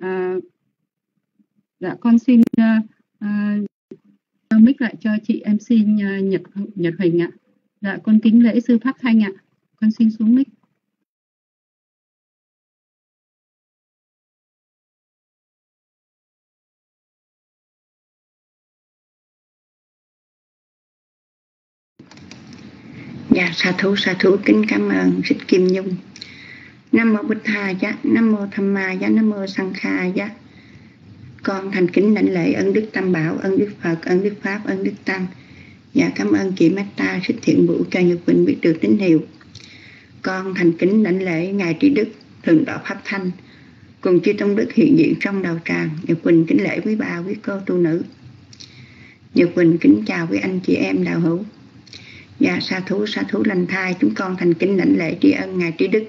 À, dạ con xin uh, uh, mic lại cho chị em xin Nhật Nhật Huỳnh ạ. Dạ con kính lễ sư Pháp Thanh ạ. Con xin xuống mic. Dạ sa thú sa thú kính cảm ơn Thích Kim Nhung. Nam mô Bích thà giá, Nam mô Tham Ma giá, Nam mô Sang Kha giá. Con thành kính đảnh lễ ân đức Tam Bảo, ân đức Phật, ân đức Pháp, ân đức Tăng. Dạ cảm ơn chị Meta xuất Thiện Vũ cho Nhật Quỳnh biết được tín hiệu. Con thành kính đảnh lễ Ngài Trí Đức, Thượng đạo Pháp Thanh, cùng chư Tông Đức hiện diện trong đầu tràng. Nhật Quỳnh kính lễ quý bà, quý cô tu nữ. Nhật Quỳnh kính chào quý anh chị em đạo hữu. Dạ sa thú sa thú lành thai chúng con thành kính lãnh lễ tri ân ngài trí đức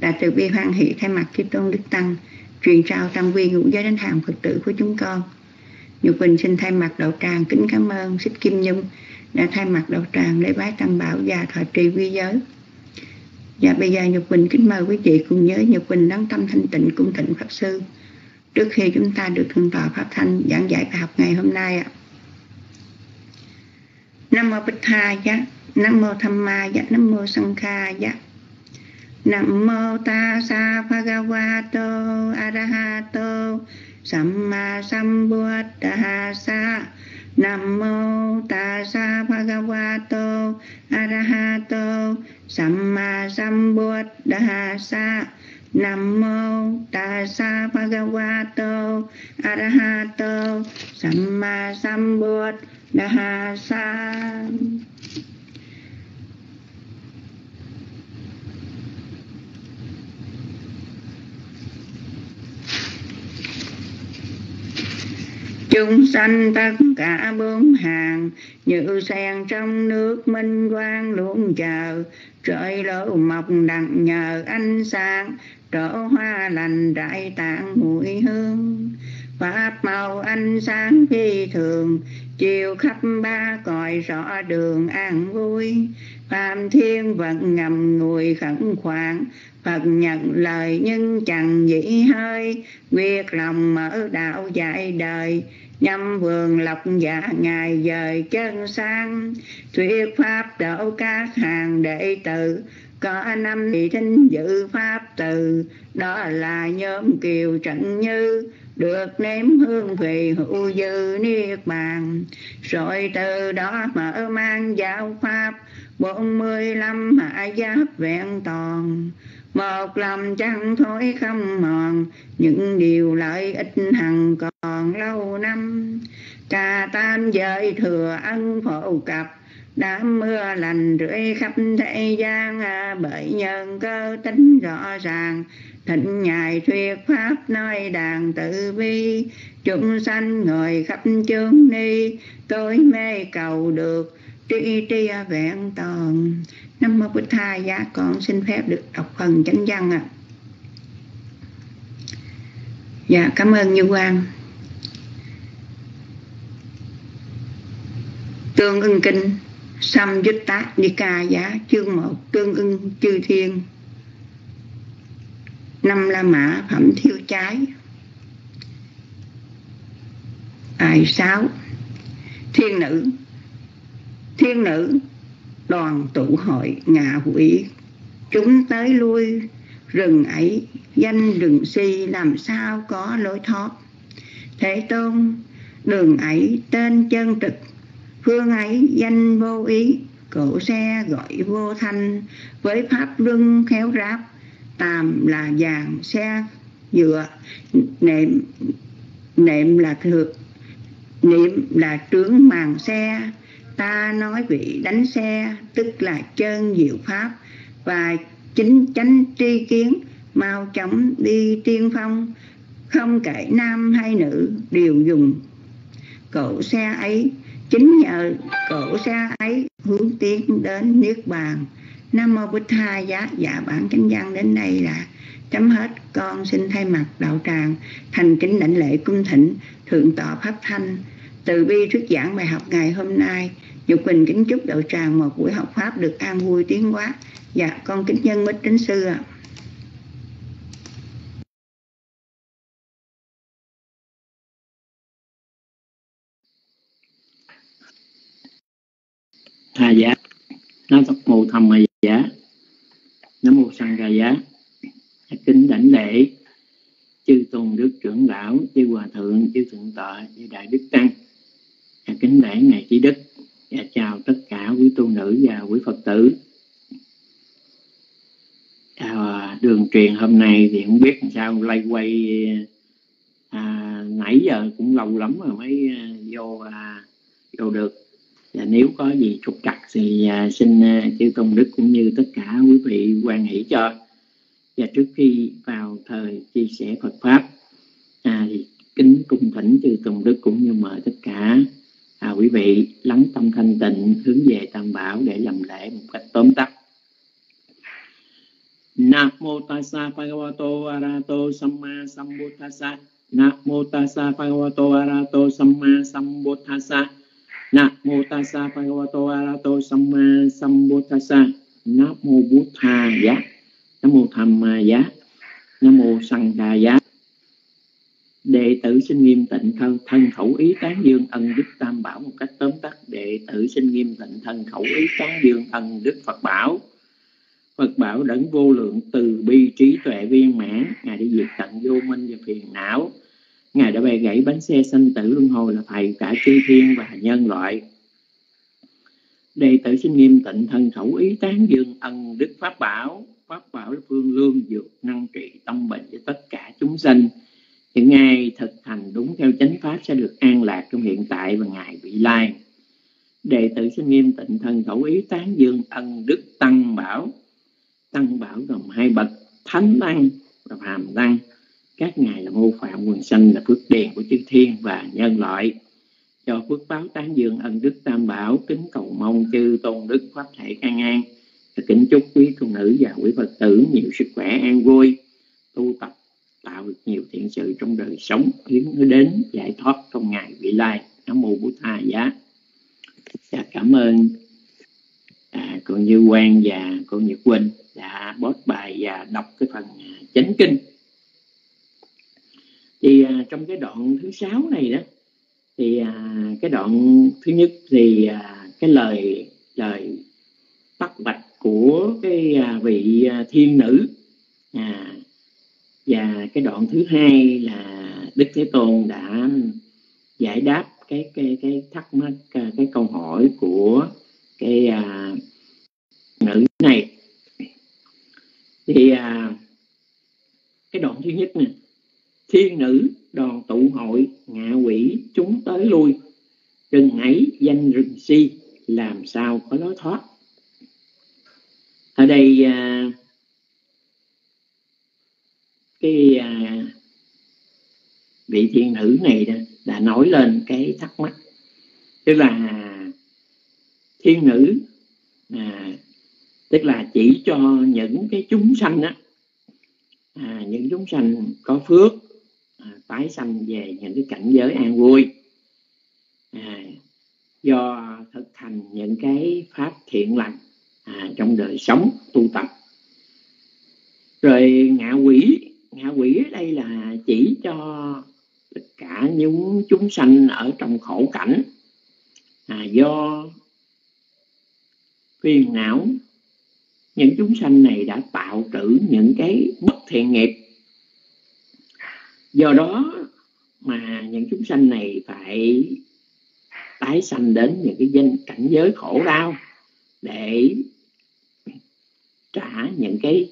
đã từ bi hoan hỷ thay mặt chư tôn đức tăng truyền trao tâm quy ngũ giới đến hàng phật tử của chúng con nhục bình xin thay mặt đạo tràng kính cảm ơn xích kim nhung đã thay mặt đạo tràng lễ bái tăng bảo và thọ trì quy giới và bây giờ Nhục Quỳnh kính mời quý vị cùng nhớ Nhục Quỳnh lắng tâm thanh tịnh cung thịnh Pháp Sư trước khi chúng ta được thượng tọa Pháp Thanh giảng giải bài học ngày hôm nay ạ. Nam mô Bích Tha Giác, Nam mô Tham Ma Giác, Nam mô Sang Giác. Nam mô Ta Sa Bhagavato Arahato Samma sa Nam mô Ta Sa Bhagavato Arahato Samma sa Nam mô Ta Sa Bhagavato Arahato Samma sa chúng sanh tất cả bốn hàng. Như sen trong nước minh quang luôn chờ. Trời lỗ mọc đặng nhờ ánh sáng. Trổ hoa lành rải tạng mùi hương. Pháp màu ánh sáng phi thường. Chiều khắp ba cõi rõ đường an vui. Phàm thiên vận ngầm ngùi khẩn khoản phật nhận lời nhưng chẳng dĩ hơi. Quyết lòng mở đạo dạy đời nhâm vườn lộc dạ ngài dời chân sang, thuyết pháp độ các hàng đệ tử. Có năm thì thính dự pháp từ, đó là nhóm kiều trận như, được nếm hương vị hữu dư niết bàn. Rồi từ đó mở mang giáo pháp, bốn mươi lăm hạ giáp vẹn toàn một lòng chẳng thối không mòn, những điều lợi ích hằng còn lâu năm. Trà tam giới thừa ân phổ cập, đám mưa lành rưỡi khắp thế gian. À, bởi nhân cơ tính rõ ràng thịnh ngài thuyết pháp nói đàn tự bi chúng sanh ngồi khắp chương ni, tối mê cầu được, tri tri vẹn toàn năm mô bích tha giá con xin phép được đọc phần chánh văn ạ. À. dạ cảm ơn như quang. Tương ưng kinh, Sam yết tát ni ca giá chương một, tương ưng chư thiên. Năm la mã, phẩm thiêu trái. Bài sáu, thiên nữ thiên nữ đoàn tụ hội ngạ quỷ. Chúng tới lui, rừng ấy, danh rừng si làm sao có lối thoát. Thế tôn, đường ấy tên chân trực. Phương ấy danh vô ý, cổ xe gọi vô thanh. Với pháp luân khéo ráp, tàm là vàng xe, dựa, nệm nệm là thược, niệm là trướng màn xe ta nói vị đánh xe, tức là chân diệu pháp và chính chánh tri kiến, mau chóng đi tiên phong. Không kể nam hay nữ đều dùng. Cổ xe ấy, chính nhờ cổ xe ấy hướng tiến đến niết bàn. Nam mô bích tha giá dạ bản chánh văn đến đây là chấm hết. Con xin thay mặt đạo tràng thành kính đảnh lễ cung thỉnh, thượng tọa pháp thanh. Từ bi thuyết giảng bài học ngày hôm nay Dục Bình kính chúc đạo tràng một buổi học Pháp được an vui tiến hóa. Dạ, con kính nhân mít tính sư ạ. À. Thà giả, nó tập mù thầm mà giả, nó mù sang gà giả, kính đảnh lễ chư tôn đức trưởng lão chư hòa thượng chư thượng tọa chư đại đức tăng kính lễ ngày trí đức và chào tất cả quý tu nữ và quý phật tử. À, đường truyền hôm nay thì không biết làm sao lay quay à, nãy giờ cũng lâu lắm rồi mới à, vô à, vô được. Và nếu có gì trục trặc thì à, xin à, chư tôn đức cũng như tất cả quý vị quan hỷ cho. Và trước khi vào thời chia sẻ Phật pháp à, thì kính cung thỉnh chư tôn đức cũng như mời tất cả à, quý vị lắng tâm thanh tịnh hướng về tam bảo để làm lễ một cách tóm tắt. Nam mô tassa bhagavato arahato samma sambuddhassa. Nam mô tassa bhagavato arahato samma sambuddhassa. Nam mô tassa bhagavato arahato samma sambuddhassa. Nam mô Bụt Tha giá. Nam mô Tham Ma giá. Nam mô Sanh Đà giá đệ tử xin nghiêm tịnh thân thân khẩu ý tán dương ân đức tam bảo một cách tóm tắt. Đệ tử xin nghiêm tịnh thân khẩu ý tán dương ân đức phật bảo. Phật bảo đấng vô lượng từ bi trí tuệ viên mãn, ngài đã diệt tận vô minh và phiền não. Ngài đã bày gãy bánh xe sanh tử luân hồi là thầy cả chư thiên và nhân loại. Đệ tử xin nghiêm tịnh thân khẩu ý tán dương ân đức pháp bảo. Pháp bảo là phương lương dược năng trị tâm bệnh cho tất cả chúng sinh những ai thực hành đúng theo chánh pháp sẽ được an lạc trong hiện tại và ngày vị lai. Đệ tử xin nghiêm tịnh thân khẩu ý tán dương ân đức tăng bảo. Tăng bảo gồm hai bậc, thánh tăng và phàm tăng các ngài là mô phạm quần sanh là phước điền của chư thiên và nhân loại. Cho phước báo tán dương ân đức tam bảo, kính cầu mong chư tôn đức pháp thể an an. Kính chúc quý phụ nữ và quý phật tử nhiều sức khỏe an vui. Tu tập tạo được nhiều thiện sự trong đời sống hướng đến giải thoát trong ngày vị lai. Nam mô bổn tha giá. Và cảm ơn à, cô như quang và cô nhật quỳnh đã bớt bài và đọc cái phần à, chánh kinh. Thì à, trong cái đoạn thứ sáu này đó thì à, cái đoạn thứ nhất thì à, cái lời lời tắt bạch của cái à, vị à, thiên nữ à, và cái đoạn thứ hai là đức thế tôn đã giải đáp cái cái cái thắc mắc à, cái câu hỏi của cái à, nữ này. Thì à, cái đoạn thứ nhất nè thiên nữ đoàn tụ hội ngạ quỷ chúng tới lui rừng ấy danh rừng si làm sao có lối thoát? Ở đây à, cái à, vị thiên nữ này đã, là nói lên cái thắc mắc. Tức là thiên nữ à, tức là chỉ cho những cái chúng sanh á à, những chúng sanh có phước à, tái sanh về những cái cảnh giới an vui à, do thực hành những cái pháp thiện lành à, trong đời sống tu tập. Rồi ngạ quỷ ngạ quỷ ở đây là chỉ cho tất cả những chúng sanh ở trong khổ cảnh. À, do phiền não những chúng sanh này đã tạo trữ những cái bất thiện nghiệp. Do đó mà những chúng sanh này phải tái sanh đến những cái danh cảnh giới khổ đau để trả những cái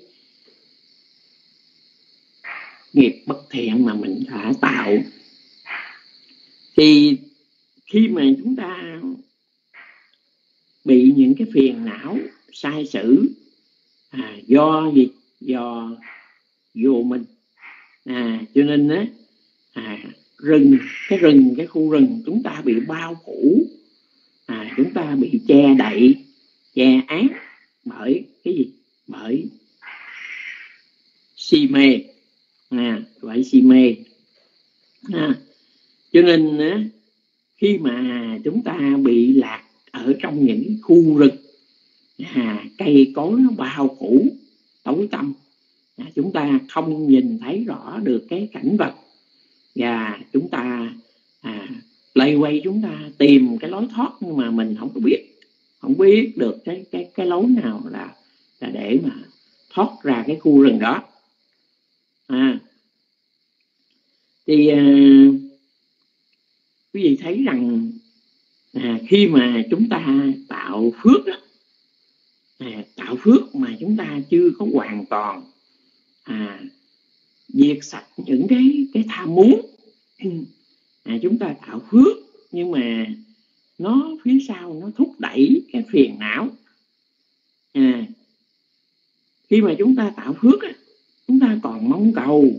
nghiệp bất thiện mà mình đã tạo. Thì khi mà chúng ta bị những cái phiền não sai sử à, do gì do vô minh. À, cho nên á à, rừng cái rừng cái khu rừng chúng ta bị bao phủ à, chúng ta bị che đậy che ác bởi cái gì? Bởi si mê à, bởi si mê. À, cho nên á, khi mà chúng ta bị lạc ở trong những khu rừng à, cây cối nó bao phủ tối tâm à, chúng ta không nhìn thấy rõ được cái cảnh vật. Và chúng ta à, lây quay chúng ta tìm cái lối thoát nhưng mà mình không có biết không biết được cái cái cái lối nào là là để mà thoát ra cái khu rừng đó à thì à, quý vị thấy rằng à, khi mà chúng ta tạo phước đó, à, tạo phước mà chúng ta chưa có hoàn toàn à, diệt sạch những cái cái tham muốn à, chúng ta tạo phước nhưng mà nó phía sau nó thúc đẩy cái phiền não à, khi mà chúng ta tạo phước á, chúng ta còn mong cầu.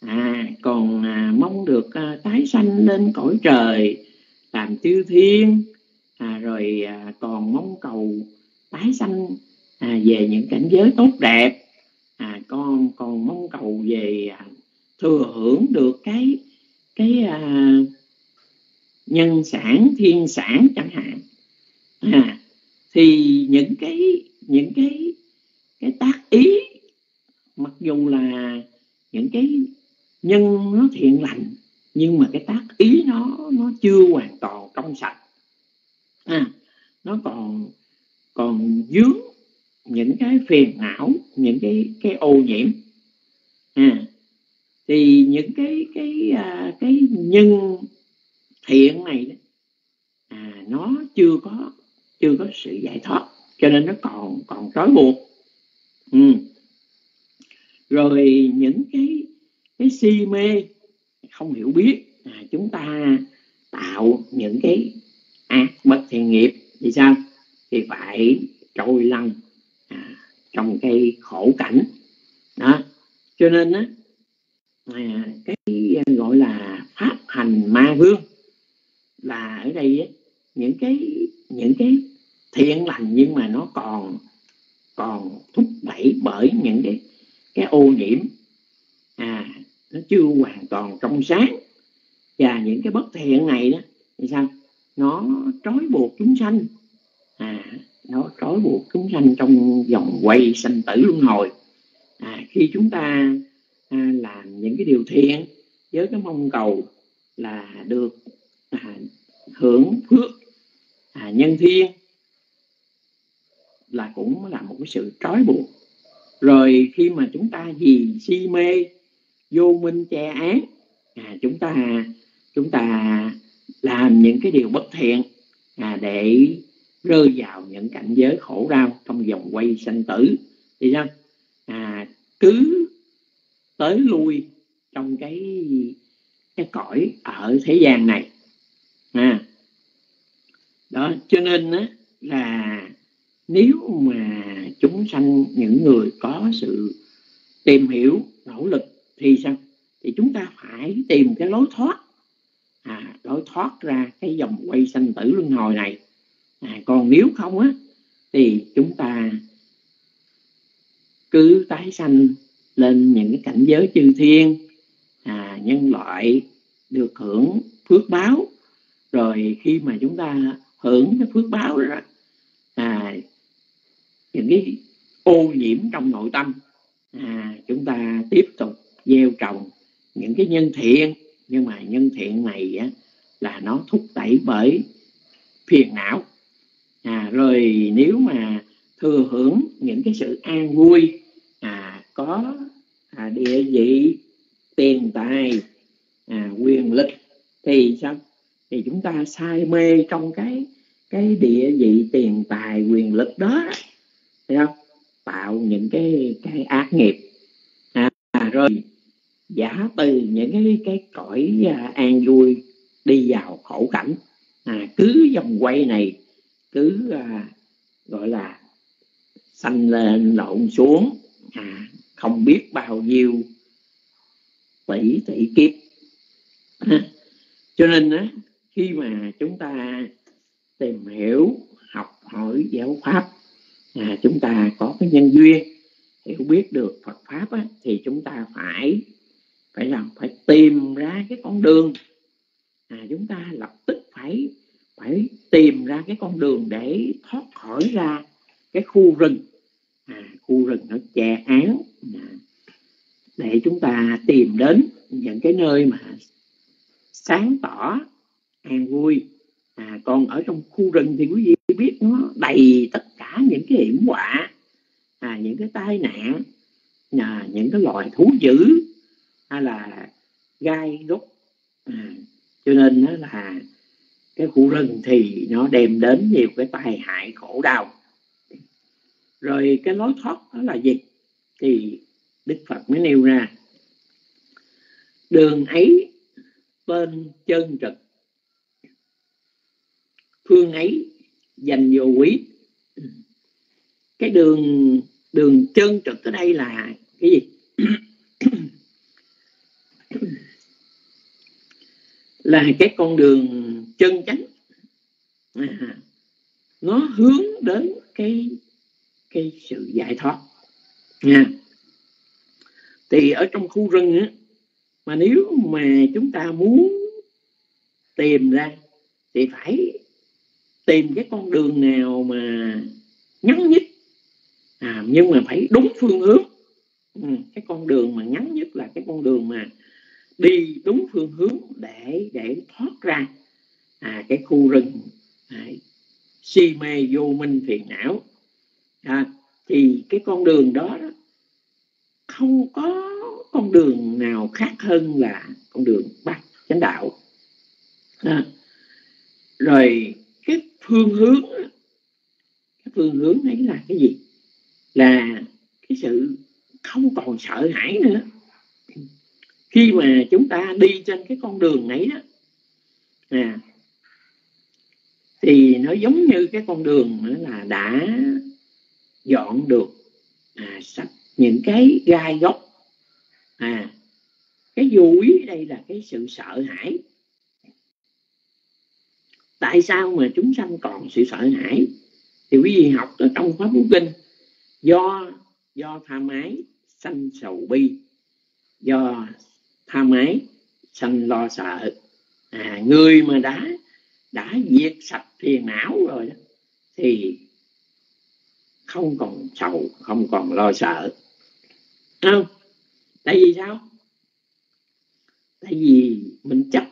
À còn à, mong được à, tái sanh lên cõi trời làm chư thiên. À, rồi à, còn mong cầu tái sanh à, về những cảnh giới tốt đẹp. À, con còn mong cầu về à, thừa hưởng được cái cái à, nhân sản thiên sản chẳng hạn. À, thì những cái những cái cái tác ý mặc dù là những cái nhân nó thiện lành nhưng mà cái tác ý nó nó chưa hoàn toàn trong sạch. À, nó còn còn dướng những cái phiền não những cái cái ô nhiễm. À, thì những cái cái à, cái nhân thiện này đó, à, nó chưa có chưa có sự giải thoát cho nên nó còn còn trói buộc. Ừ rồi những cái cái si mê không hiểu biết à, chúng ta tạo những cái ác bất thiện nghiệp thì sao? Thì phải trôi lăn à, trong cái khổ cảnh. Đó. Cho nên á à, cái gọi là pháp hành ma vương là ở đây á, những cái những cái thiện lành nhưng mà nó còn còn thúc đẩy bởi những cái cái ô nhiễm. À. Nó chưa hoàn toàn trong sáng. Và những cái bất thiện này đó thì sao? Nó trói buộc chúng sanh. À. Nó trói buộc chúng sanh trong vòng quay sanh tử luân hồi. À, khi chúng ta à, làm những cái điều thiện với cái mong cầu là được à, hưởng phước à, nhân thiên là cũng là một cái sự trói buộc rồi khi mà chúng ta gì si mê vô minh che án à, chúng ta chúng ta làm những cái điều bất thiện à, để rơi vào những cảnh giới khổ đau trong vòng quay sanh tử. Thì sao? À, cứ tới lui trong cái cái cõi ở thế gian này. À, đó cho nên á, là nếu mà chúng sanh những người có sự tìm hiểu nỗ lực thì sao? Thì chúng ta phải tìm cái lối thoát. À, lối thoát ra cái dòng quay sanh tử luân hồi này. À, còn nếu không á thì chúng ta cứ tái sanh lên những cái cảnh giới chư thiên à, nhân loại được hưởng phước báo. Rồi khi mà chúng ta hưởng cái phước báo đó à, những cái ô nhiễm trong nội tâm. À, chúng ta tiếp tục gieo trồng những cái nhân thiện nhưng mà nhân thiện này á, là nó thúc đẩy bởi phiền não. À, rồi nếu mà thừa hưởng những cái sự an vui à, có à, địa vị tiền tài à, quyền lực thì sao? Thì chúng ta say mê trong cái cái địa vị tiền tài quyền lực đó thấy không? Tạo những cái cái ác nghiệp. À, rồi giả từ những cái cái cõi à, an vui đi vào khổ cảnh. À, cứ vòng quay này cứ à, gọi là sanh lên lộn xuống. À, không biết bao nhiêu tỷ tỷ kiếp. À, cho nên á, khi mà chúng ta tìm hiểu học hỏi giáo pháp à, chúng ta có cái nhân duyên hiểu biết được Phật pháp á, thì chúng ta phải phải làm phải tìm ra cái con đường. À, chúng ta lập tức phải phải tìm ra cái con đường để thoát khỏi ra cái khu rừng. À, khu rừng nó che án à, để chúng ta tìm đến những cái nơi mà sáng tỏ an vui. À, còn ở trong khu rừng thì quý vị biết nó đầy tất những cái hiểm họa à, những cái tai nạn à, những cái loài thú dữ hay là gai gốc à, cho nên đó là cái khu rừng thì nó đem đến nhiều cái tai hại khổ đau. Rồi cái lối thoát đó là gì? Thì đức phật mới nêu ra đường ấy tên chân trực phương ấy dành vô quý cái đường đường chân trực ở đây là cái gì? Là cái con đường chân chánh. À, nó hướng đến cái cái sự giải thoát. Nha thì ở trong khu rừng á mà nếu mà chúng ta muốn tìm ra thì phải tìm cái con đường nào mà ngắn nhất à, nhưng mà phải đúng phương hướng. Ừ, cái con đường mà ngắn nhất là cái con đường mà đi đúng phương hướng để để thoát ra. À, cái khu rừng à, si mê vô minh phiền não. À, thì cái con đường đó, đó không có con đường nào khác hơn là con đường bát chánh đạo. À, rồi cái phương hướng cái phương hướng ấy là cái gì? Là cái sự không còn sợ hãi nữa. Khi mà chúng ta đi trên cái con đường ấy đó à, thì nó giống như cái con đường là đã dọn được à, sạch những cái gai gốc à cái dùi đây là cái sự sợ hãi. Tại sao mà chúng sanh còn sự sợ hãi? Thì quý vị học ở trong pháp phú kinh do do tham ái sanh sầu bi. Do tham ái sanh lo sợ. À, người mà đã đã diệt sạch phiền não rồi đó, thì không còn sầu không còn lo sợ. Không tại vì sao? Tại vì mình chấp.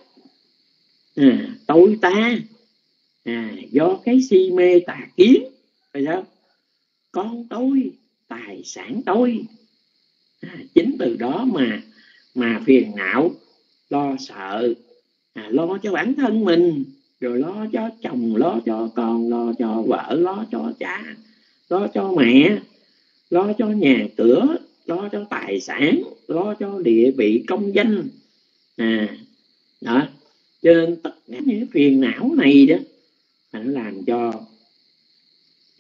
À, tối ta à, do cái si mê tà kiến. Phải sao? Con tôi tài sản tôi. À, chính từ đó mà mà phiền não lo sợ à, lo cho bản thân mình rồi lo cho chồng lo cho con lo cho vợ lo cho cha lo cho mẹ lo cho nhà cửa lo cho tài sản lo cho địa vị công danh. À đó. Cho nên tất cả những phiền não này đó nó làm cho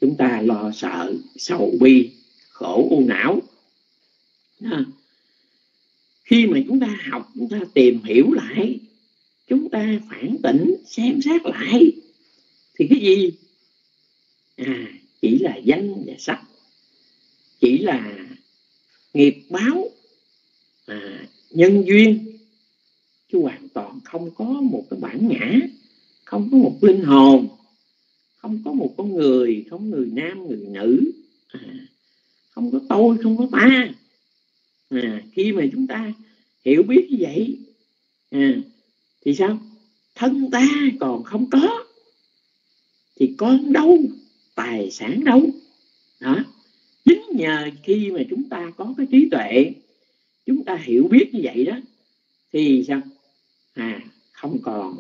chúng ta lo sợ sầu bi khổ u não. À. khi mà chúng ta học chúng ta tìm hiểu lại chúng ta phản tỉnh xem xét lại thì cái gì? À chỉ là danh và sắc. Chỉ là nghiệp báo. À, nhân duyên. Chứ hoàn toàn không có một cái bản ngã không có một linh hồn không có một con người không người nam người nữ. À, không có tôi không có ta. À, khi mà chúng ta hiểu biết như vậy à, thì sao? Thân ta còn không có thì con đâu? Tài sản đâu? Đó chính nhờ khi mà chúng ta có cái trí tuệ chúng ta hiểu biết như vậy đó thì sao? À không còn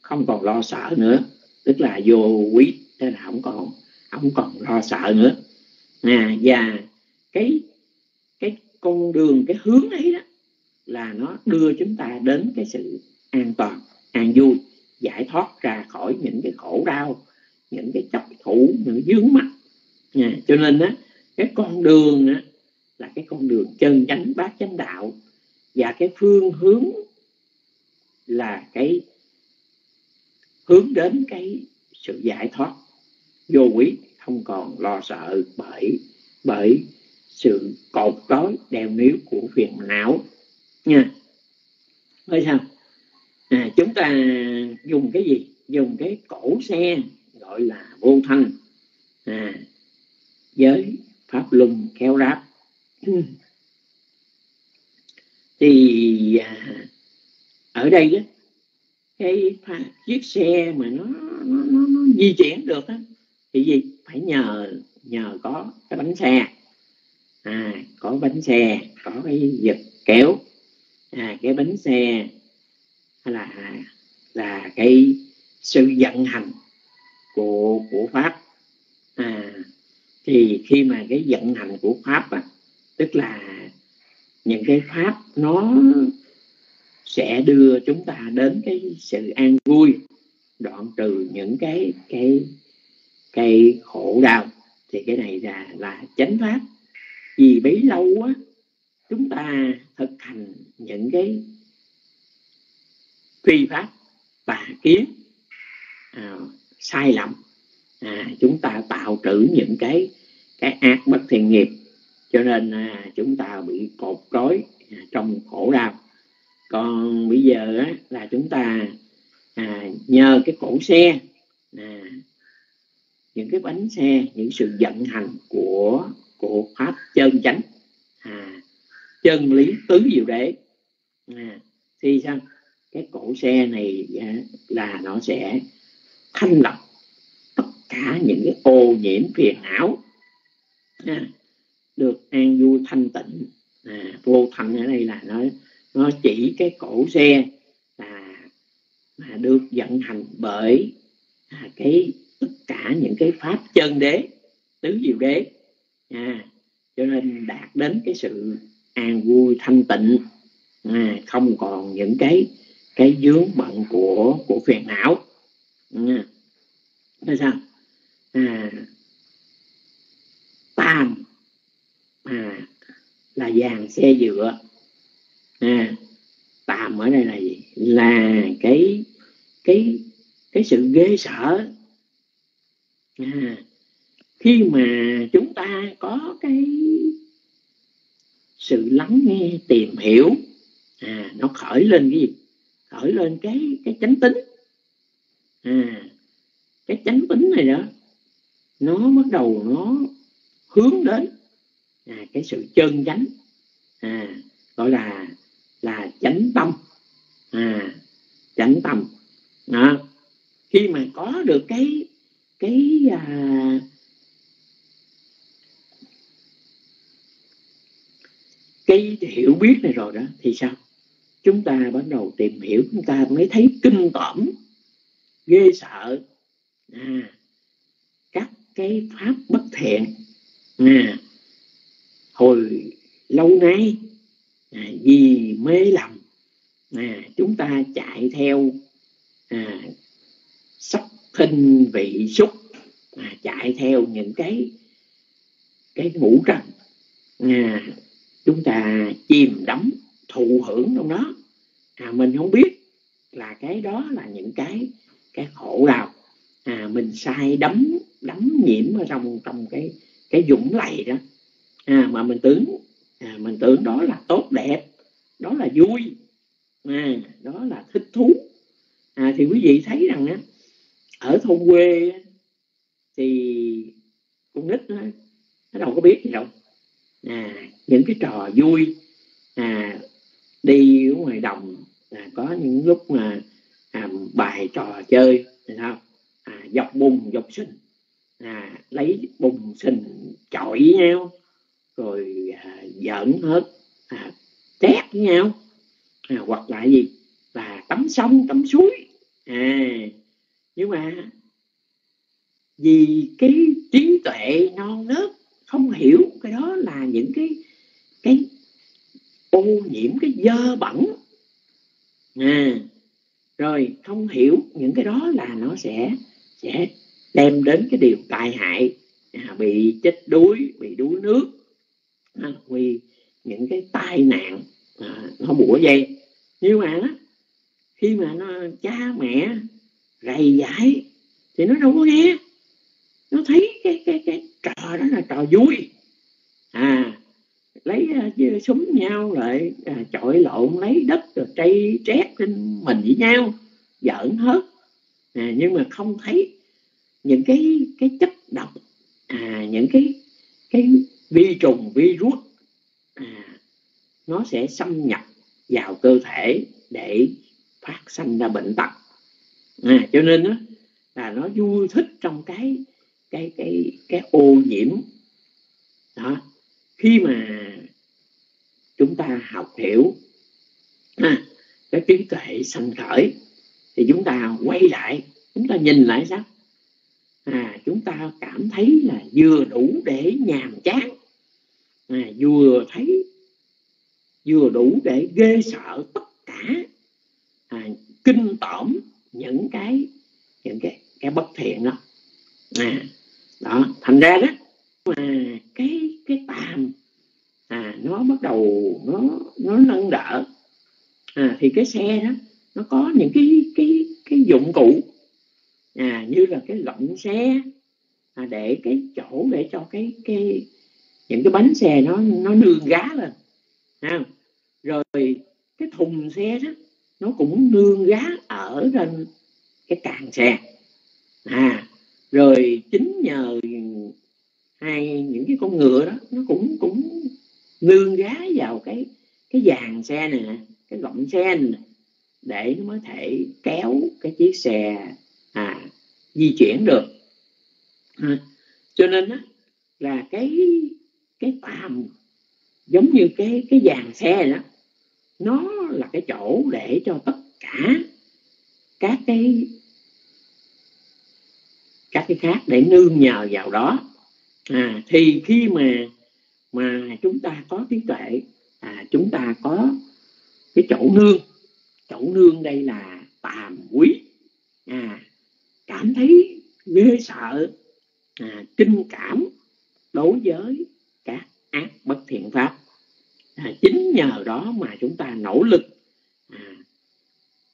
không còn lo sợ nữa. Tức là vô quý nên là không còn không còn lo sợ nữa. À và cái cái con đường cái hướng ấy đó là nó đưa chúng ta đến cái sự an toàn an vui giải thoát ra khỏi những cái khổ đau những cái chấp thủ những dướng mắt à, cho nên á cái con đường á, là cái con đường chân chánh bát chánh đạo. Và cái phương hướng là cái hướng đến cái sự giải thoát vô quý không còn lo sợ bởi bởi sự cột tối đeo níu của phiền não. Nha. Bởi sao? À, chúng ta dùng cái gì? Dùng cái cổ xe gọi là vô thanh à, với pháp luân kéo ráp ừ. thì à, ở đây đó cái chiếc xe mà nó nó, nó, nó di chuyển được á, thì gì? Phải nhờ nhờ có cái bánh xe. À, có bánh xe có cái giật kéo à, cái bánh xe hay là là cái sự vận hành của của pháp. À, thì khi mà cái vận hành của pháp à, tức là những cái pháp nó sẽ đưa chúng ta đến cái sự an vui đoạn trừ những cái cái cái khổ đau thì cái này là là chánh pháp. Vì bấy lâu á chúng ta thực hành những cái phi pháp tà kiến à, sai lầm à, chúng ta tạo trữ những cái cái ác bất thiện nghiệp. Cho nên à, chúng ta bị cột trói à, trong khổ đau. Còn bây giờ á, là chúng ta à, nhờ cái cổ xe à, những cái bánh xe những sự vận hành của của pháp chân chánh. À, chân lý tứ diệu đế. À, thì sao? Cái cổ xe này à, là nó sẽ thanh lọc tất cả những cái ô nhiễm phiền não à, được an vui thanh tịnh. À, vô thanh ở đây là nó nó chỉ cái cổ xe là mà được vận hành bởi à, cái tất cả những cái pháp chân đế tứ diệu đế. À, cho nên đạt đến cái sự an vui thanh tịnh. À, không còn những cái cái dướng bận của của phiền não. À, thế sao? À, tam à, là vàng xe dựa. À, tam ở đây là gì? Là cái cái cái sự ghê sợ à, khi mà chúng ta có cái sự lắng nghe tìm hiểu à, nó khởi lên cái gì? Khởi lên cái cái chánh tính. À, cái chánh tính này đó nó bắt đầu nó hướng đến à, cái sự chân chánh à, gọi là là chánh tâm. À, chánh tâm. À, khi mà có được cái cái à, cái hiểu biết này rồi đó thì sao? Chúng ta bắt đầu tìm hiểu chúng ta mới thấy kinh tởm ghê sợ. À, các cái pháp bất thiện. À, hồi lâu nay à, vì mê lầm à, chúng ta chạy theo à, sắc thinh vị xúc à, chạy theo những cái cái ngũ trần. À, chúng ta chìm đắm thụ hưởng trong đó. À, mình không biết là cái đó là những cái cái khổ đau. À, mình sai đắm đắm nhiễm ở trong trong cái cái dũng lầy đó. À, mà mình tưởng à, mình tưởng đó là tốt đẹp đó là vui à, đó là thích thú. À, thì quý vị thấy rằng á, ở thôn quê thì con nít nó, nó đâu có biết gì đâu. À, những cái trò vui à, đi ở ngoài đồng à, có những lúc mà à, bài trò chơi sao? À, dọc bùn dọc sinh à, lấy bùn sình chọi với nhau rồi à, giỡn hết à, tét với nhau. À, hoặc là gì? Là tắm sông tắm suối. À nhưng mà vì cái trí tuệ non nớt không hiểu cái đó là những cái cái ô nhiễm cái dơ bẩn. À rồi không hiểu những cái đó là nó sẽ sẽ đem đến cái điều tai hại à, bị chết đuối bị đuối nước à, vì những cái tai nạn à, nó bủa dây nhưng mà khi mà nó cha mẹ gầy dạy thì nó đâu có nghe. Nó thấy cái cái cái trò đó là trò vui. À lấy uh, súng nhau lại à, chọi lộn lấy đất rồi trây trét trên mình với nhau giỡn hết. À, nhưng mà không thấy những cái cái chất độc à, những cái cái vi trùng virus à, nó sẽ xâm nhập vào cơ thể để phát sinh ra bệnh tật à, cho nên đó, là nó vui thích trong cái cái cái cái ô nhiễm. Đó. Khi mà chúng ta học hiểu à, cái trí tuệ sanh khởi thì chúng ta quay lại chúng ta nhìn lại sao? À, chúng ta cảm thấy là vừa đủ để nhàm chán à, vừa thấy vừa đủ để ghê sợ tất cả à, kinh tởm những cái những cái cái bất thiện đó. À, đó thành ra đó mà cái cái tàm à nó bắt đầu nó nó nâng đỡ. À, thì cái xe đó nó có những cái cái cái dụng cụ à, như là cái lọng xe à, để cái chỗ để cho cái cái những cái bánh xe nó nó nương gá lên à, rồi cái thùng xe đó nó cũng nương gá ở trên cái càng xe. À rồi chính nhờ hai những cái con ngựa đó nó cũng cũng nương gá vào cái cái dàn xe này nè cái gọng xe này nè, để nó mới thể kéo cái chiếc xe à, di chuyển được. À, cho nên á, là cái cái tàm giống như cái cái dàn xe đó nó là cái chỗ để cho tất cả các cái các cái khác để nương nhờ vào đó. À, thì khi mà mà chúng ta có trí tuệ à, chúng ta có cái chỗ nương chỗ nương đây là tàm quý. À, cảm thấy ghê sợ à, kinh cảm đối với các ác bất thiện pháp à, chính nhờ đó mà chúng ta nỗ lực à,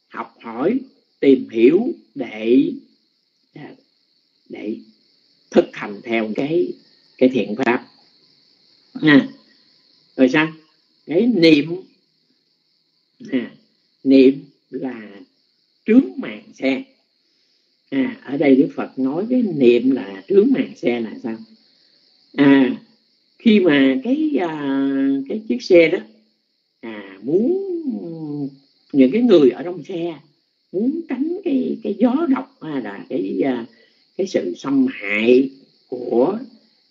học hỏi tìm hiểu để à, để thực hành theo cái cái thiện pháp. À, rồi sao? Cái niệm à, niệm là trướng màn xe. À, ở đây đức phật nói cái niệm là trướng màn xe là sao? À khi mà cái à, cái chiếc xe đó à muốn những cái người ở trong xe muốn tránh cái cái gió độc hay là cái à, cái sự xâm hại của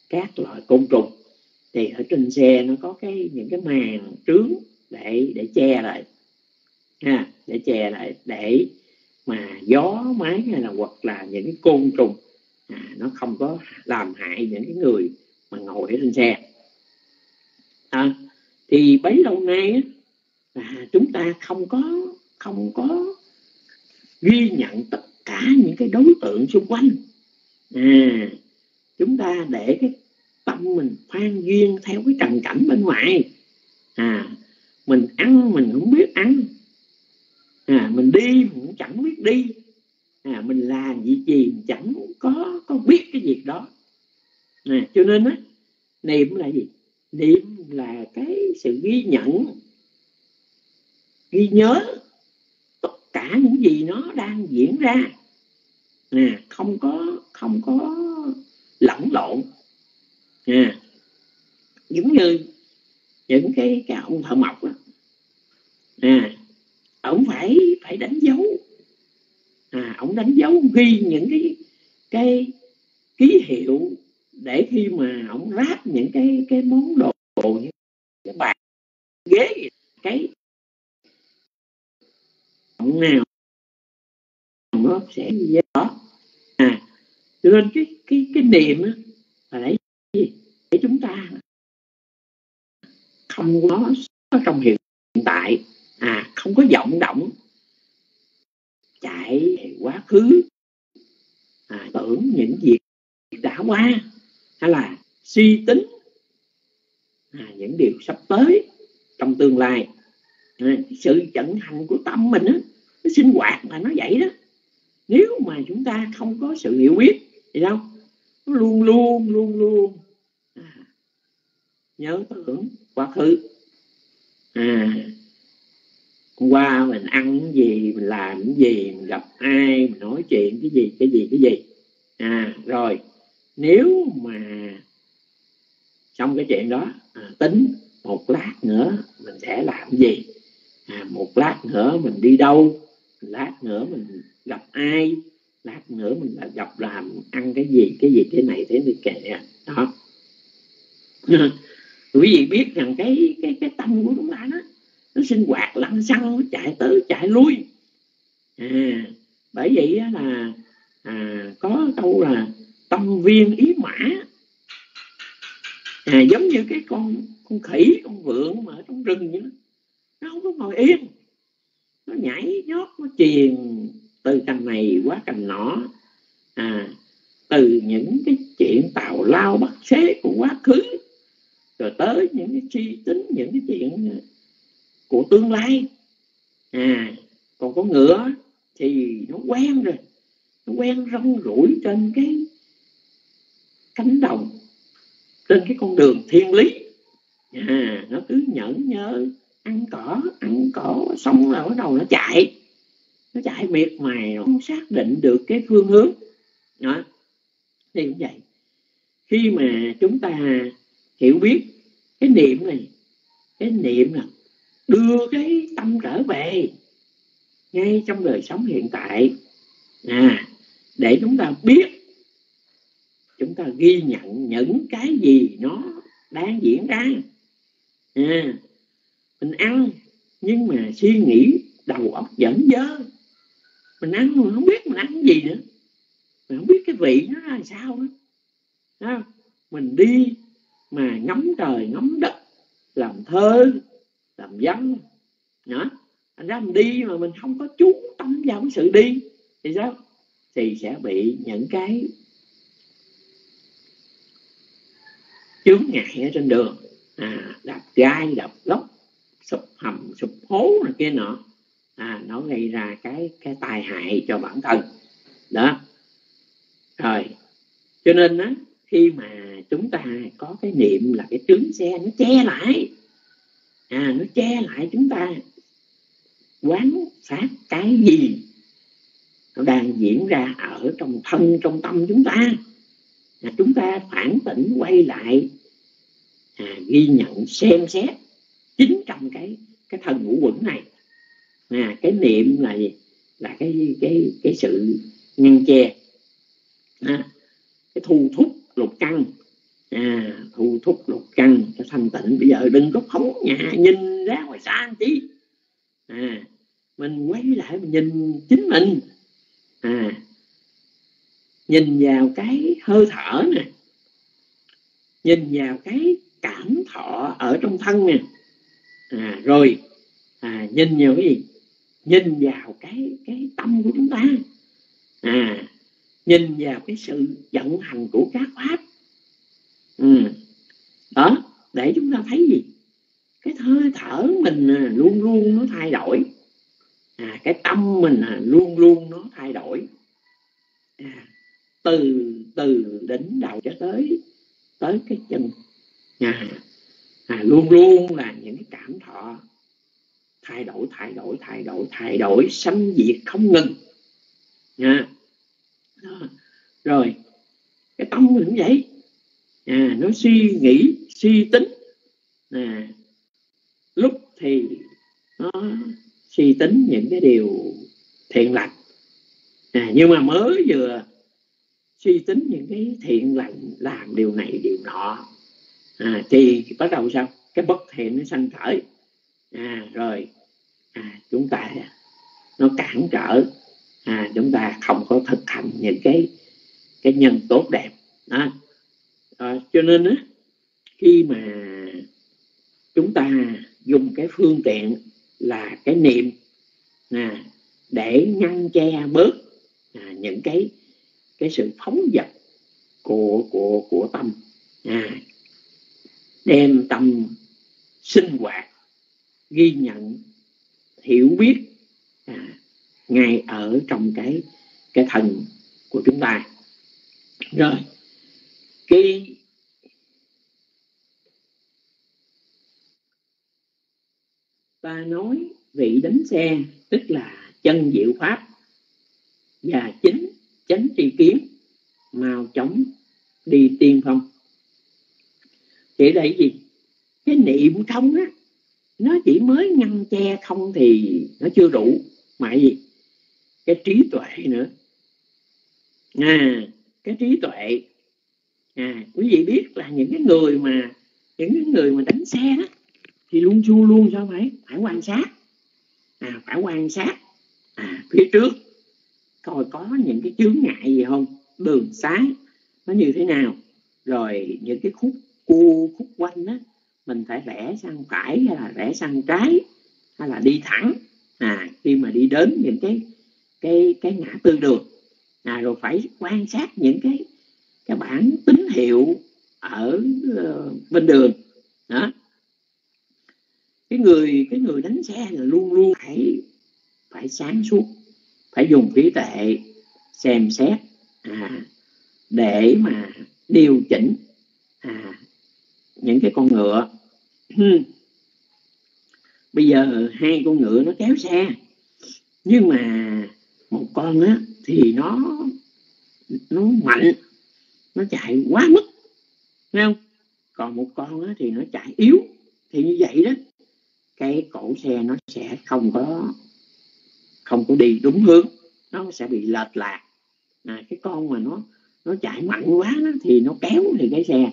các loại côn trùng thì ở trên xe nó có cái những cái màn trướng để để che lại ha để che lại để mà gió máy hay là hoặc là những cái côn trùng à, nó không có làm hại những cái người mà ngồi trên xe. À, thì bấy lâu nay á, là chúng ta không có không có ghi nhận tất cả những cái đối tượng xung quanh. À chúng ta để cái tâm mình khoan duyên theo cái trần cảnh bên ngoài. À mình ăn mình không biết ăn. À mình đi mình cũng chẳng biết đi. À mình làm gì gì mình chẳng có có biết cái việc đó à, cho nên á niệm là gì? Niệm là cái sự ghi nhận ghi nhớ tất cả những gì nó đang diễn ra. À, không có không có lẫn lộn. À, giống như những cái cái ông thợ mộc đó à ông phải phải đánh dấu. À ông đánh dấu ghi những cái cái ký hiệu để khi mà ông ráp những cái cái món đồ như cái bàn ghế cái ông nào nó sẽ gì đó. À cho nên cái cái cái niệm là để gì? Để chúng ta không có trong hiện tại à không có vọng động chạy quá khứ à, tưởng những việc đã qua hay là suy tính à, những điều sắp tới trong tương lai. À, sự chẩn hành của tâm mình á nó sinh hoạt là nó vậy đó. Nếu mà chúng ta không có sự hiểu biết thì đâu nó luôn luôn luôn luôn à, nhớ tưởng quá khứ. À hôm qua mình ăn cái gì mình làm cái gì mình gặp ai mình nói chuyện cái gì cái gì cái gì. À rồi nếu mà trong cái chuyện đó à, tính một lát nữa mình sẽ làm gì? À, một lát nữa mình đi đâu? Lát nữa mình gặp ai? Lát nữa mình là gặp làm ăn cái gì cái gì thế này thế thì kệ đó. Quý vị biết rằng cái cái cái tâm của chúng ta đó nó sinh hoạt lăn xăng nó chạy tới chạy lui. À, bởi vậy là à, có câu là tâm viên ý mã. À, giống như cái con con khỉ con vượn mà ở trong rừng vậy đó. nó không có ngồi yên. Nó nhảy nhót nó truyền từ cành này qua cành nọ. À, từ những cái chuyện tào lao bắt xế của quá khứ rồi tới những cái suy tính những cái chuyện của tương lai. À còn con ngựa thì nó quen rồi. Nó quen rong rủi trên cái cánh đồng trên cái con đường thiên lý. À, nó cứ nhẫn nhớ ăn cỏ ăn cỏ xong là bắt đầu nó chạy. Nó chạy miệt mài không xác định được cái phương hướng. Đó thì cũng vậy. Khi mà chúng ta hiểu biết cái niệm này cái niệm là đưa cái tâm trở về ngay trong đời sống hiện tại. À để chúng ta biết chúng ta ghi nhận những cái gì nó đang diễn ra. À, mình ăn nhưng mà suy nghĩ đầu óc dẫn dơ mình ăn mình không biết mình ăn cái gì nữa. Mình không biết cái vị nó là sao nữa. À, mình đi mà ngắm trời ngắm đất làm thơ làm văn. Đó. Thành ra mình đi mà mình không có chú tâm vào cái sự đi thì sao? Thì sẽ bị những cái chướng ngại ở trên đường. À, đập gai đập gốc sụp hầm sụp hố này kia nọ. À, nó gây ra cái cái tai hại cho bản thân. Đó. Rồi. Cho nên á khi mà chúng ta có cái niệm là cái trứng xe nó che lại. À nó che lại chúng ta quán sát cái gì nó đang diễn ra ở trong thân trong tâm chúng ta à, chúng ta phản tỉnh quay lại à, ghi nhận xem xét chính trong cái cái thần ngũ quẩn này. À, cái niệm là gì là cái cái cái sự ngăn che à, cái thu thúc lục căn à, thu thúc lục căn cho thanh tịnh. Bây giờ đừng có phóng nhà nhìn ra ngoài xa tí. À, mình quay lại mình nhìn chính mình. À, nhìn vào cái hơi thở nè. Nhìn vào cái cảm thọ ở trong thân nè. À, rồi à, nhìn vào cái gì? Nhìn vào cái cái tâm của chúng ta. À nhìn vào cái sự vận hành của các pháp. Ừ. đó để chúng ta thấy gì? Cái hơi thở mình à, luôn luôn nó thay đổi. À, cái tâm mình à, luôn luôn nó thay đổi. À, từ từ đỉnh đầu cho tới tới cái chân à, à, luôn luôn là những cái cảm thọ thay đổi thay đổi thay đổi thay đổi sanh diệt không ngừng. À, đó. rồi cái tâm cũng vậy. À, nó suy nghĩ suy tính. À, lúc thì nó suy tính những cái điều thiện lành. À, nhưng mà mới vừa suy tính những cái thiện lành làm điều này điều nọ. À, thì bắt đầu sao? Cái bất thiện nó sanh khởi. À, rồi à, chúng ta nó cản trở. À, chúng ta không có thực hành những cái cái nhân tốt đẹp. Đó. À, cho nên á, khi mà chúng ta dùng cái phương tiện là cái niệm à, để ngăn che bớt à, những cái cái sự phóng dật của của của tâm. À, đem tâm sinh hoạt ghi nhận hiểu biết à, ngay ở trong cái cái thần của chúng ta. Rồi cái ta nói vị đánh xe tức là chân diệu pháp và chính chánh tri kiến, mau chóng đi tiên phong. Thì đây gì? Cái niệm không á, nó chỉ mới ngăn che không thì nó chưa đủ. Mà gì? Cái trí tuệ nữa. À cái trí tuệ. À quý vị biết là những cái người mà, những cái người mà đánh xe đó, thì luôn luôn luôn sao phải phải quan sát. À phải quan sát. À phía trước coi có những cái chướng ngại gì không? Đường xá nó như thế nào? Rồi những cái khúc cua khúc quanh đó mình phải rẽ sang phải hay là rẽ sang trái? Hay là đi thẳng? À khi mà đi đến những cái cái cái ngã tư đường à rồi phải quan sát những cái cái bản tín hiệu ở uh, bên đường. Đó. Cái người cái người đánh xe là luôn luôn phải phải sáng suốt phải dùng trí tuệ xem xét à, để mà điều chỉnh à, những cái con ngựa. Bây giờ hai con ngựa nó kéo xe nhưng mà một con á thì nó nó mạnh nó chạy quá mức thấy không? Còn một con á, thì nó chạy yếu thì như vậy đó cái cổ xe nó sẽ không có không có đi đúng hướng nó sẽ bị lệch lạc. À, cái con mà nó nó chạy mạnh quá đó, thì nó kéo thì cái xe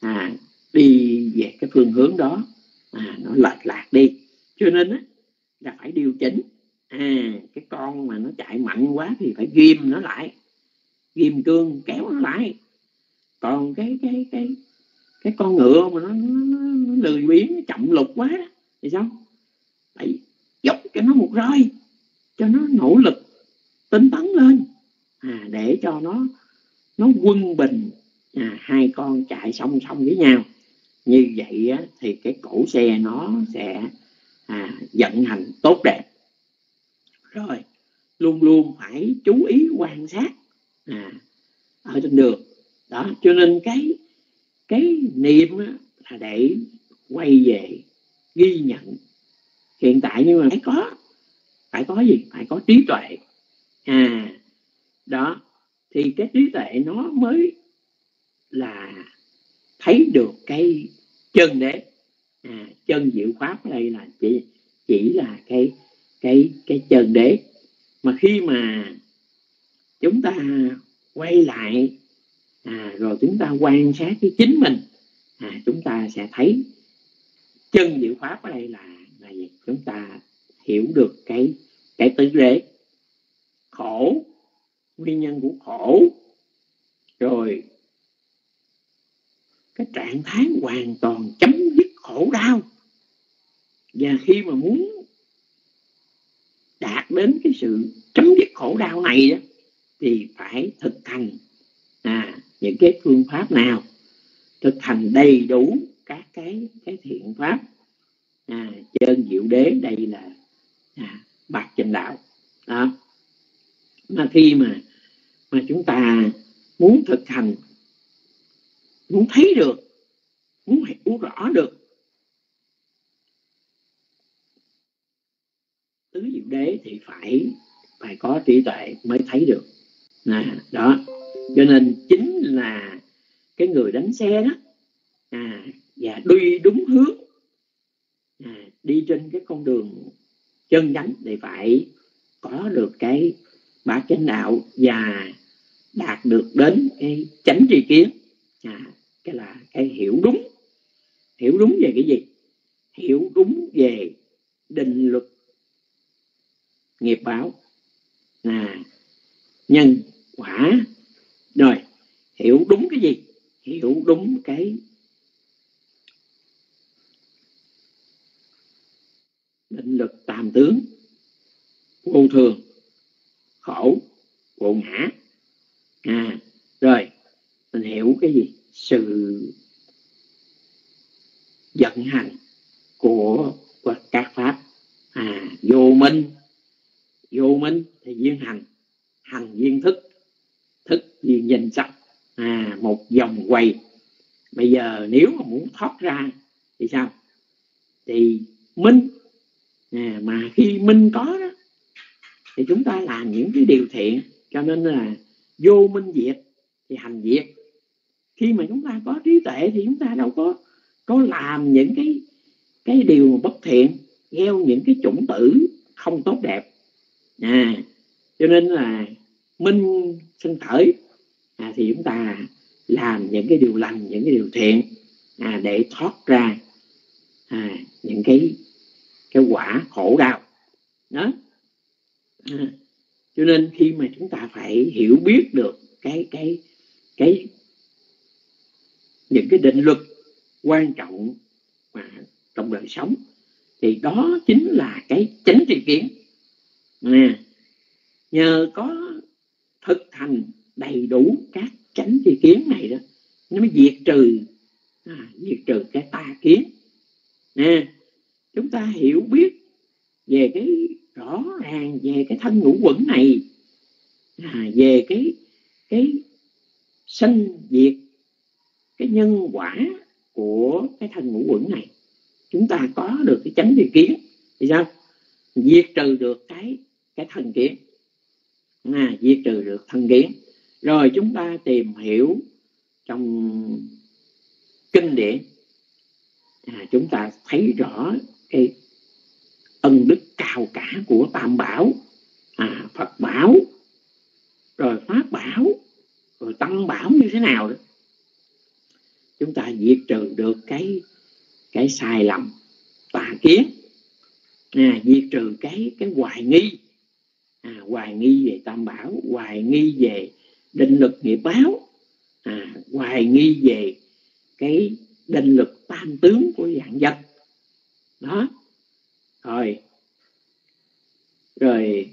à, đi về cái phương hướng đó à, nó lệch lạc đi. Cho nên á, là phải điều chỉnh. À cái con mà nó chạy mạnh quá thì phải ghim nó lại ghim cương kéo nó lại. Còn cái cái cái cái con ngựa mà nó, nó, nó lười biếng nó chậm lục quá thì sao? Phải dốc cho nó một roi cho nó nỗ lực tinh tấn lên. À, để cho nó nó quân bình. À, hai con chạy song song với nhau. Như vậy á, thì cái cổ xe nó sẽ à, vận hành tốt đẹp. Rồi luôn luôn phải chú ý quan sát à, ở trên đường. Đó cho nên cái cái niệm là để quay về ghi nhận. Hiện tại nhưng mà phải có phải có gì? Phải có trí tuệ. À. Đó. Thì cái trí tuệ nó mới là thấy được cái chân đế. À, chân diệu pháp ở đây là chỉ chỉ là cái cái cái chân đế. Mà khi mà chúng ta quay lại à, rồi chúng ta quan sát cái chính mình à, chúng ta sẽ thấy chân diệu pháp ở đây là là gì? Chúng ta hiểu được cái cái tứ đế khổ nguyên nhân của khổ. Rồi cái trạng thái hoàn toàn chấm dứt khổ đau. Và khi mà muốn đạt đến cái sự chấm dứt khổ đau này đó, thì phải thực hành à, những cái phương pháp nào? Thực hành đầy đủ các cái cái thiện pháp. À, chân diệu đế đây là à, bạc trình đạo. Đó. Mà khi mà mà chúng ta muốn thực hành muốn thấy được muốn hiểu rõ được tứ diệu đế thì phải phải có trí tuệ mới thấy được. À, đó. Cho nên chính là cái người đánh xe đó à, và đi đúng hướng à, đi trên cái con đường chân chánh thì phải có được cái bát chánh đạo và đạt được đến cái chánh tri kiến. À, cái là cái hiểu đúng. Hiểu đúng về cái gì? Hiểu đúng về định luật nghiệp báo. À, nhân quả. Rồi hiểu đúng cái gì? Hiểu đúng cái định lực tam tướng vô thường khổ vô ngã à rồi mình hiểu cái gì? Sự vận hành của, của các pháp. À vô minh vô minh thì duyên hành hành duyên thức thức duyên danh sắc. À một vòng quay bây giờ nếu mà muốn thoát ra thì sao? Thì minh à, mà khi minh có đó thì chúng ta làm những cái điều thiện cho nên là vô minh diệt thì hành diệt. Khi mà chúng ta có trí tuệ thì chúng ta đâu có có làm những cái cái điều bất thiện gieo những cái chủng tử không tốt đẹp. À cho nên là minh sinh khởi à, thì chúng ta làm những cái điều lành những cái điều thiện à, để thoát ra à, những cái cái quả khổ đau. Đó. À, cho nên khi mà chúng ta phải hiểu biết được cái cái cái những cái định luật quan trọng mà trong đời sống thì đó chính là cái chánh tri kiến. Nè nhờ có thực hành đầy đủ các chánh tri kiến này đó nó mới diệt trừ à, diệt trừ cái tà kiến. Nè chúng ta hiểu biết về cái rõ ràng về cái thân ngũ quẩn này à, về cái cái sanh diệt cái nhân quả của cái thân ngũ quẩn này. Chúng ta có được cái chánh tri kiến thì sao? Diệt trừ được cái cái thân kiến. À, diệt trừ được thân kiến. Rồi chúng ta tìm hiểu trong kinh điển. À, chúng ta thấy rõ cái ân đức cao cả của tam bảo. À, phật bảo rồi pháp bảo rồi tăng bảo như thế nào đó. Chúng ta diệt trừ được cái cái sai lầm tà kiến. À, diệt trừ cái cái hoài nghi. À, hoài nghi về tam bảo hoài nghi về định lực nghiệp báo. À, hoài nghi về cái định lực tam tướng của dạng vật đó. Rồi. Rồi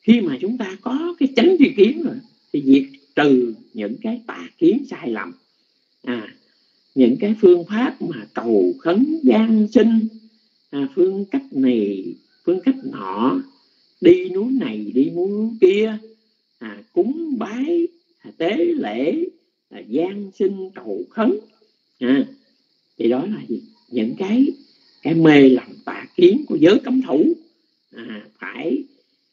khi mà chúng ta có cái chánh tri kiến rồi thì diệt trừ những cái tà kiến sai lầm. À những cái phương pháp mà cầu khấn gian sinh à, phương cách này phương cách nọ đi núi này đi núi kia à, cúng bái à, tế lễ à, gian sinh cầu khấn. À, thì đó là gì? Những cái cái mê lầm tà kiến của giới cấm thủ. À, phải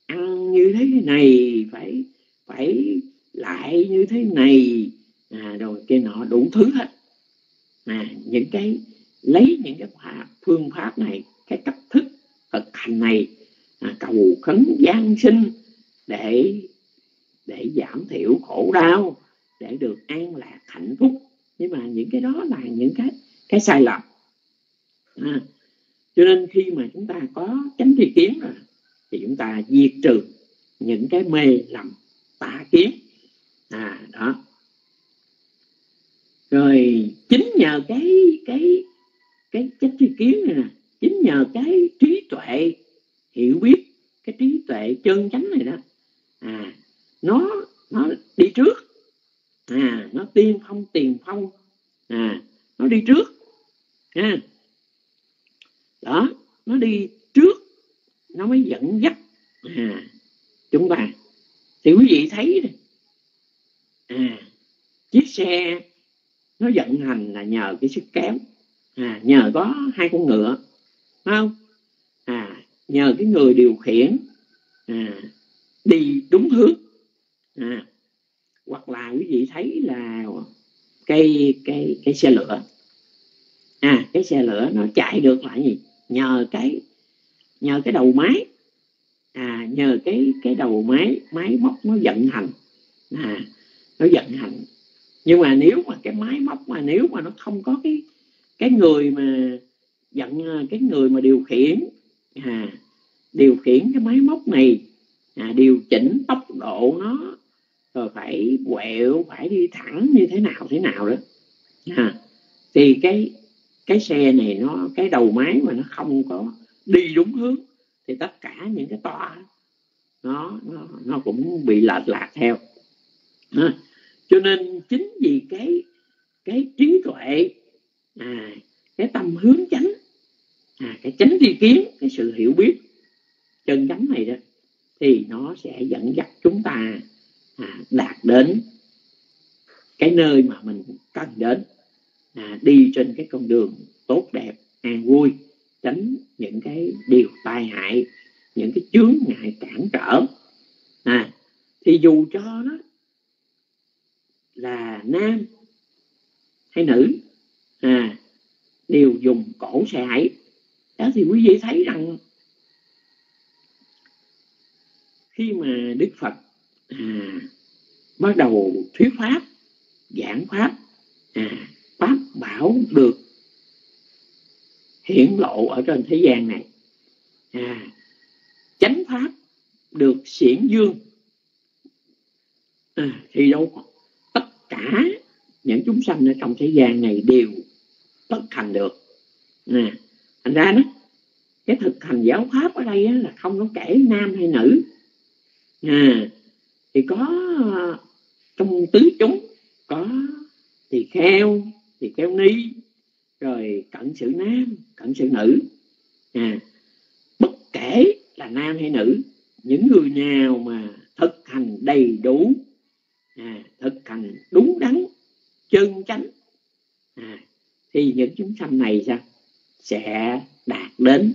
ăn như thế này phải phải lại như thế này. À, rồi kia nọ đủ thứ hết. À, những cái lấy những cái phương pháp này cái cách thức thực hành này à, cầu khấn gian sinh để để giảm thiểu khổ đau để được an lạc hạnh phúc. Nhưng mà những cái đó là những cái cái sai lầm. À, cho nên khi mà chúng ta có chánh tri kiến rồi thì chúng ta diệt trừ những cái mê lầm tà kiến. À đó. Rồi chính nhờ cái cái cái chánh tri kiến này nè chính nhờ cái trí tuệ hiểu biết cái trí tuệ chân chánh này đó à nó nó đi trước. À nó tiên phong tiền phong. À nó đi trước. À, đó nó đi trước nó mới dẫn dắt. À, chúng ta thì quý vị thấy này, à, chiếc xe nó vận hành là nhờ cái sức kéo. À, nhờ có hai con ngựa phải không? À, nhờ cái người điều khiển à, đi đúng hướng. À, hoặc là quý vị thấy là cây cây cây xe lửa. À cái xe lửa nó chạy được là gì? Nhờ cái nhờ cái đầu máy. À nhờ cái cái đầu máy máy móc nó vận hành. À nó vận hành. Nhưng mà nếu mà cái máy móc mà nếu mà nó không có cái cái người mà dẫn à, cái người mà điều khiển à, điều khiển cái máy móc này à, điều chỉnh tốc độ nó rồi phải quẹo phải đi thẳng như thế nào thế nào đó. À, thì cái cái xe này nó cái đầu máy mà nó không có đi đúng hướng thì tất cả những cái toa nó nó, nó cũng bị lệch lạc theo. À, cho nên chính vì cái cái trí tuệ à, cái tâm hướng chánh à, cái chánh tri kiến cái sự hiểu biết chân chánh này đó thì nó sẽ dẫn dắt chúng ta à, đạt đến cái nơi mà mình cần đến à, đi trên cái con đường tốt đẹp an vui tránh những cái điều tai hại những cái chướng ngại cản trở. À, thì dù cho nó là nam hay nữ à, đều dùng cổ sải đó thì quý vị thấy rằng khi mà đức phật à, bắt đầu thuyết pháp giảng pháp à, pháp bảo được hiển lộ ở trên thế gian này. À, chánh pháp được xiển dương. À, thì đâu tất cả những chúng sanh ở trong thế gian này đều tất thành được. À, thành ra đó cái thực hành giáo pháp ở đây là không có kể nam hay nữ. À, thì có à, trong tứ chúng có tỳ kheo thì kheo ni rồi cận sự nam cận sự nữ. À, bất kể là nam hay nữ những người nào mà thực hành đầy đủ à, thực hành đúng đắn chân chánh à, thì những chúng sanh này sao? Sẽ đạt đến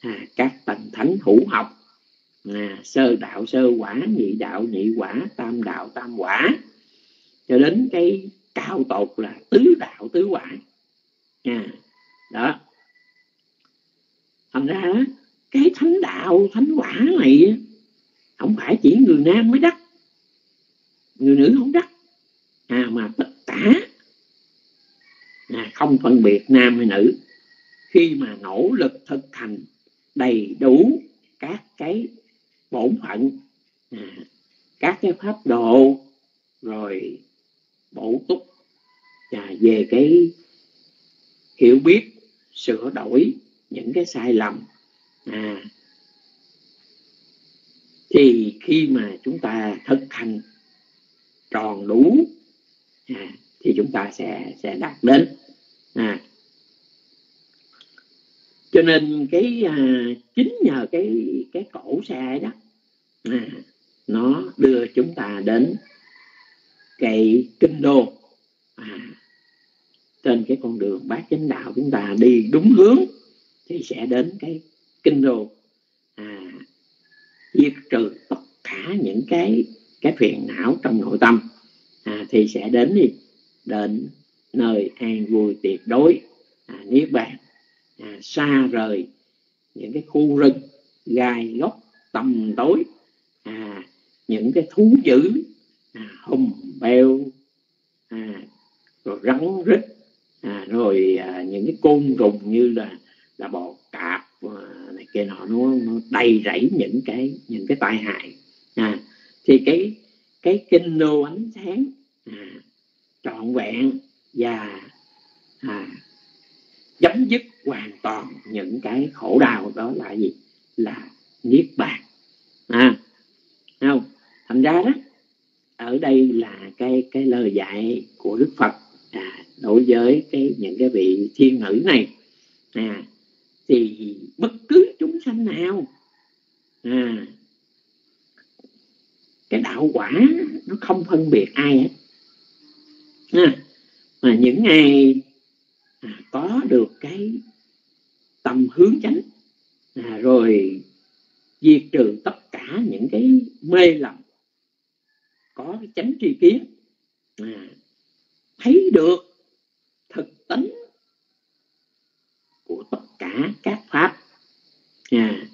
à, các tầng thánh hữu học. À, sơ đạo sơ quả nhị đạo nhị quả tam đạo tam quả. Cho đến cái cao tột là tứ đạo tứ quả à, đó. Thành ra cái thánh đạo thánh quả này không phải chỉ người nam mới đắc người nữ không đắc à mà tất cả à, không phân biệt nam hay nữ. Khi mà nỗ lực thực hành đầy đủ các cái bổn phận à, các cái pháp độ rồi bổ túc và về cái hiểu biết sửa đổi những cái sai lầm. À, thì khi mà chúng ta thực hành tròn đủ à, thì chúng ta sẽ sẽ đạt đến. À, cho nên cái à, chính nhờ cái cái cổ xe đó à, nó đưa chúng ta đến cái kinh đô. À, trên cái con đường bát chánh đạo chúng ta đi đúng hướng thì sẽ đến cái kinh đô. À, diệt trừ tất cả những cái cái phiền não trong nội tâm. À, thì sẽ đến đi đến nơi an vui tuyệt đối. À, niết bàn. À, xa rời những cái khu rừng gai góc tầm tối. À, những cái thú dữ à, hùng beo à, rồi rắn rít à, rồi à, những cái côn trùng như là là bọ cạp à, này kia nọ nó, nó đầy rẫy những cái những cái tai hại. À, thì cái cái kinh đô ánh sáng à, trọn vẹn và à, chấm dứt hoàn toàn những cái khổ đau đó là gì? Là niết bàn. À không? Thành ra đó ở đây là cái cái lời dạy của đức phật à, đối với cái những cái vị thiên nữ này. À, thì bất cứ chúng sanh nào à, cái đạo quả nó không phân biệt ai hết. À, mà những ai à, có được cái tâm hướng chánh à, rồi diệt trừ tất cả những cái mê lầm có cái chánh tri kiến. À, thấy được thực tính của tất cả các pháp. À,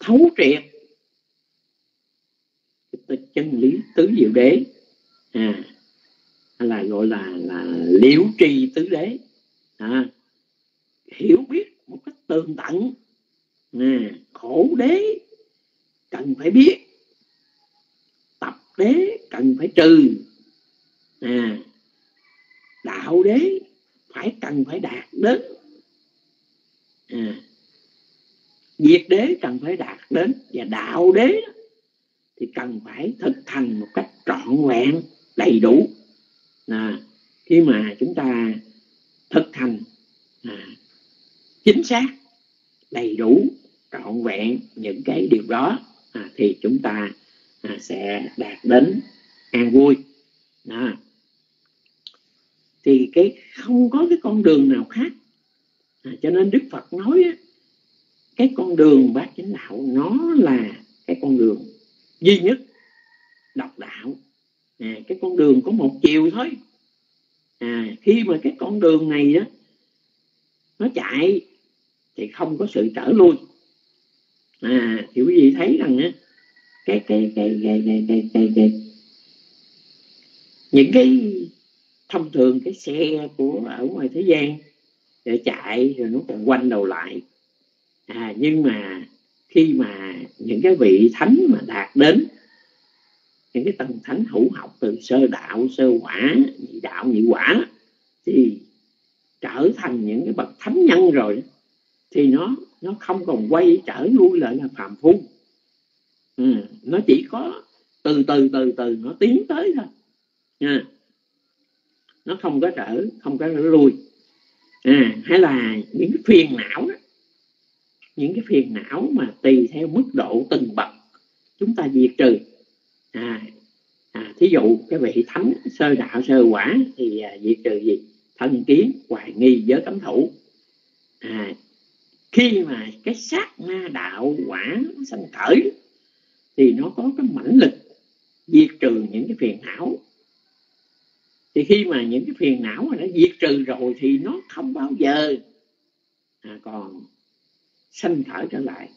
thấu triệt chân lý tứ diệu đế. À, là gọi là là liễu trì tứ đế. À, hiểu biết một cách tường tận. À, khổ đế cần phải biết đế cần phải trừ. À, đạo đế phải cần phải đạt đến. À, diệt đế cần phải đạt đến và đạo đế thì cần phải thực hành một cách trọn vẹn đầy đủ. À, khi mà chúng ta thực hành à, chính xác đầy đủ trọn vẹn những cái điều đó à, thì chúng ta à, sẽ đạt đến an vui. Đó. thì cái không có cái con đường nào khác. À, cho nên đức phật nói á, cái con đường bát chánh đạo nó là cái con đường duy nhất độc đạo. À, cái con đường có một chiều thôi. À, khi mà cái con đường này đó nó chạy thì không có sự trở lui. À, thì quý vị thấy rằng á, cái cái cái cái cái cái cái, cái những cái thông thường cái xe của ở ngoài thế gian để chạy rồi nó còn quanh đầu lại. À, nhưng mà khi mà những cái vị thánh mà đạt đến những cái tầng thánh hữu học từ sơ đạo sơ quả nhị đạo nhị quả thì trở thành những cái bậc thánh nhân rồi thì nó nó không còn quay trở lui lại là phàm phu ừ, nó chỉ có từ từ từ từ nó tiến tới thôi. Nha. Nó không có trở không có trở lui à, hay là những cái phiền não đó, những cái phiền não mà tùy theo mức độ từng bậc chúng ta diệt trừ. À, à, thí dụ cái vị thánh sơ đạo sơ quả thì à, diệt trừ gì? Thân kiến hoài nghi giới cấm thủ. À, khi mà cái sát ma đạo quả sanh khởi thì nó có cái mãnh lực diệt trừ những cái phiền não. Thì khi mà những cái phiền não mà nó diệt trừ rồi thì nó không bao giờ à, còn sanh khởi trở lại.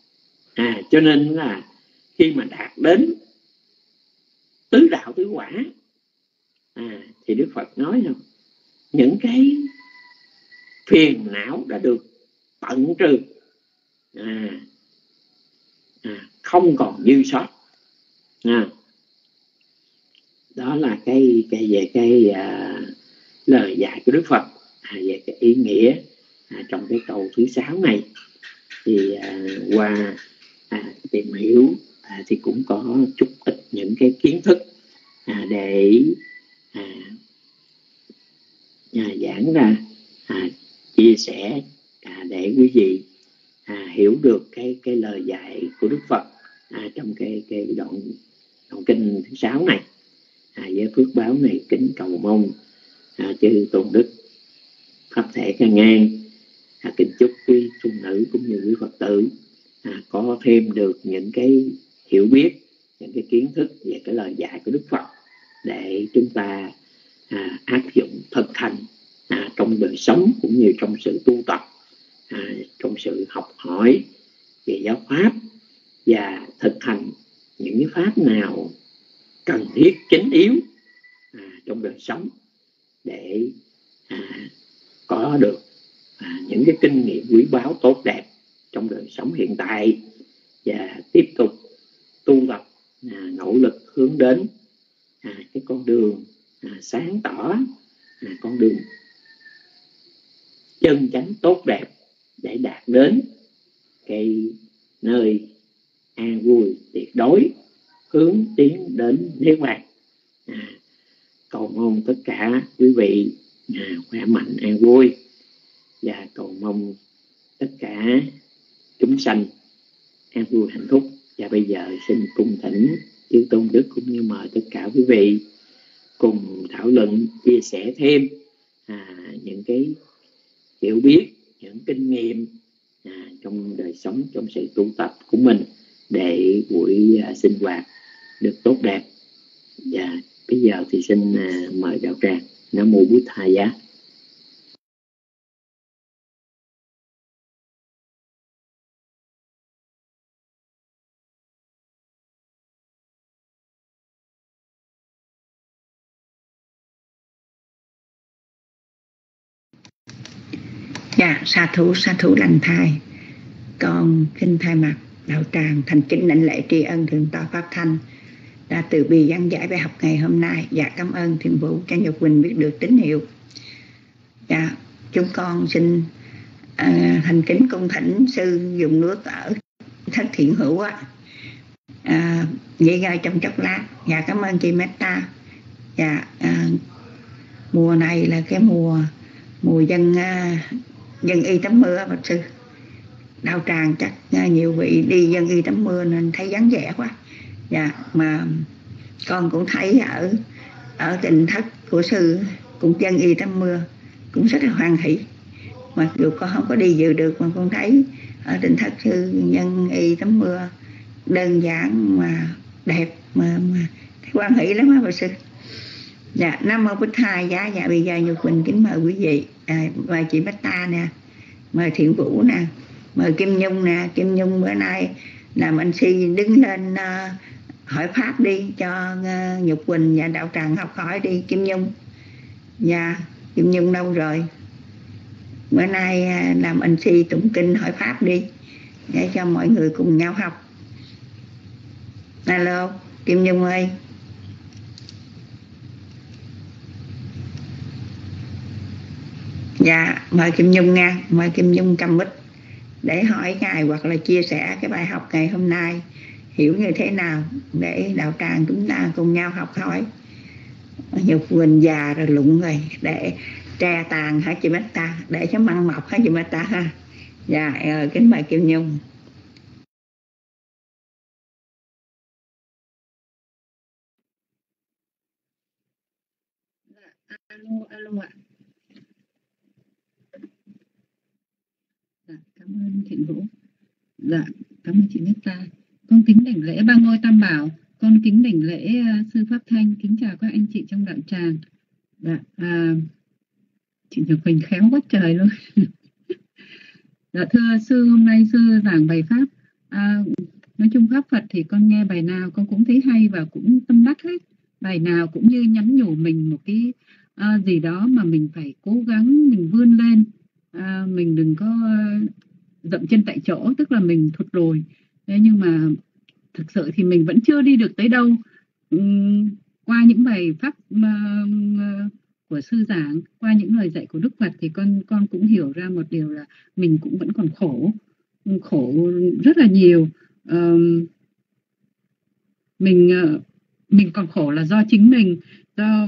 À cho nên là khi mà đạt đến tứ đạo tứ quả à, thì đức phật nói không những cái phiền não đã được tận trừ. À, à, không còn dư sót. À, đó là cái cái về cái à, lời dạy của đức phật à, về cái ý nghĩa à, trong cái câu thứ sáu này. Thì à, qua à, tìm hiểu à, thì cũng có chút ít những cái kiến thức à, để à, à, giảng ra à, chia sẻ à, để quý vị à, hiểu được cái cái lời dạy của Đức Phật à, trong cái cái đoạn đoạn kinh thứ sáu này. À, với phước báo này kính cầu mong à, chư tôn đức pháp thể ca ngang. À, kính chúc quý phụ nữ cũng như quý phật tử à, có thêm được những cái hiểu biết những cái kiến thức về cái lời dạy của đức phật để chúng ta à, áp dụng thực hành à, trong đời sống cũng như trong sự tu tập à, trong sự học hỏi về giáo pháp và thực hành những pháp nào cần thiết chính yếu à, trong đời sống để à, có được à, những cái kinh nghiệm quý báu tốt đẹp trong đời sống hiện tại và tiếp tục tu tập à, nỗ lực hướng đến à, cái con đường à, sáng tỏ à, con đường chân chánh tốt đẹp để đạt đến cái nơi an vui tuyệt đối hướng tiến đến niết bàn à, cầu mong tất cả quý vị à, khỏe mạnh an vui. Và cầu mong tất cả chúng sanh an vui hạnh phúc. Và bây giờ xin cung thỉnh chư tôn đức cũng như mời tất cả quý vị cùng thảo luận chia sẻ thêm à, những cái hiểu biết những kinh nghiệm à, trong đời sống trong sự tu tập của mình để buổi à, sinh hoạt được tốt đẹp. Và bây giờ thì xin à, mời đạo tràng nam mô bút thầy giá. Dạ, sa thủ, sa thủ lành thai. Con kinh thay mặt đạo tràng thành kính lãnh lễ tri ân thượng tọa pháp thanh. Đã từ bi giảng giải bài học ngày hôm nay và dạ, cảm ơn thiền vũ cho nhật quỳnh biết được tín hiệu. Dạ chúng con xin à, thành kính cung thỉnh sư dùng nước ở thất thiện hữu á. À, nghỉ ngơi trong chốc lát. Dạ cảm ơn chị Meta dạ à, mùa này là cái mùa mùa dân à, dân y tắm mưa bác sư. Đạo tràng chắc nhiều vị đi dân y tắm mưa nên thấy vắng vẻ quá. Dạ mà con cũng thấy ở ở tình thất của sư cũng dân y tắm mưa cũng rất là hoan hỷ. Mặc dù con không có đi dự được mà con thấy ở tình thất sư nhân y tắm mưa đơn giản mà đẹp mà, mà thấy hoan hỷ lắm á bà sư dạ nam mô bích thai giá dạ bây giờ nhục quỳnh. Kính mời quý vị à, mời chị bách ta nè mời thiện vũ nè mời kim nhung nè. Kim nhung bữa nay làm anh si đứng lên uh, hỏi pháp đi cho uh, nhục quỳnh và đạo tràng học hỏi đi kim nhung. Dạ kim nhung đâu rồi? Bữa nay uh, làm anh si tụng kinh hỏi pháp đi để cho mọi người cùng nhau học. Alo kim nhung ơi. Dạ mời kim nhung nha. Mời kim nhung cầm mic để hỏi ngài hoặc là chia sẻ cái bài học ngày hôm nay. Hiểu như thế nào để đạo tràng chúng ta cùng nhau học hỏi. Nhục quỳnh già rồi lụng rồi để tre tàn hả chị bác ta? Để cho măng mọc hả chị bác ta ha? Dạ ờ, kính mời kim nhung. Dạ, alo alo ạ. Cảm ơn thiện vũ. Dạ cảm ơn chị Netta con kính đảnh lễ ba ngôi tam bảo. Con kính đảnh lễ uh, sư pháp thanh. Kính chào các anh chị trong đạo tràng. Dạ à, chị nhật quỳnh khéo quá trời luôn. Dạ thưa sư hôm nay sư giảng bài pháp. À, nói chung pháp phật thì con nghe bài nào con cũng thấy hay và cũng tâm đắc hết. Bài nào cũng như nhắn nhủ mình một cái à, gì đó mà mình phải cố gắng mình vươn lên. À, mình đừng có dậm chân tại chỗ tức là mình thụt lùi. Thế nhưng mà thực sự thì mình vẫn chưa đi được tới đâu. Uhm, qua những bài pháp uh, của sư giảng qua những lời dạy của đức phật thì con con cũng hiểu ra một điều là mình cũng vẫn còn khổ khổ rất là nhiều. Uh, mình uh, mình còn khổ là do chính mình do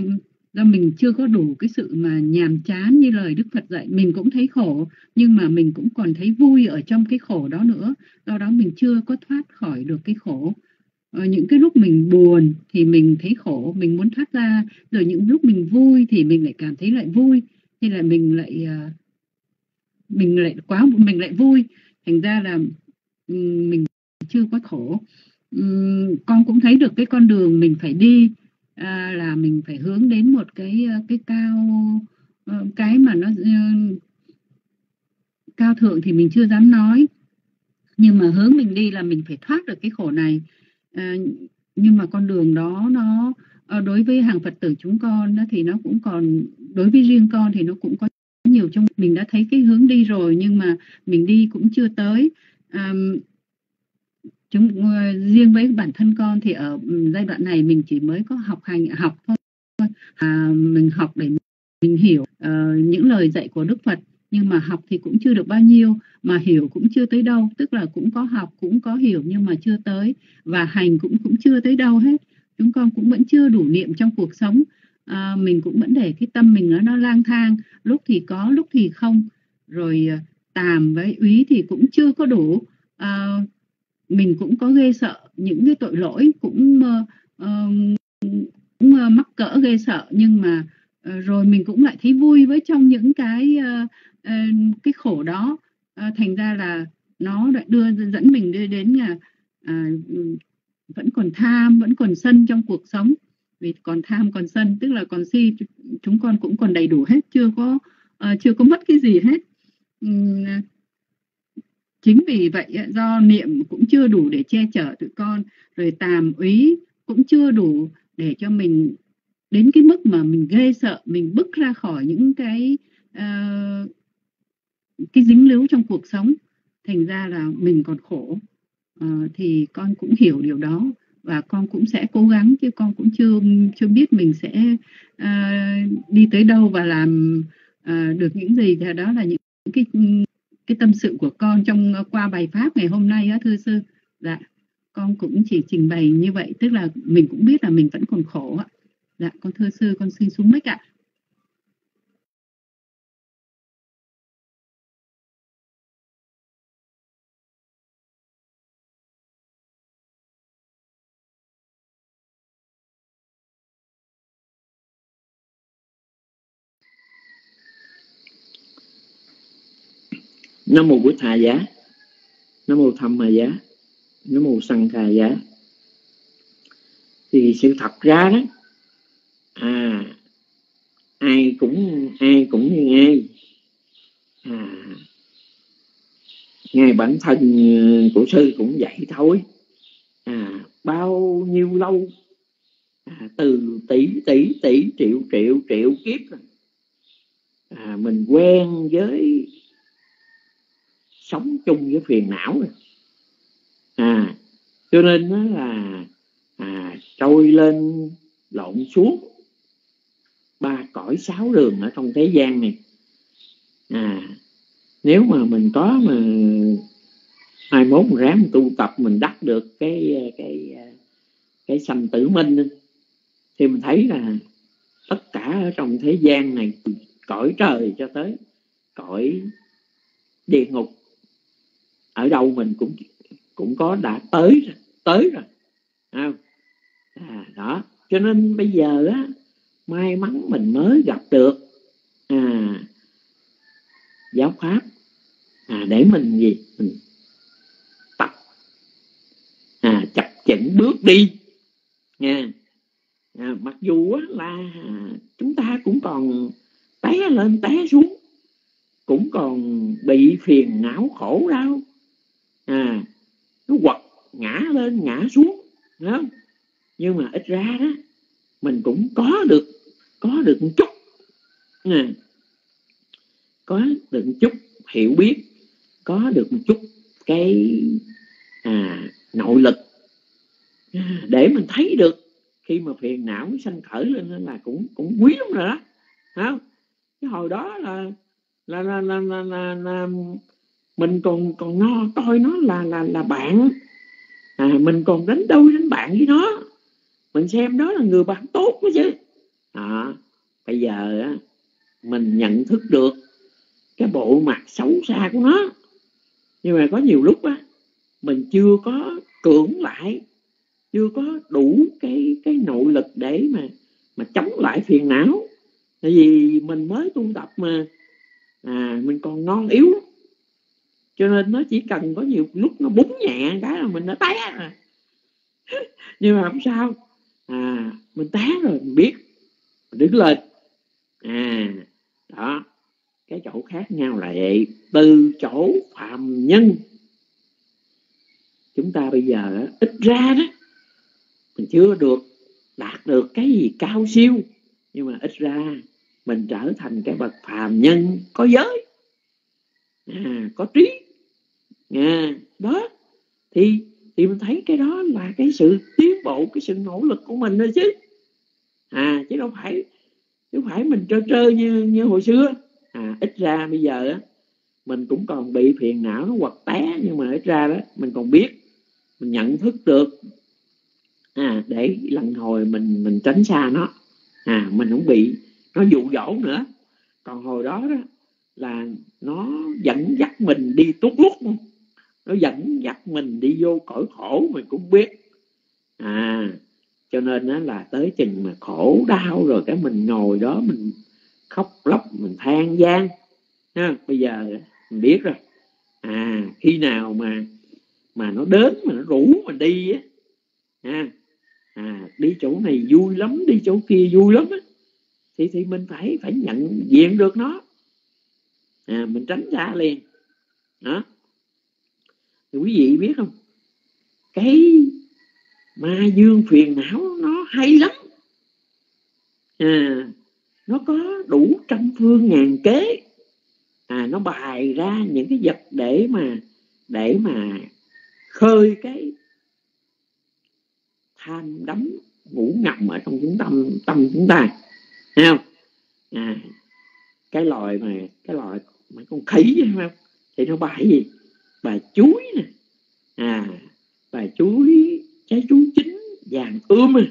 do mình chưa có đủ cái sự mà nhàm chán như lời Đức Phật dạy. Mình cũng thấy khổ, nhưng mà mình cũng còn thấy vui ở trong cái khổ đó nữa. Do đó mình chưa có thoát khỏi được cái khổ. Ở những cái lúc mình buồn thì mình thấy khổ, mình muốn thoát ra. Rồi những lúc mình vui thì mình lại cảm thấy lại vui. Thì là mình lại ờ, mình lại quá, mình lại vui. Thành ra là mình chưa có khổ. Con cũng thấy được cái con đường mình phải đi à, là mình phải hướng đến một cái ờ, cái cao ờ, cái mà nó uh, cao thượng thì mình chưa dám nói. Nhưng mà hướng mình đi là mình phải thoát được cái khổ này. À, nhưng mà con đường đó nó đối với hàng phật tử chúng con đó thì nó cũng còn đối với riêng con thì nó cũng có nhiều trong mình đã thấy cái hướng đi rồi nhưng mà mình đi cũng chưa tới. À, chúng ờ, riêng với bản thân con thì ở ừ, giai đoạn này mình chỉ mới có học hành học thôi. À, mình học để mình hiểu uh, những lời dạy của Đức Phật. Nhưng mà học thì cũng chưa được bao nhiêu mà hiểu cũng chưa tới đâu. Tức là cũng có học cũng có hiểu nhưng mà chưa tới. Và hành cũng cũng chưa tới đâu hết. Chúng con cũng vẫn chưa đủ niệm trong cuộc sống. À, mình cũng vẫn để cái tâm mình nó nó lang thang. Lúc thì có lúc thì không. Rồi ờ, tàm với úy thì cũng chưa có đủ. À, mình cũng có ghê sợ những cái tội lỗi cũng uh, cũng uh, mắc cỡ ghê sợ nhưng mà uh, rồi mình cũng lại thấy vui với trong những cái uh, uh, cái khổ đó. Uh, thành ra là nó lại đưa dẫn mình đưa đến là uh, à, vẫn còn tham vẫn còn sân trong cuộc sống. Vì còn tham còn sân tức là còn si chúng con cũng còn đầy đủ hết chưa có uh, chưa có mất cái gì hết. Um, chính vì vậy do niệm cũng chưa đủ để che chở tụi con rồi tàm úy cũng chưa đủ để cho mình đến cái mức mà mình ghê sợ mình bứt ra khỏi những cái uh, cái dính líu trong cuộc sống. Thành ra là mình còn khổ. Uh, thì con cũng hiểu điều đó và con cũng sẽ cố gắng chứ con cũng chưa chưa biết mình sẽ uh, đi tới đâu và làm uh, được những gì. Thì đó là những cái cái tâm sự của con trong ờ, qua bài pháp ngày hôm nay á, thưa sư. Dạ con cũng chỉ trình bày như vậy, tức là mình cũng biết là mình vẫn còn khổ ạ. Dạ con thưa sư, con xin xuống mic ạ. Nam mô bụt thà giá. Nam mô thâm mà giá. Nam mô sanh thà giá. Thì sự thật ra đó à ai cũng ai cũng như ai à ngay bản thân ừ, của sư cũng vậy thôi. À, bao nhiêu lâu? À, từ tỷ tỷ tỷ triệu triệu triệu kiếp. À, mình quen với sống chung với phiền não rồi à cho nên đó là à, trôi lên lộn xuống. Ba cõi sáu đường ở trong thế gian này. À nếu mà mình có mà hai mốt mình ráng tu tập mình đắc được cái cái cái sanh tử minh thì mình thấy là tất cả ở trong thế gian này cõi trời cho tới cõi địa ngục ở đâu mình cũng cũng có đã tới tới rồi. À, à, đó. Cho nên bây giờ á may mắn mình mới gặp được à, giáo pháp. À, để mình gì? Mình tập. À, chập chỉnh bước đi. Nha à, mặc dù á, là chúng ta cũng còn té lên té xuống cũng còn bị phiền não khổ đau à nó quật ngã lên ngã xuống không? nhưng mà ít ra đó mình cũng có được có được một chút. À, có được một chút hiểu biết có được một chút cái à, nội lực. À, để mình thấy được khi mà phiền não sanh khởi lên là cũng cũng quý lắm rồi đó không? Cái hồi đó là là là là, là, là, là mình còn còn no coi nó là là là bạn. À, mình còn đánh đôi đánh bạn với nó. Mình xem đó là người bạn tốt quá chứ. À, bây giờ á, mình nhận thức được cái bộ mặt xấu xa của nó. Nhưng mà có nhiều lúc á mình chưa có cưỡng lại chưa có đủ cái cái nội lực để mà mà chống lại phiền não. Tại vì mình mới tu tập mà. À mình còn non yếu cho nên nó chỉ cần có nhiều lúc nó búng nhẹ cái là mình đã té rồi. Nhưng mà không sao. À mình té rồi, mình biết. Mình đứng lên. À đó. Cái chỗ khác nhau là vậy. Từ chỗ phạm nhân. Chúng ta bây giờ ít ra đó, mình chưa được đạt được cái gì cao siêu. Nhưng mà ít ra mình trở thành cái bậc phàm nhân có giới à, có trí. À, đó. Thì thì mình thấy cái đó là cái sự tiến bộ cái sự nỗ lực của mình thôi chứ. À chứ đâu phải chứ phải mình trơ trơ như như hồi xưa. À ít ra bây giờ á mình cũng còn bị phiền não nó quật té nhưng mà ít ra đó mình còn biết mình nhận thức được. À để lần hồi mình mình tránh xa nó. À mình không bị nó dụ dỗ nữa. Còn hồi đó đó là nó dẫn dắt mình đi tốt lúc nó dẫn dắt mình đi vô cõi khổ mình cũng biết. À cho nên đó là tới chừng mà khổ đau rồi cái mình ngồi đó mình khóc lóc mình than gian ha bây giờ mình biết rồi. À khi nào mà mà nó đến mà nó rủ mình đi á à, à đi chỗ này vui lắm đi chỗ kia vui lắm á thì thì mình phải phải nhận diện được nó à, mình tránh ra liền. Đó. Thì quý vị biết không? Cái ma dương phiền não nó hay lắm. À, nó có đủ trăm phương ngàn kế. À, nó bài ra những cái vật để mà để mà khơi cái tham đắm ngủ ngầm ở trong chúng tâm tâm chúng ta. Thấy không? À, cái loài mà cái loài mà con khỉ không thì nó bài gì? Bài chuối nè. À bài chuối, trái chuối chín, vàng ươm à.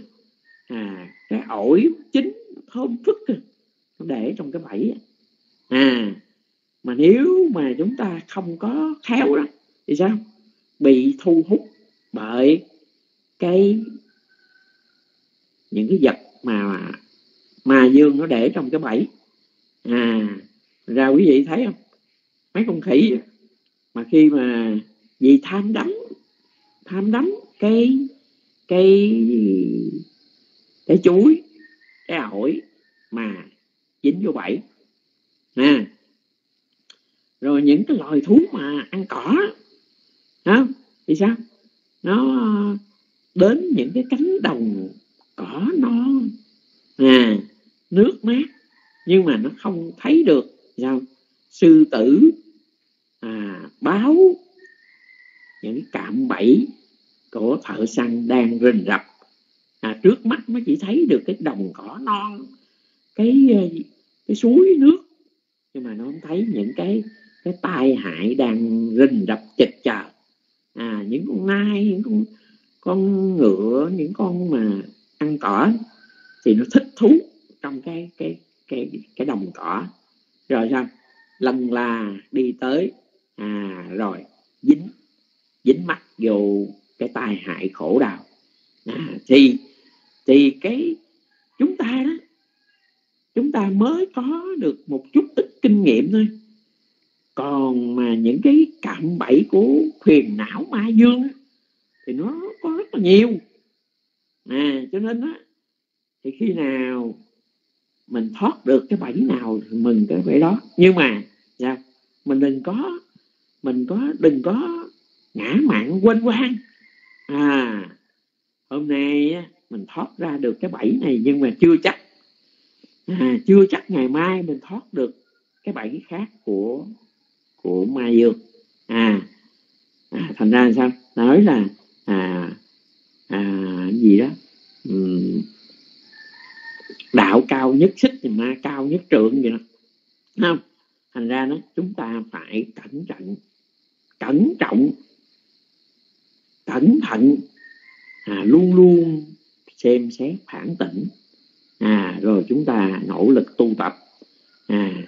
à cái ổi chín, thơm phức à. nó để trong cái bẫy à mà nếu mà chúng ta không có khéo đó, thì sao? Bị thu hút bởi cái, những cái vật mà mà dương nó để trong cái bẫy. À ra quý vị thấy không? Mấy con khỉ mà khi mà vì tham đắm tham đắm cái cái cái chuối, cái ổi mà dính vô bẫy. Nè. rồi những cái loài thú mà ăn cỏ đó thì sao? Nó đến những cái cánh đồng cỏ non à nước mát, nhưng mà nó không thấy được sao? Sư tử à, báo những cạm bẫy của thợ săn đang rình rập. À, trước mắt mới chỉ thấy được cái đồng cỏ non cái ờ, cái suối nước. Nhưng mà nó không thấy những cái cái tai hại đang rình rập chịch chờ. À những con nai những con con ngựa những con mà ăn cỏ thì nó thích thú trong cái cái cái cái đồng cỏ rồi sao? Lần là đi tới à rồi dính dính mắt vô cái tai hại khổ đau. À, thì thì cái chúng ta đó chúng ta mới có được một chút ít kinh nghiệm thôi. Còn mà những cái cạm bẫy của phiền não ma dương thì nó có rất là nhiều. À cho nên á thì khi nào mình thoát được cái bẫy nào thì mừng cái bẫy đó. Nhưng mà dạ, mình đừng có mình có đừng có ngã mạng quên quan à hôm nay mình thoát ra được cái bẫy này nhưng mà chưa chắc. À, chưa chắc ngày mai mình thoát được cái bẫy khác của của ma dương à, à thành ra là sao? Nói là à, à gì đó? Đạo cao nhất xích thì ma cao nhất trượng vậy đó. Không? Thành ra đó chúng ta phải cẩn trọng cẩn trọng cẩn thận à, luôn luôn xem xét phản tỉnh. À, rồi chúng ta nỗ lực tu tập. À,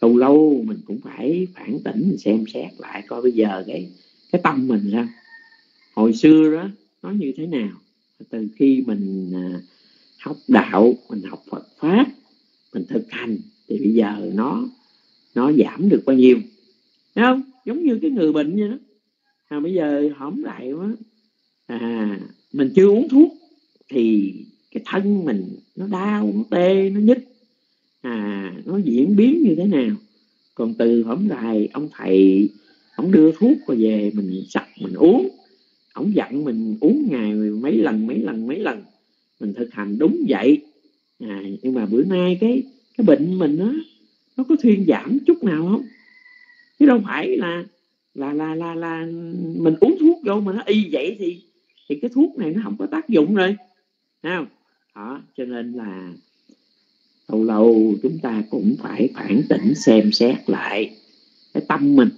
lâu lâu mình cũng phải phản tỉnh xem xét lại coi bây giờ cái cái tâm mình ra hồi xưa đó nó như thế nào? Từ khi mình à, học đạo mình học Phật pháp mình thực hành thì bây giờ nó nó giảm được bao nhiêu? Thấy không? Giống như cái người bệnh vậy đó. À, bây giờ hỏng lại quá. À, mình chưa uống thuốc thì cái thân mình nó đau nó tê nó nhức. À nó diễn biến như thế nào? Còn từ hổm lại ông thầy ông đưa thuốc rồi về mình sặc mình uống. Ông dặn mình uống ngày mấy lần mấy lần mấy lần mình thực hành đúng vậy. À, nhưng mà bữa nay cái cái bệnh mình nó nó có thuyên giảm chút nào không? Chứ đâu phải là là là là là mình uống thuốc vô mà nó y vậy thì thì cái thuốc này nó không có tác dụng rồi. Không? Đó cho nên là lâu lâu chúng ta cũng phải phản tỉnh xem xét lại cái tâm mình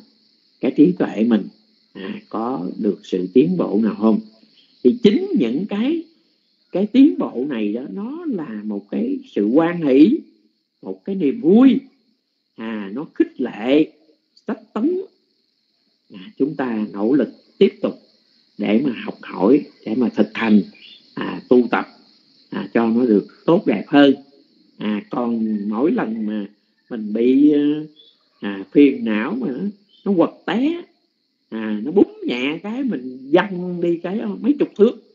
cái trí tuệ mình à, có được sự tiến bộ nào không? Thì chính những cái cái tiến bộ này đó nó là một cái sự quan hỷ một cái niềm vui. À nó khích lệ sách tấn. À, chúng ta nỗ lực tiếp tục để mà học hỏi để mà thực hành à, tu tập à, cho nó được tốt đẹp hơn. À, còn mỗi lần mà mình bị à, phiền não mà nó, quật té à, nó búng nhẹ cái mình văng đi cái mấy chục thước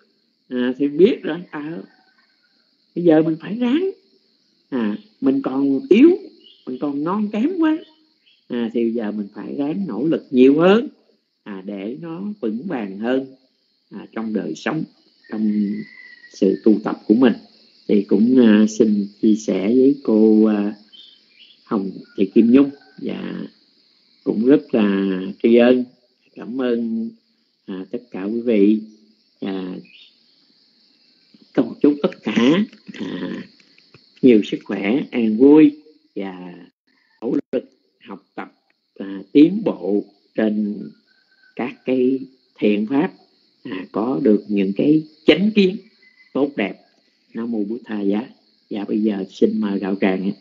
à, thì biết rồi. À, bây giờ mình phải ráng. À, mình còn yếu mình còn non kém quá. À, thì bây giờ mình phải ráng nỗ lực nhiều hơn. À, để nó vững vàng hơn à, trong đời sống trong sự tu tập của mình. Thì cũng à, xin chia sẻ với cô à, Hồng Thị Kim Nhung. Và cũng rất là tri ân. Cảm ơn à, tất cả quý vị. Và à, nhiều sức khỏe an vui và nỗ lực học tập à, tiến bộ trên các cái thiện pháp à, có được những cái chánh kiến tốt đẹp. Nam mô bút tha giá. Và bây giờ xin mời đạo tràng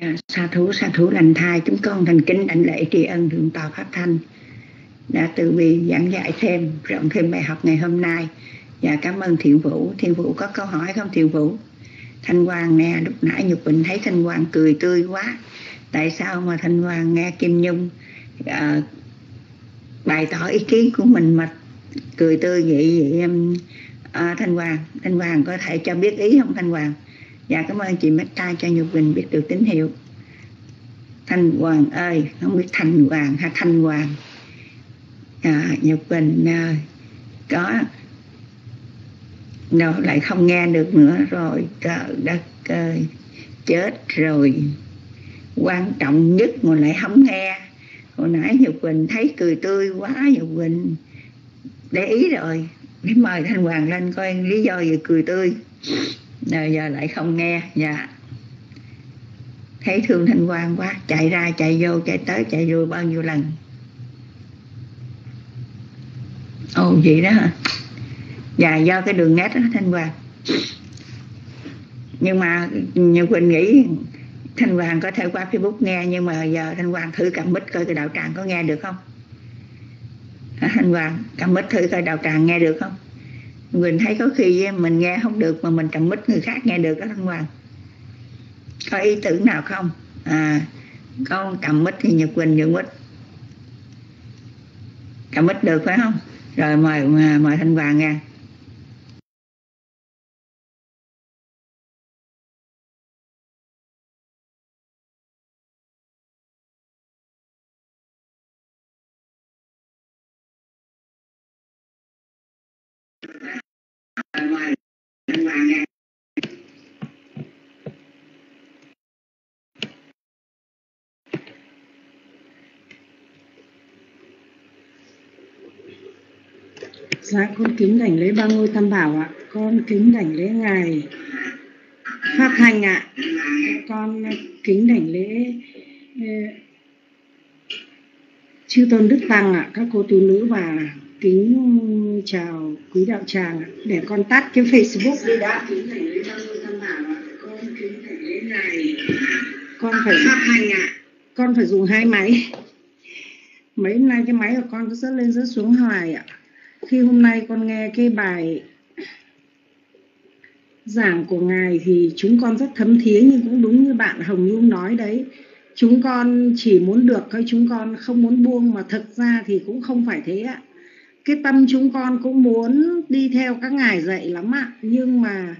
Dạ, sa thú sa thú lành thai chúng con thành kính đảnh lễ tri ân thượng tọa pháp thanh. Đã từ bi giảng dạy thêm rộng thêm bài học ngày hôm nay. Và cảm ơn thiện vũ. Thiện vũ có câu hỏi không thiện vũ? Thanh hoàng nè lúc nãy nhục bình thấy thanh hoàng cười tươi quá. Tại sao mà thanh hoàng nghe kim nhung à, bày tỏ ý kiến của mình mà cười tươi vậy vậy em à, thanh hoàng thanh hoàng có thể cho biết ý không thanh hoàng dạ cảm ơn chị Meta cho nhục bình biết được tín hiệu. Thanh hoàng ơi không biết thanh hoàng hay thanh hoàng. À, nhục bình à, có đâu lại không nghe được nữa rồi. Trời đất ơi chết rồi. Quan trọng nhất mà lại không nghe. Hồi nãy nhục bình thấy cười tươi quá nhục bình. Để ý rồi để mời thanh hoàng lên coi lý do gì cười tươi à, giờ lại không nghe. Dạ. Thấy thương thanh quan quá chạy ra chạy vô chạy tới chạy vô bao nhiêu lần? Ồ vậy đó hả? Dạ do cái đường nét đó thanh quan nhưng mà như quỳnh nghĩ thanh hoàng có thể qua facebook nghe nhưng mà giờ thanh hoàng thử cầm mic coi cái đạo tràng có nghe được không? Thanh hoàng cầm mic thử coi đạo tràng nghe được không? Mình thấy có khi mình nghe không được mà mình cầm mít người khác nghe được đó thanh hoàng có ý tưởng nào không? À con cầm mít thì nhật quỳnh nhường mít cầm mít được phải không? Rồi mời mời thanh hoàng nghe. Dạ con kính đảnh lễ ba ngôi tam bảo ạ. Con kính đảnh lễ ngài Pháp Hành ạ. Con kính đảnh lễ uh, chư tôn đức tăng ạ, các cô tu nữ và kính chào quý đạo tràng ạ. Để con tắt cái Facebook đi đã. Kính đảnh lễ ba ngôi tam bảo ạ. Con kính đảnh lễ ngài con phải Pháp Hành ạ. Con phải dùng hai máy. Mấy hôm nay cái máy của con cứ rất lên rất xuống hoài ạ khi hôm nay con nghe cái bài giảng của ngài thì chúng con rất thấm thía, nhưng cũng đúng như bạn Hồng Nhung nói đấy. Chúng con chỉ muốn được thôi, chúng con không muốn buông, mà thực ra thì cũng không phải thế ạ. Cái tâm chúng con cũng muốn đi theo các ngài dạy lắm ạ. Nhưng mà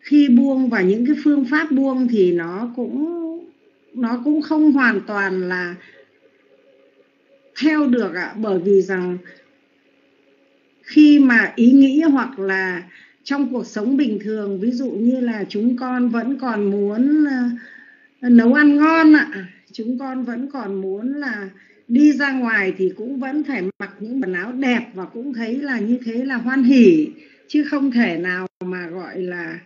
khi buông và những cái phương pháp buông thì nó cũng nó cũng không hoàn toàn là theo được ạ. Bởi vì rằng khi mà ý nghĩ hoặc là trong cuộc sống bình thường ví dụ như là chúng con vẫn còn muốn uh, nấu ăn ngon ạ chúng con vẫn còn muốn là đi ra ngoài thì cũng vẫn phải mặc những quần áo đẹp và cũng thấy là như thế là hoan hỉ chứ không thể nào mà gọi là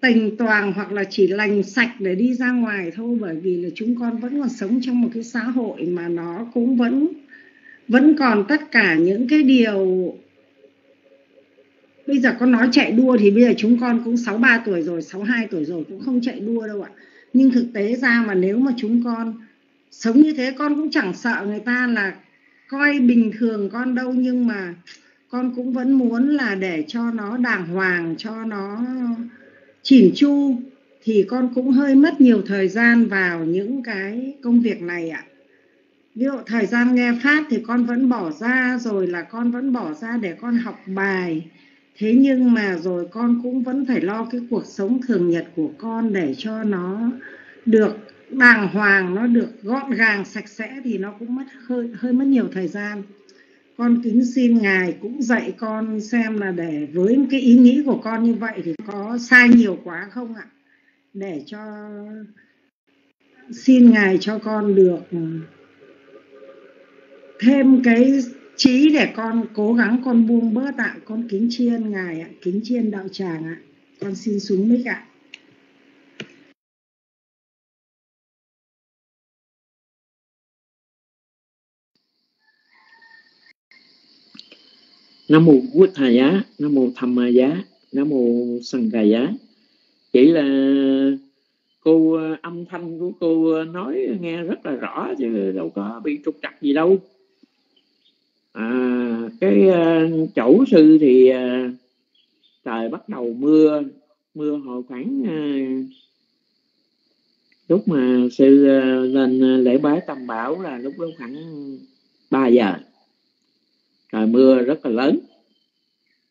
tình toàn hoặc là chỉ lành sạch để đi ra ngoài thôi bởi vì là chúng con vẫn còn sống trong một cái xã hội mà nó cũng vẫn vẫn còn tất cả những cái điều bây giờ con nói chạy đua thì bây giờ chúng con cũng 63 tuổi rồi 62 tuổi rồi cũng không chạy đua đâu ạ. Nhưng thực tế ra mà nếu mà chúng con sống như thế, con cũng chẳng sợ người ta là coi bình thường con đâu, nhưng mà con cũng vẫn muốn là để cho nó đàng hoàng, cho nó chỉn chu, thì con cũng hơi mất nhiều thời gian vào những cái công việc này ạ. Ví dụ thời gian nghe pháp thì con vẫn bỏ ra, rồi là con vẫn bỏ ra để con học bài thế nhưng mà rồi con cũng vẫn phải lo cái cuộc sống thường nhật của con để cho nó được đàng hoàng, nó được gọn gàng, sạch sẽ thì nó cũng mất hơi hơi mất nhiều thời gian. Con kính xin ngài cũng dạy con xem là để với cái ý nghĩ của con như vậy thì có sai nhiều quá không ạ? Để cho, xin ngài cho con được thêm cái trí để con cố gắng, con buông bớt ạ. Con kính chiên ngài ạ. Kính chiên đạo tràng ạ. Con xin xuống mic ạ. Nam mô bút thà giá, nam mô tham ma giá, nam mô Sằng Cà giá. Chỉ là cô ờ, âm thanh của cô ờ, nói nghe rất là rõ chứ đâu có bị trục trặc gì đâu à, cái à, chẩu sư thì à, trời bắt đầu mưa mưa hồi khoảng à, lúc mà sư à, lên à, lễ bái tam bảo là lúc đó khoảng 3 giờ. Trời mưa rất là lớn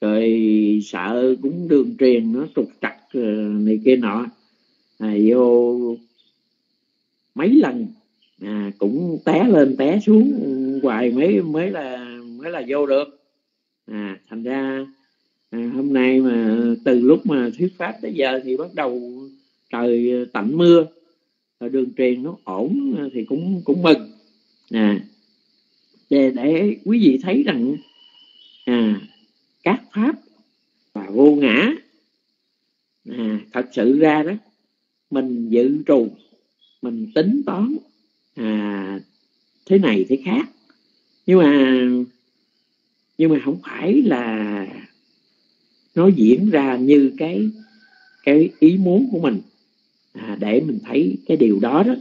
rồi sợ cũng đường truyền nó trục trặc à, này kia nọ. À, vô mấy lần à, cũng té lên té xuống hoài mấy mới là mới là vô được. À, thành ra à, hôm nay mà từ lúc mà thuyết pháp tới giờ thì bắt đầu trời tạnh mưa rồi đường truyền nó ổn thì cũng cũng mừng. À để, để quý vị thấy rằng à, các pháp và vô ngã à, thật sự ra đó mình dự trù mình tính toán à, thế này thế khác. Nhưng mà nhưng mà không phải là nó diễn ra như cái cái ý muốn của mình. À, để mình thấy cái điều đó đó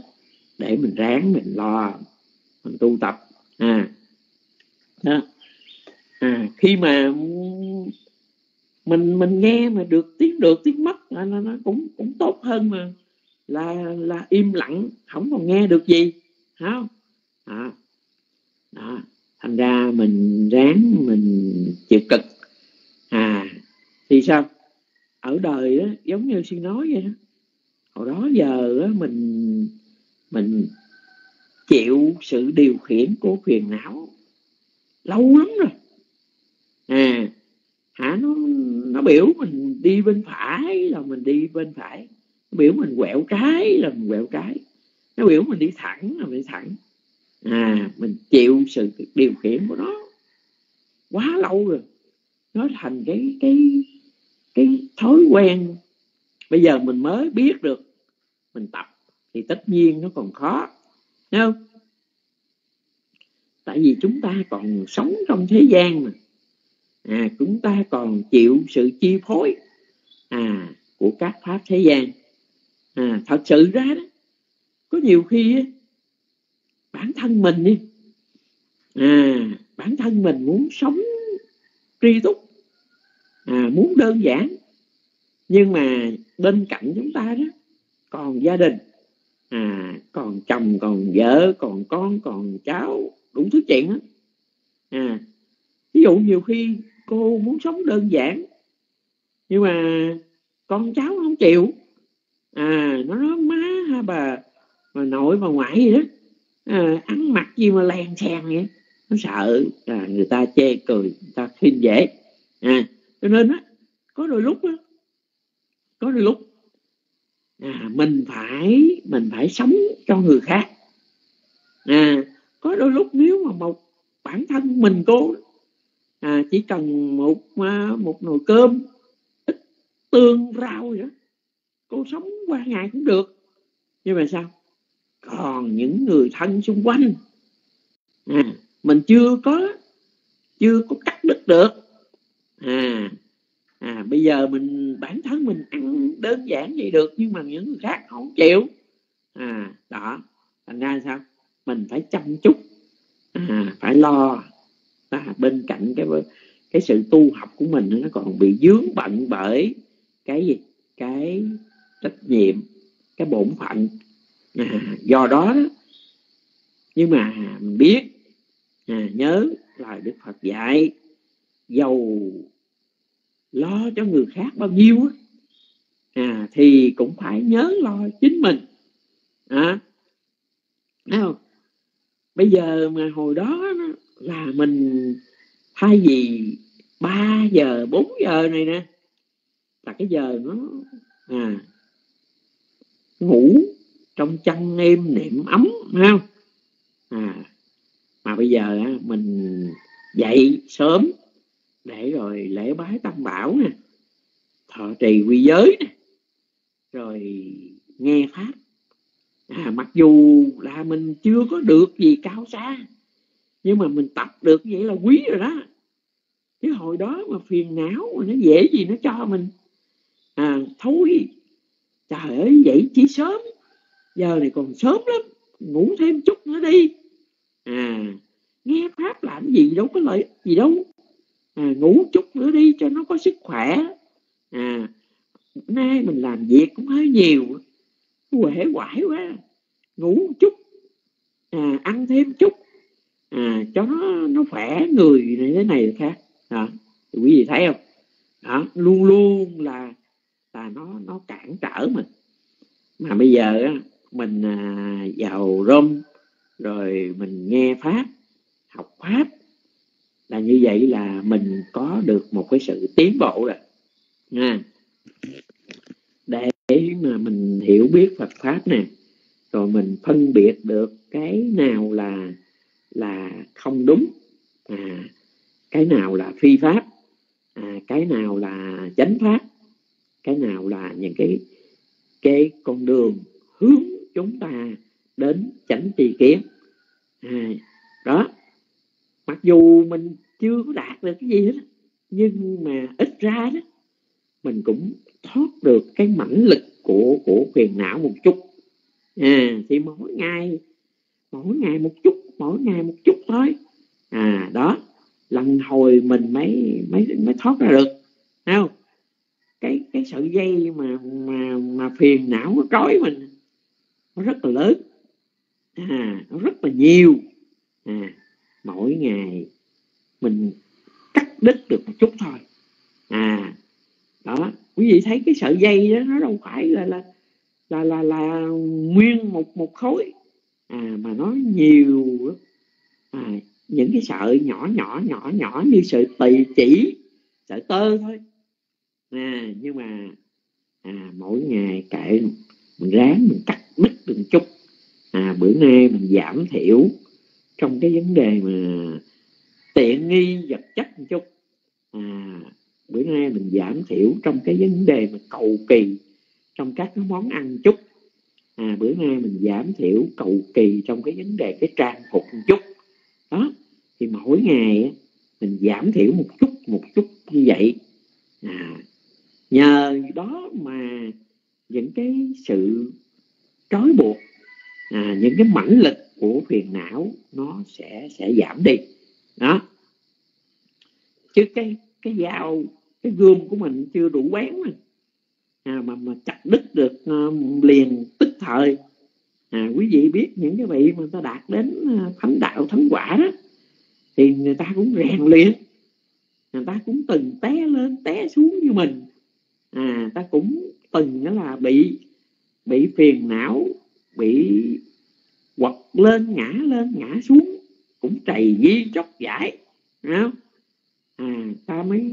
để mình ráng mình lo mình tu tập. À đó. à khi mà mình mình nghe mà được tiếng được tiếng mất à, nó, nó cũng cũng tốt hơn mà là là im lặng không còn nghe được gì không? À đó thành ra mình ráng mình chịu cực. À thì sao? Ở đời đó, giống như xin nói vậy đó. Hồi đó giờ đó, mình mình chịu sự điều khiển của phiền não lâu lắm rồi. À hả nó nó biểu mình đi bên phải là mình đi bên phải. Nó biểu mình quẹo trái là mình quẹo trái nó biểu mình đi thẳng là mình đi thẳng à mình chịu sự điều khiển của nó quá lâu rồi. Nó thành cái cái cái thói quen. Bây giờ mình mới biết được mình tập thì tất nhiên nó còn khó Thấy không? Tại vì chúng ta còn sống trong thế gian mà. À, chúng ta còn chịu sự chi phối à, của các pháp thế gian. À, thật sự ra đó có nhiều khi bản thân mình đi. À, bản thân mình muốn sống tri túc à, muốn đơn giản. Nhưng mà bên cạnh chúng ta đó còn gia đình. À, còn chồng còn vợ còn con còn cháu đủ thứ chuyện đó à, ví dụ nhiều khi cô muốn sống đơn giản nhưng mà con cháu không chịu. À nó nói má ha bà mà nội bà ngoại gì đó Ờ, à, ăn mặc gì mà lèn xèn vậy? Nó sợ à, người ta chê cười người ta khinh dễ. À, cho nên á có đôi lúc á có đôi lúc à, mình phải mình phải sống cho người khác. À, có đôi lúc nếu mà một bản thân mình cô à, chỉ cần một à, một nồi cơm ít tương rau vậy đó cô sống qua ngày cũng được. Nhưng mà sao? Còn những người thân xung quanh. À, mình chưa có chưa có cắt đứt được. À à bây giờ mình bản thân mình ăn đơn giản vậy được nhưng mà những người khác không chịu. À đó thành ra sao? Mình phải chăm chút. À, phải lo. À, bên cạnh cái cái sự tu học của mình nó còn bị dướng bận bởi cái gì? Cái trách nhiệm cái bổn phận à, do đó nhưng mà mình biết à, nhớ lời đức phật dạy giàu lo cho người khác bao nhiêu à, thì cũng phải nhớ lo chính mình à, Thấy không? bây giờ mà hồi đó là mình thay vì 3 giờ 4 giờ này nè là cái giờ nó à, ngủ trong chăn êm niệm ấm ha à mà bây giờ mình dậy sớm để rồi lễ bái tam bảo nè thọ trì quy giới nè rồi nghe pháp. À, mặc dù là mình chưa có được gì cao xa nhưng mà mình tập được vậy là quý rồi đó. Cái hồi đó mà phiền não mà nó dễ gì nó cho mình. À thôi trời ơi dậy chỉ sớm giờ này còn sớm lắm ngủ thêm chút nữa đi. À nghe pháp làm gì đâu có lợi gì đâu. À, ngủ chút nữa đi cho nó có sức khỏe. À nay mình làm việc cũng hơi nhiều quể quải quá. Ngủ chút. À, ăn thêm chút. À, cho nó nó khỏe người này thế này khác. À, quý vị thấy không? Đó, luôn luôn là là nó nó cản trở mình. Mà bây giờ á, mình à, vào rôm rồi mình nghe pháp học pháp. Là như vậy là mình có được một cái sự tiến bộ rồi nha để mà mình hiểu biết Phật pháp nè rồi mình phân biệt được cái nào là là không đúng à, cái nào là phi pháp à, cái nào là chánh pháp cái nào là những cái cái con đường hướng chúng ta đến chánh tri kiến. À, đó mặc dù mình chưa có đạt được cái gì hết nhưng mà ít ra đó mình cũng thoát được cái mãnh lực của của phiền não một chút. À thì mỗi ngày mỗi ngày một chút mỗi ngày một chút thôi. À đó lần hồi mình mới mới mới thoát ra được thấy không? Cái cái sợi dây mà mà mà phiền não nó trói mình nó rất là lớn. À nó rất là nhiều. À mỗi ngày mình cắt đứt được một chút thôi. À đó quý vị thấy cái sợi dây đó nó đâu phải là là là là, là nguyên một một khối. À mà nó nhiều à, những cái sợi nhỏ nhỏ nhỏ nhỏ như sợi tỳ chỉ sợi tơ thôi. À nhưng mà à, mỗi ngày kệ mình ráng mình cắt đứt từng chút. À bữa nay mình giảm thiểu trong cái vấn đề mà tiện nghi vật chất một chút. À bữa nay mình giảm thiểu trong cái vấn đề mà cầu kỳ trong các cái món ăn chút. À bữa nay mình giảm thiểu cầu kỳ trong cái vấn đề cái trang phục một chút. Đó, thì mỗi ngày mình giảm thiểu một chút một chút như vậy. À nhờ đó mà những cái sự trói buộc à, những cái mãnh lực của phiền não nó sẽ sẽ giảm đi. Đó. Chứ cái cái dao cái gươm của mình chưa đủ bén mà. À, mà mà chặt đứt được uh, liền tức thời. À, quý vị biết những cái vị mà ta đạt đến uh, thánh đạo thánh quả đó thì người ta cũng rèn luyện. Người ta cũng từng té lên té xuống như mình. À ta cũng từng là bị bị phiền não, bị quật lên, ngã lên, ngã xuống, cũng trầy di chóc giải không? à ta mới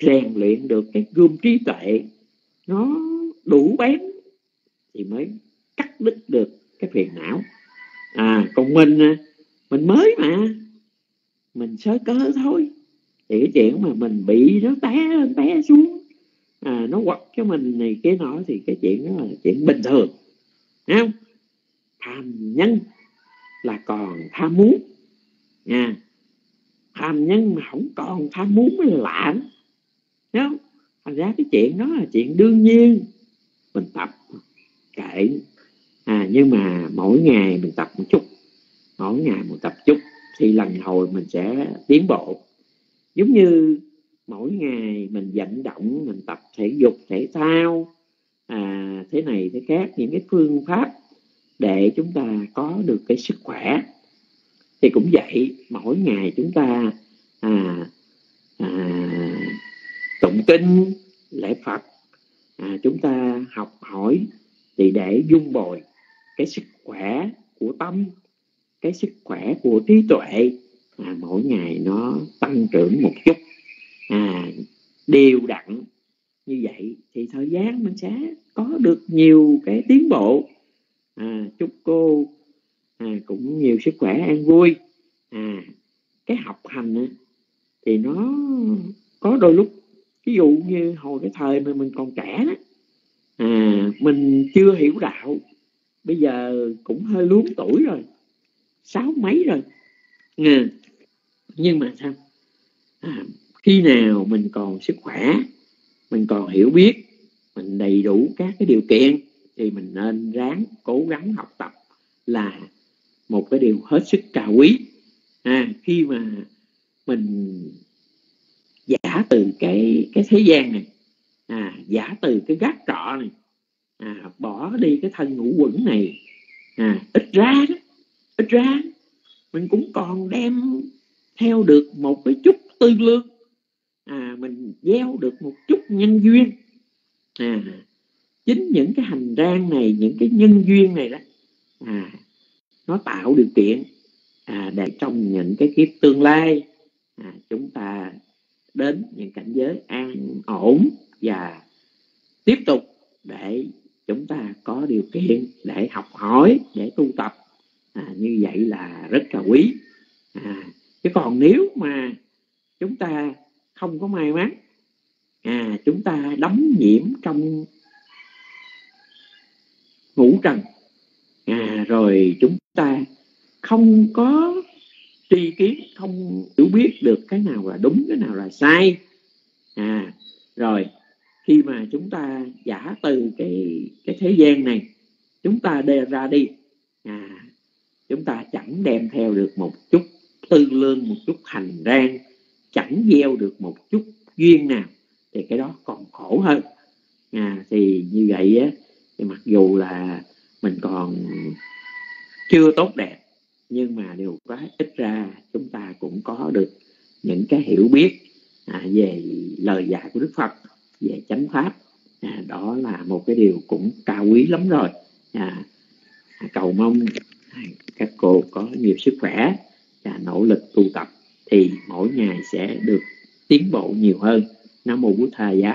rèn luyện được cái gươm trí tuệ, nó đủ bén thì mới cắt đứt được cái phiền não à còn mình à, mình mới mà, mình sơ cơ thôi thì cái chuyện mà mình bị nó té lên, té xuống à, nó quật cho mình này cái nọ thì cái chuyện đó là chuyện bình thường. Thấy không? Tham nhân là còn tham muốn. Nha. Tham nhân mà không còn tham muốn mới là lạ Thấy không? Thành ra cái chuyện đó là chuyện đương nhiên. Mình tập kệ. À nhưng mà mỗi ngày mình tập một chút. Mỗi ngày một tập chút thì lần hồi mình sẽ tiến bộ. Giống như mỗi ngày mình vận động mình tập thể dục thể thao à, thế này thế khác những cái phương pháp để chúng ta có được cái sức khỏe. Thì cũng vậy mỗi ngày chúng ta à, à, tụng kinh lễ phật à, chúng ta học hỏi thì để dung bồi cái sức khỏe của tâm cái sức khỏe của trí tuệ à, mỗi ngày nó tăng trưởng một chút đều đặn như vậy thì thời gian mình sẽ có được nhiều cái tiến bộ. À, chúc cô à, cũng nhiều sức khỏe an vui. À, cái học hành á, thì nó có đôi lúc ví dụ như hồi cái thời mà mình còn trẻ đó à, mình chưa hiểu đạo bây giờ cũng hơi luống tuổi rồi sáu mấy rồi. À, nhưng mà sao? À, khi nào mình còn sức khỏe mình còn hiểu biết mình đầy đủ các cái điều kiện thì mình nên ráng cố gắng học tập là một cái điều hết sức cao quý. À, khi mà mình giả từ cái cái thế gian này à, giả từ cái gác trọ này à, bỏ đi cái thân ngũ quẩn này à, ít ra đó ít ra mình cũng còn đem theo được một cái chút tư lương à, mình gieo được một chút nhân duyên. À, chính những cái hành trang này những cái nhân duyên này đó à, nó tạo điều kiện à, để trong những cái kiếp tương lai à, chúng ta đến những cảnh giới an ổn và tiếp tục để chúng ta có điều kiện để học hỏi để tu tập. À, như vậy là rất là quý. À, chứ còn nếu mà chúng ta không có may mắn. À, chúng ta đắm nhiễm trong ngũ trần. À, rồi chúng ta không có tri kiến không hiểu biết được cái nào là đúng cái nào là sai. À rồi khi mà chúng ta giả từ cái cái thế gian này chúng ta đề ra đi. À chúng ta chẳng đem theo được một chút tư lương một chút hành rang chẳng gieo được một chút duyên nào thì cái đó còn khổ hơn. À, thì như vậy á thì mặc dù là mình còn chưa tốt đẹp nhưng mà điều quá ít ra chúng ta cũng có được những cái hiểu biết à, về lời dạy của Đức Phật về chánh pháp. À, đó là một cái điều cũng cao quý lắm rồi. À, cầu mong các cô có nhiều sức khỏe và nỗ lực tu tập thì mỗi ngày sẽ được tiến bộ nhiều hơn nam mô bút thầy giá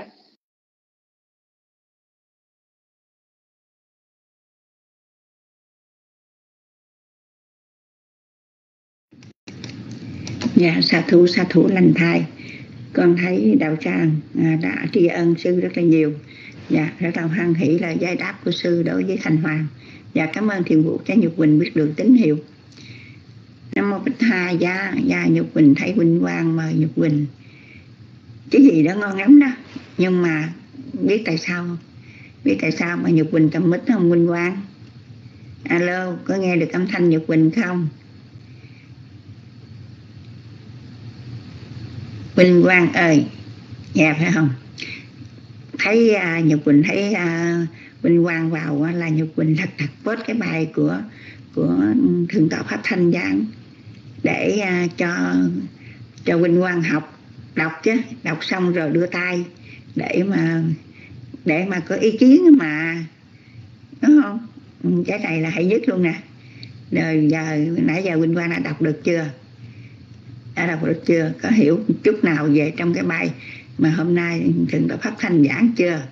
Dạ, sa thú, sa thú lành thai. Con thấy đạo tràng à, đã tri ân sư rất là nhiều. Dạ, rất là hoan hỷ là giải đáp của sư đối với Thành Hoàng. Dạ, cảm ơn thiền vụ trái Nhục Quỳnh biết được tín hiệu. Nam mô Bích Tha Gia, Gia Nhục Quỳnh thấy Quỳnh Quang mời Nhục Quỳnh. Cái gì đó ngon lắm đó. Nhưng mà biết tại sao không? Biết tại sao mà Nhục Quỳnh cầm mít không Quỳnh Quang? Alo, có nghe được âm thanh Nhục Quỳnh không? quỳnh Quang ơi Dạ phải không Thấy uh, nhục Quỳnh thấy uh, Quỳnh Quang vào uh, là Nhục Quỳnh thật thật post cái bài của của Thượng tọa Pháp Thanh giảng để à, cho cho huynh Quang học, đọc chứ. Đọc xong rồi đưa tay để mà để mà có ý kiến mà, đúng không? Ừ, cái này là hay nhất luôn nè. Rồi giờ, nãy giờ huynh Quang đã đọc được chưa? Đã đọc được chưa? Có hiểu chút nào về trong cái bài mà hôm nay thượng tọa pháp thanh giảng chưa?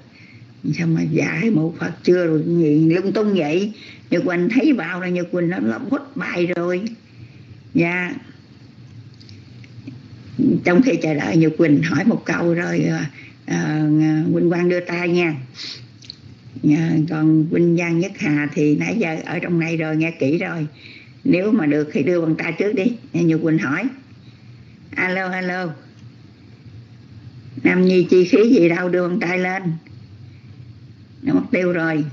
Sao mà giải một phật chưa rồi gì lung tung vậy? Nhật quỳnh thấy vào là nhật quỳnh nó nó hết bài rồi dạ. Trong khi chờ đợi nhiều quỳnh hỏi một câu rồi à, quỳnh quang đưa tay nha. À, còn quỳnh giang nhất hà thì nãy giờ ở trong này rồi nghe kỹ rồi. Nếu mà được thì đưa bàn tay trước đi nhật quỳnh hỏi. Alo alo. Nam nhi chi khí gì đâu đưa bàn tay lên. Nó mất tiêu rồi.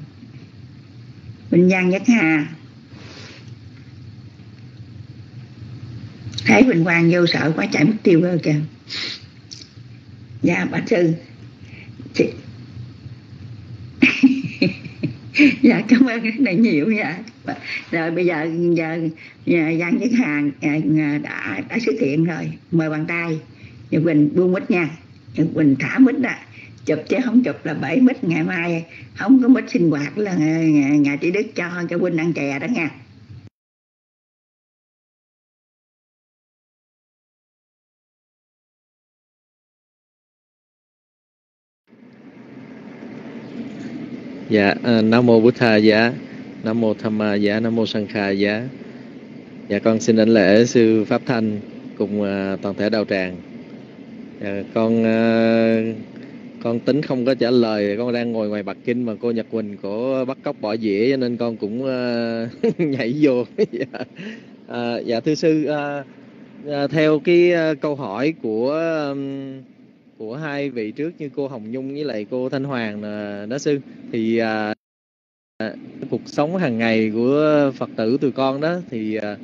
Bình giang nhất hà. Thấy bình quang vô sợ quá chạy mất tiêu rồi kìa. Dạ bạch sư chị dạ cảm ơn rất là nhiều dạ. Rồi bây giờ giờ giang nhất hàng à, à, đã đã xuất hiện rồi. Mời bàn tay. Nhật bình buông mít nha. Nhật bình thả mít đó chụp chứ không chụp là bảy mít ngày mai. Không có mít sinh hoạt là nhà, nhà chị đức cho cho huynh ăn chè đó nha. Dạ uh, nam mô bút tha giá nam mô tham ma giá nam mô sang kha giá dạ con xin đảnh lễ sư pháp thanh cùng uh, toàn thể đạo tràng dạ, con uh, con tính không có trả lời con đang ngồi ngoài bạc kinh mà cô nhật quỳnh của bắt cóc bỏ dĩa cho nên con cũng uh, nhảy vô dạ. Uh, dạ thưa sư uh, uh, theo cái uh, câu hỏi của um, của hai vị trước như cô Hồng Nhung với lại cô Thanh Hoàng à, đó sư. Thì à, cuộc sống hàng ngày của Phật tử tụi con đó thì à,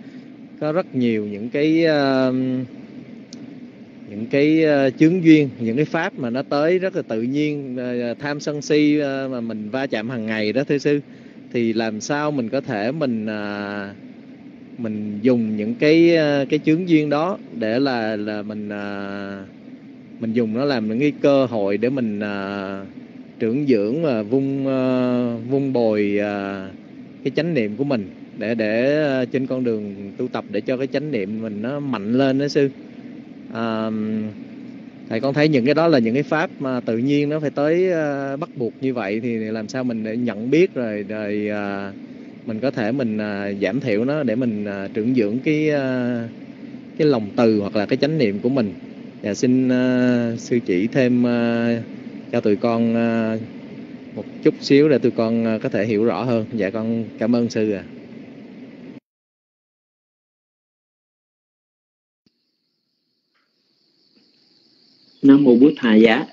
có rất nhiều những cái à, những những cái uh, chướng duyên những cái pháp mà nó tới rất là tự nhiên uh, tham sân si uh, mà mình va chạm hàng ngày đó thưa sư. Thì làm sao mình có thể mình uh, mình dùng những cái uh, cái chướng duyên đó để là là mình uh, mình dùng nó làm những cái cơ hội để mình à, trưởng dưỡng và vung à, vung bồi à, cái chánh niệm của mình để để à, trên con đường tu tập để cho cái chánh niệm mình nó mạnh lên đó sư. À, thầy con thấy những cái đó là những cái pháp mà tự nhiên nó phải tới à, bắt buộc như vậy thì làm sao mình để nhận biết rồi rồi à, mình có thể mình à, giảm thiểu nó để mình à, trưởng dưỡng cái à, cái lòng từ hoặc là cái chánh niệm của mình và xin uh, sư chỉ thêm uh, cho tụi con uh, một chút xíu để tụi con uh, có thể hiểu rõ hơn. Dạ con cảm ơn sư ạ. À. nam mô bút thà giá.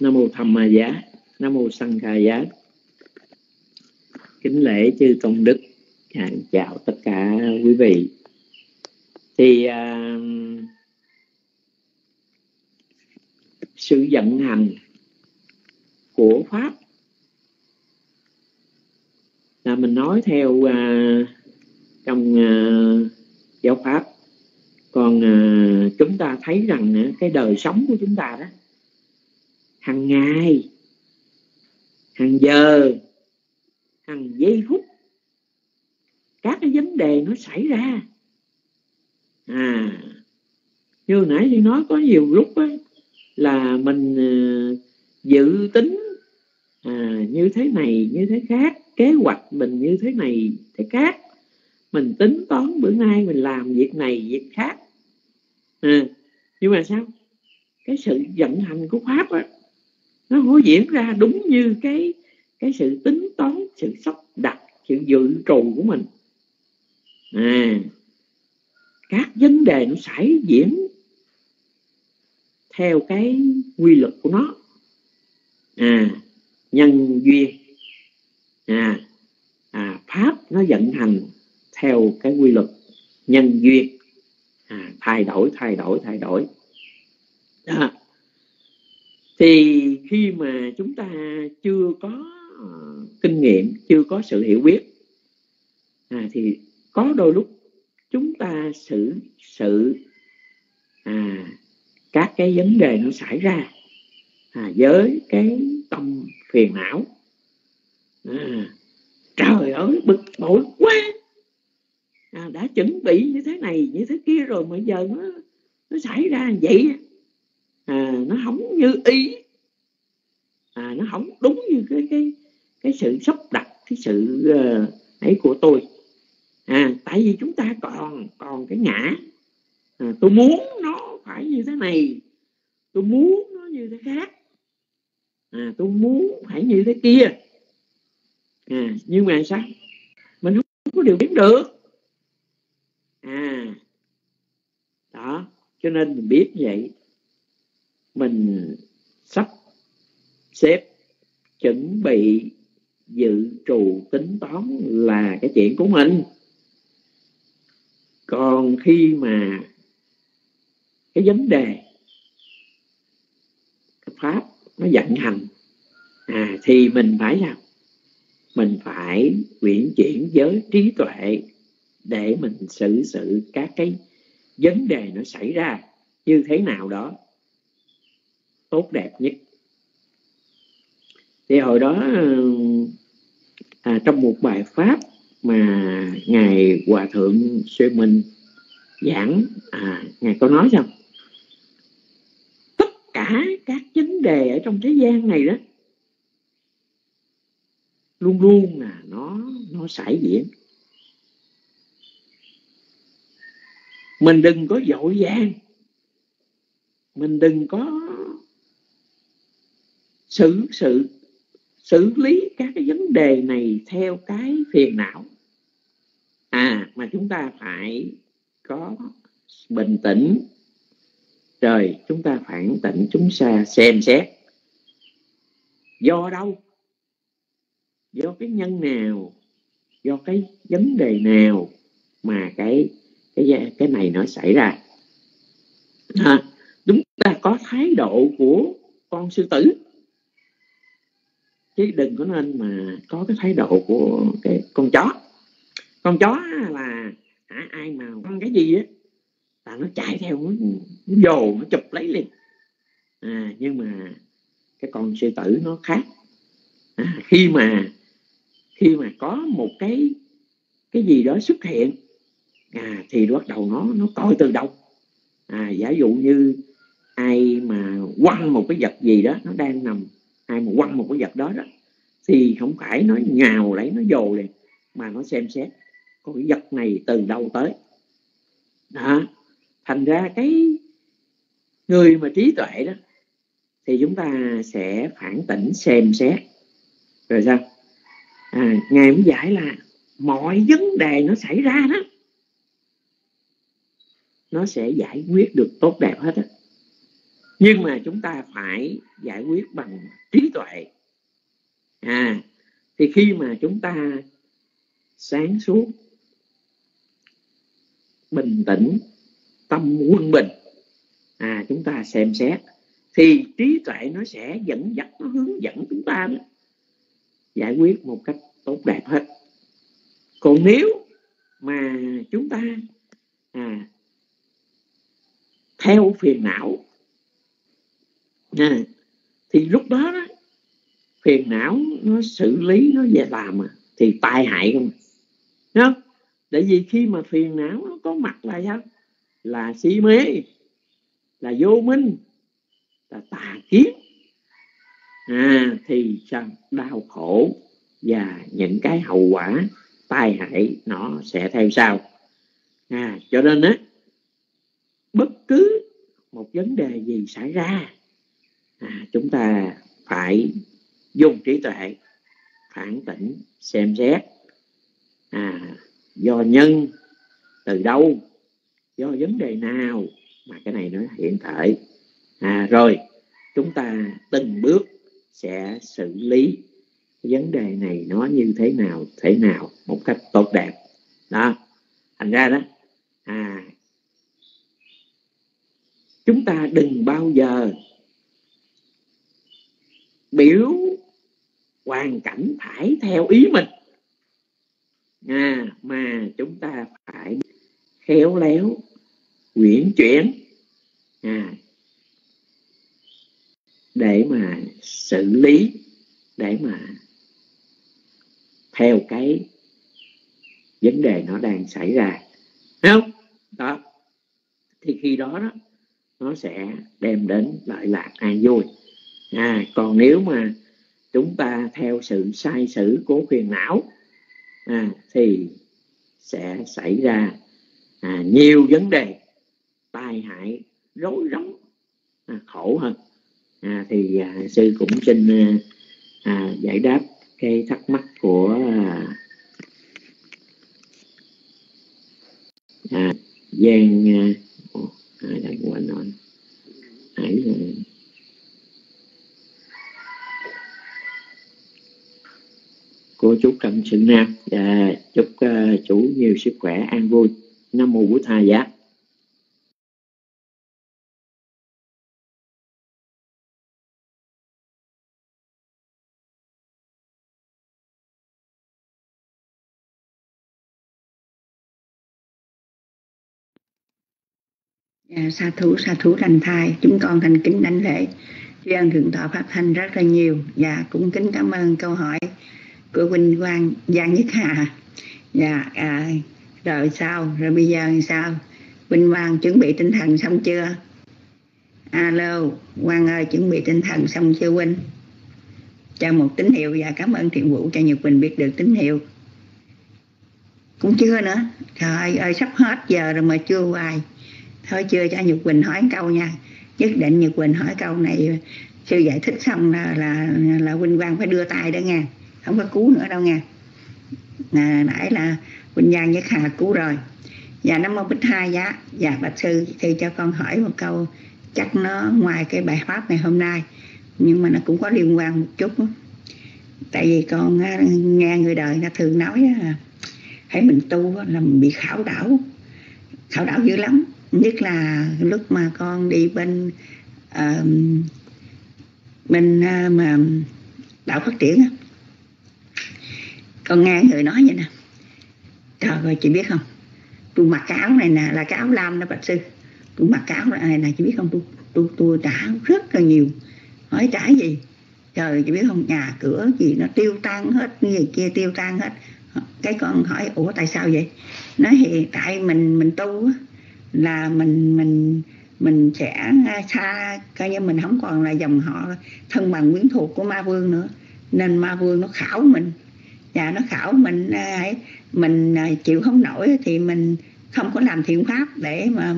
Nam mô tham ma giá. Nam mô sanh khà giá. Kính lễ chư tôn đức. Chào tất cả quý vị. Thì uh, sự vận hành của pháp. Là mình nói theo à, trong à, giáo pháp còn à, chúng ta thấy rằng à, cái đời sống của chúng ta đó hàng ngày hàng giờ hàng giây phút các cái vấn đề nó xảy ra. À như nãy tôi nói có nhiều lúc ấy là mình ờ, dự tính à, như thế này như thế khác kế hoạch mình như thế này thế khác. Mình tính toán bữa nay mình làm việc này việc khác. À, nhưng mà sao? Cái sự vận hành của pháp á nó không diễn ra đúng như cái cái sự tính toán sự sắp đặt sự dự trù của mình. À các vấn đề nó xảy diễn theo cái quy luật của nó. À nhân duyên. À, à pháp nó vận hành theo cái quy luật nhân duyên. À, thay đổi thay đổi thay đổi. Đó. thì khi mà chúng ta chưa có ờ, kinh nghiệm chưa có sự hiểu biết à, thì có đôi lúc chúng ta xử sự à, các cái vấn đề nó xảy ra à, với cái tâm phiền não. À, trời ơi bực bội quá. À, đã chuẩn bị như thế này như thế kia rồi mà giờ nó nó xảy ra vậy à, nó không như ý. À, nó không đúng như cái cái cái sự sắp đặt cái sự uh, ấy của tôi. À, tại vì chúng ta còn còn cái ngã. À, tôi muốn nó phải như thế này. Tôi muốn nó như thế khác. À, tôi muốn phải như thế kia. À, nhưng mà sao? Mình không có điều khiển được. À đó cho nên mình biết vậy. Mình sắp xếp chuẩn bị dự trù tính toán là cái chuyện của mình. Còn khi mà cái vấn đề. Cái pháp nó vận hành. À, thì mình phải làm. Mình phải quyển chuyển giới trí tuệ để mình xử sự các cái vấn đề nó xảy ra như thế nào đó tốt đẹp nhất. Thì hồi đó à, trong một bài pháp mà ngài hòa thượng xuyên minh giảng à, ngài có nói rằng cả các vấn đề ở trong thế gian này đó. Luôn luôn là nó nó xảy diễn. Mình đừng có dội vàng mình đừng có xử sự, xử lý các cái vấn đề này theo cái phiền não. À mà chúng ta phải có bình tĩnh rồi chúng ta phản tỉnh chúng ta xem xét. Do đâu? Do cái nhân nào? Do cái vấn đề nào mà cái cái cái này nó xảy ra? À, chúng ta có thái độ của con sư tử. Chứ đừng có nên mà có cái thái độ của cái con chó. Con chó là à, ai mà ăn cái gì á là nó chạy theo nó, nó dồ nó chụp lấy liền. À, nhưng mà cái con sư tử nó khác. À, khi mà khi mà có một cái cái gì đó xuất hiện à, thì bắt đầu nó nó coi từ đâu à, giả dụ như ai mà quăng một cái vật gì đó nó đang nằm ai mà quăng một cái vật đó đó thì không phải nó nhào lấy nó dồ liền mà nó xem xét con cái vật này từ đâu tới. Đó thành ra cái người mà trí tuệ đó thì chúng ta sẽ phản tỉnh xem xét. Rồi sao? À, ngài mới giải là mọi vấn đề nó xảy ra đó nó sẽ giải quyết được tốt đẹp hết á. Nhưng mà chúng ta phải giải quyết bằng trí tuệ. À thì khi mà chúng ta sáng suốt bình tĩnh tâm quân bình. À chúng ta xem xét. Thì trí tuệ nó sẽ dẫn dắt nó hướng dẫn chúng ta đó, giải quyết một cách tốt đẹp hết. Còn nếu mà chúng ta à, theo phiền não à, thì lúc đó, đó phiền não nó xử lý nó về làm à, thì tai hại không? Đúng không? Tại vì khi mà phiền não nó có mặt là sao? Là si mê là vô minh là tà kiến. À thì sao đau khổ và những cái hậu quả tai hại nó sẽ theo sau. À cho nên á bất cứ một vấn đề gì xảy ra à, chúng ta phải dùng trí tuệ phản tỉnh xem xét. À, do nhân từ đâu do vấn đề nào mà cái này nó hiện thể? À, rồi chúng ta từng bước sẽ xử lý vấn đề này nó như thế nào thế nào một cách tốt đẹp. Đó thành ra đó à chúng ta đừng bao giờ biểu hoàn cảnh phải theo ý mình. À, mà chúng ta phải khéo léo quyển chuyển à, để mà xử lý để mà theo cái vấn đề nó đang xảy ra. Thấy không? Đó. Thì khi đó đó nó sẽ đem đến lợi lạc an vui. À, còn nếu mà chúng ta theo sự sai sử của phiền não à, thì sẽ xảy ra à, nhiều vấn đề tai hại rối rắm à, khổ hơn. À, thì à, sư cũng xin à, à, giải đáp cái thắc mắc của à, à, Giang à, ai đây quên nói hãy là cô chú Trần Sự Nam à, chúc à, uh, chủ nhiều sức khỏe an vui. Nam mô Bổn Tha Giá. Dạ, sa thú sa thú thành thai chúng con thành kính đảnh lễ. Tri ân thượng tọa pháp thanh rất là nhiều. Và cũng kính cảm ơn câu hỏi của quỳnh Quang Giang Nhất Hà. Dạ à, rồi sao? Rồi bây giờ sao? Quỳnh Quang chuẩn bị tinh thần xong chưa? Alo Quang ơi chuẩn bị tinh thần xong chưa quỳnh? Cho một tín hiệu. Và cảm ơn thiện vũ cho Nhật Quỳnh biết được tín hiệu. Cũng chưa nữa. Trời ơi sắp hết giờ rồi mà chưa hoài thôi chưa cho Nhật Quỳnh hỏi câu nha. Nhất định Nhật Quỳnh hỏi câu này sư giải thích xong là là, là Quỳnh Quang phải đưa tay đó nha. Không có cứu nữa đâu nha. À, nãy là Quỳnh Giang với Hà cứu rồi. Dạ, Và năm mô bích hai giá. Dạ bạch sư thì cho con hỏi một câu. Chắc nó ngoài cái bài pháp ngày hôm nay nhưng mà nó cũng có liên quan một chút. Tại vì con à, nghe người đời ta thường nói là hãy mình tu là mình bị khảo đảo. Khảo đảo dữ lắm nhất là lúc mà con đi bên à, mình ờ, mà đạo phát triển á. Con nghe người nói vậy nè. Trời ơi chị biết không? Tôi mặc cái áo này nè là cái áo lam đó bạch sư. Tôi mặc cái áo này nè chị biết không? Tôi tôi tôi trả rất là nhiều. Hỏi trả gì? Trời chị biết không? Nhà cửa gì nó tiêu tan hết như vậy kia tiêu tan hết. Cái con hỏi ủa tại sao vậy? Nói thì tại mình mình tu á, là mình mình mình sẽ xa, coi như mình không còn là dòng họ thân bằng quyến thuộc của ma vương nữa. Nên ma vương nó khảo mình. Và nó khảo mình à, mình à, chịu không nổi thì mình không có làm thiện pháp để mà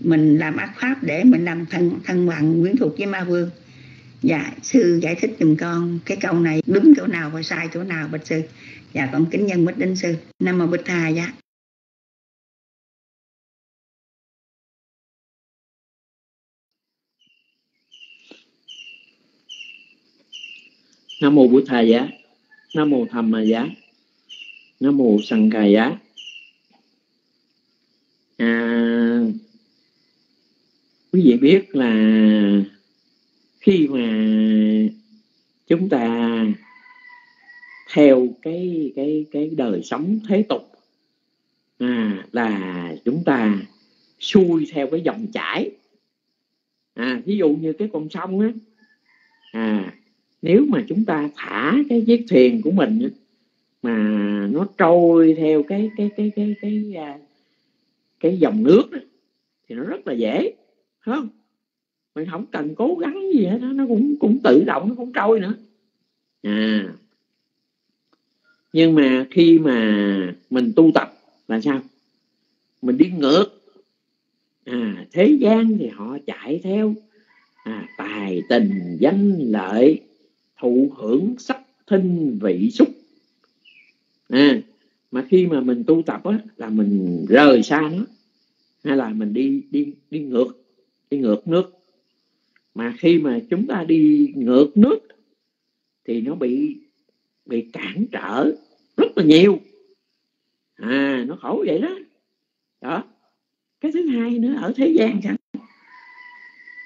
mình làm ác pháp để mình làm thân thân bằng quyến thuộc với ma vương. Dạ sư giải thích giùm con cái câu này, đúng chỗ nào và sai chỗ nào, bạch sư? Dạ con kính nhân bích đinh sư. Nam mô bích thà dạ nam mô bụt thầy giá. Nam mô tham ma giá. Nam mô sanh ca giá. À, quý vị biết là khi mà chúng ta theo cái cái cái đời sống thế tục à, là chúng ta xuôi theo cái dòng chảy. À ví dụ như cái con sông á à nếu mà chúng ta thả cái chiếc thuyền của mình mà nó trôi theo cái cái cái cái cái cái, cái dòng nước đó, thì nó rất là dễ không? Mình không cần cố gắng gì hết nó cũng cũng tự động nó cũng trôi nữa. À. Nhưng mà khi mà mình tu tập là sao? Mình đi ngược. À thế gian thì họ chạy theo à, tài tình danh lợi thụ hưởng sắc thinh vị xúc. À, mà khi mà mình tu tập á, là mình rời xa nó hay là mình đi đi đi ngược đi ngược nước. Mà khi mà chúng ta đi ngược nước thì nó bị bị cản trở rất là nhiều. À nó khổ vậy đó. Đó. Cái thứ hai nữa ở thế gian sao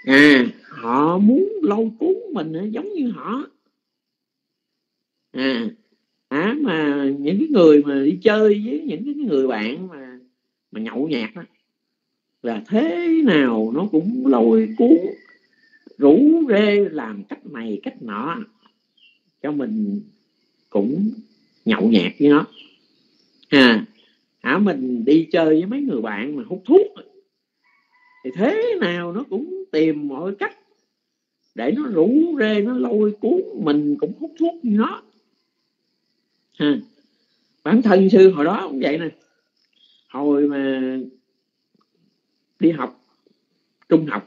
à họ muốn lâu cuốn mình giống như họ à à mà những cái người mà đi chơi với những cái người bạn mà mà nhậu nhạt đó là thế nào nó cũng lôi cuốn, rủ rê làm cách này, cách nọ, cho mình cũng nhậu nhạt với nó. À hả, mình đi chơi với mấy người bạn mà hút thuốc thì thế nào nó cũng tìm mọi cách để nó rủ rê, nó lôi cuốn, mình cũng hút thuốc như nó ha bản thân sư hồi đó cũng vậy nè. Hồi mà đi học, trung học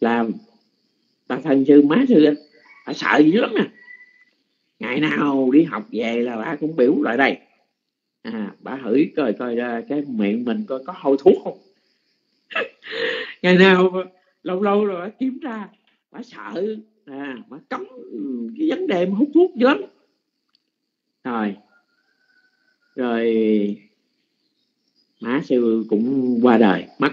là bà thân sư, má sư bà sợ dữ lắm nè. Ngày nào đi học về là bà cũng biểu lại đây. À bà thử coi coi ra cái miệng mình coi có hôi thuốc không? Ngày nào lâu lâu rồi bà kiểm tra, bà sợ à bà cấm cái vấn đề mà hút thuốc dữ lắm rồi. Rồi má sư cũng qua đời mất.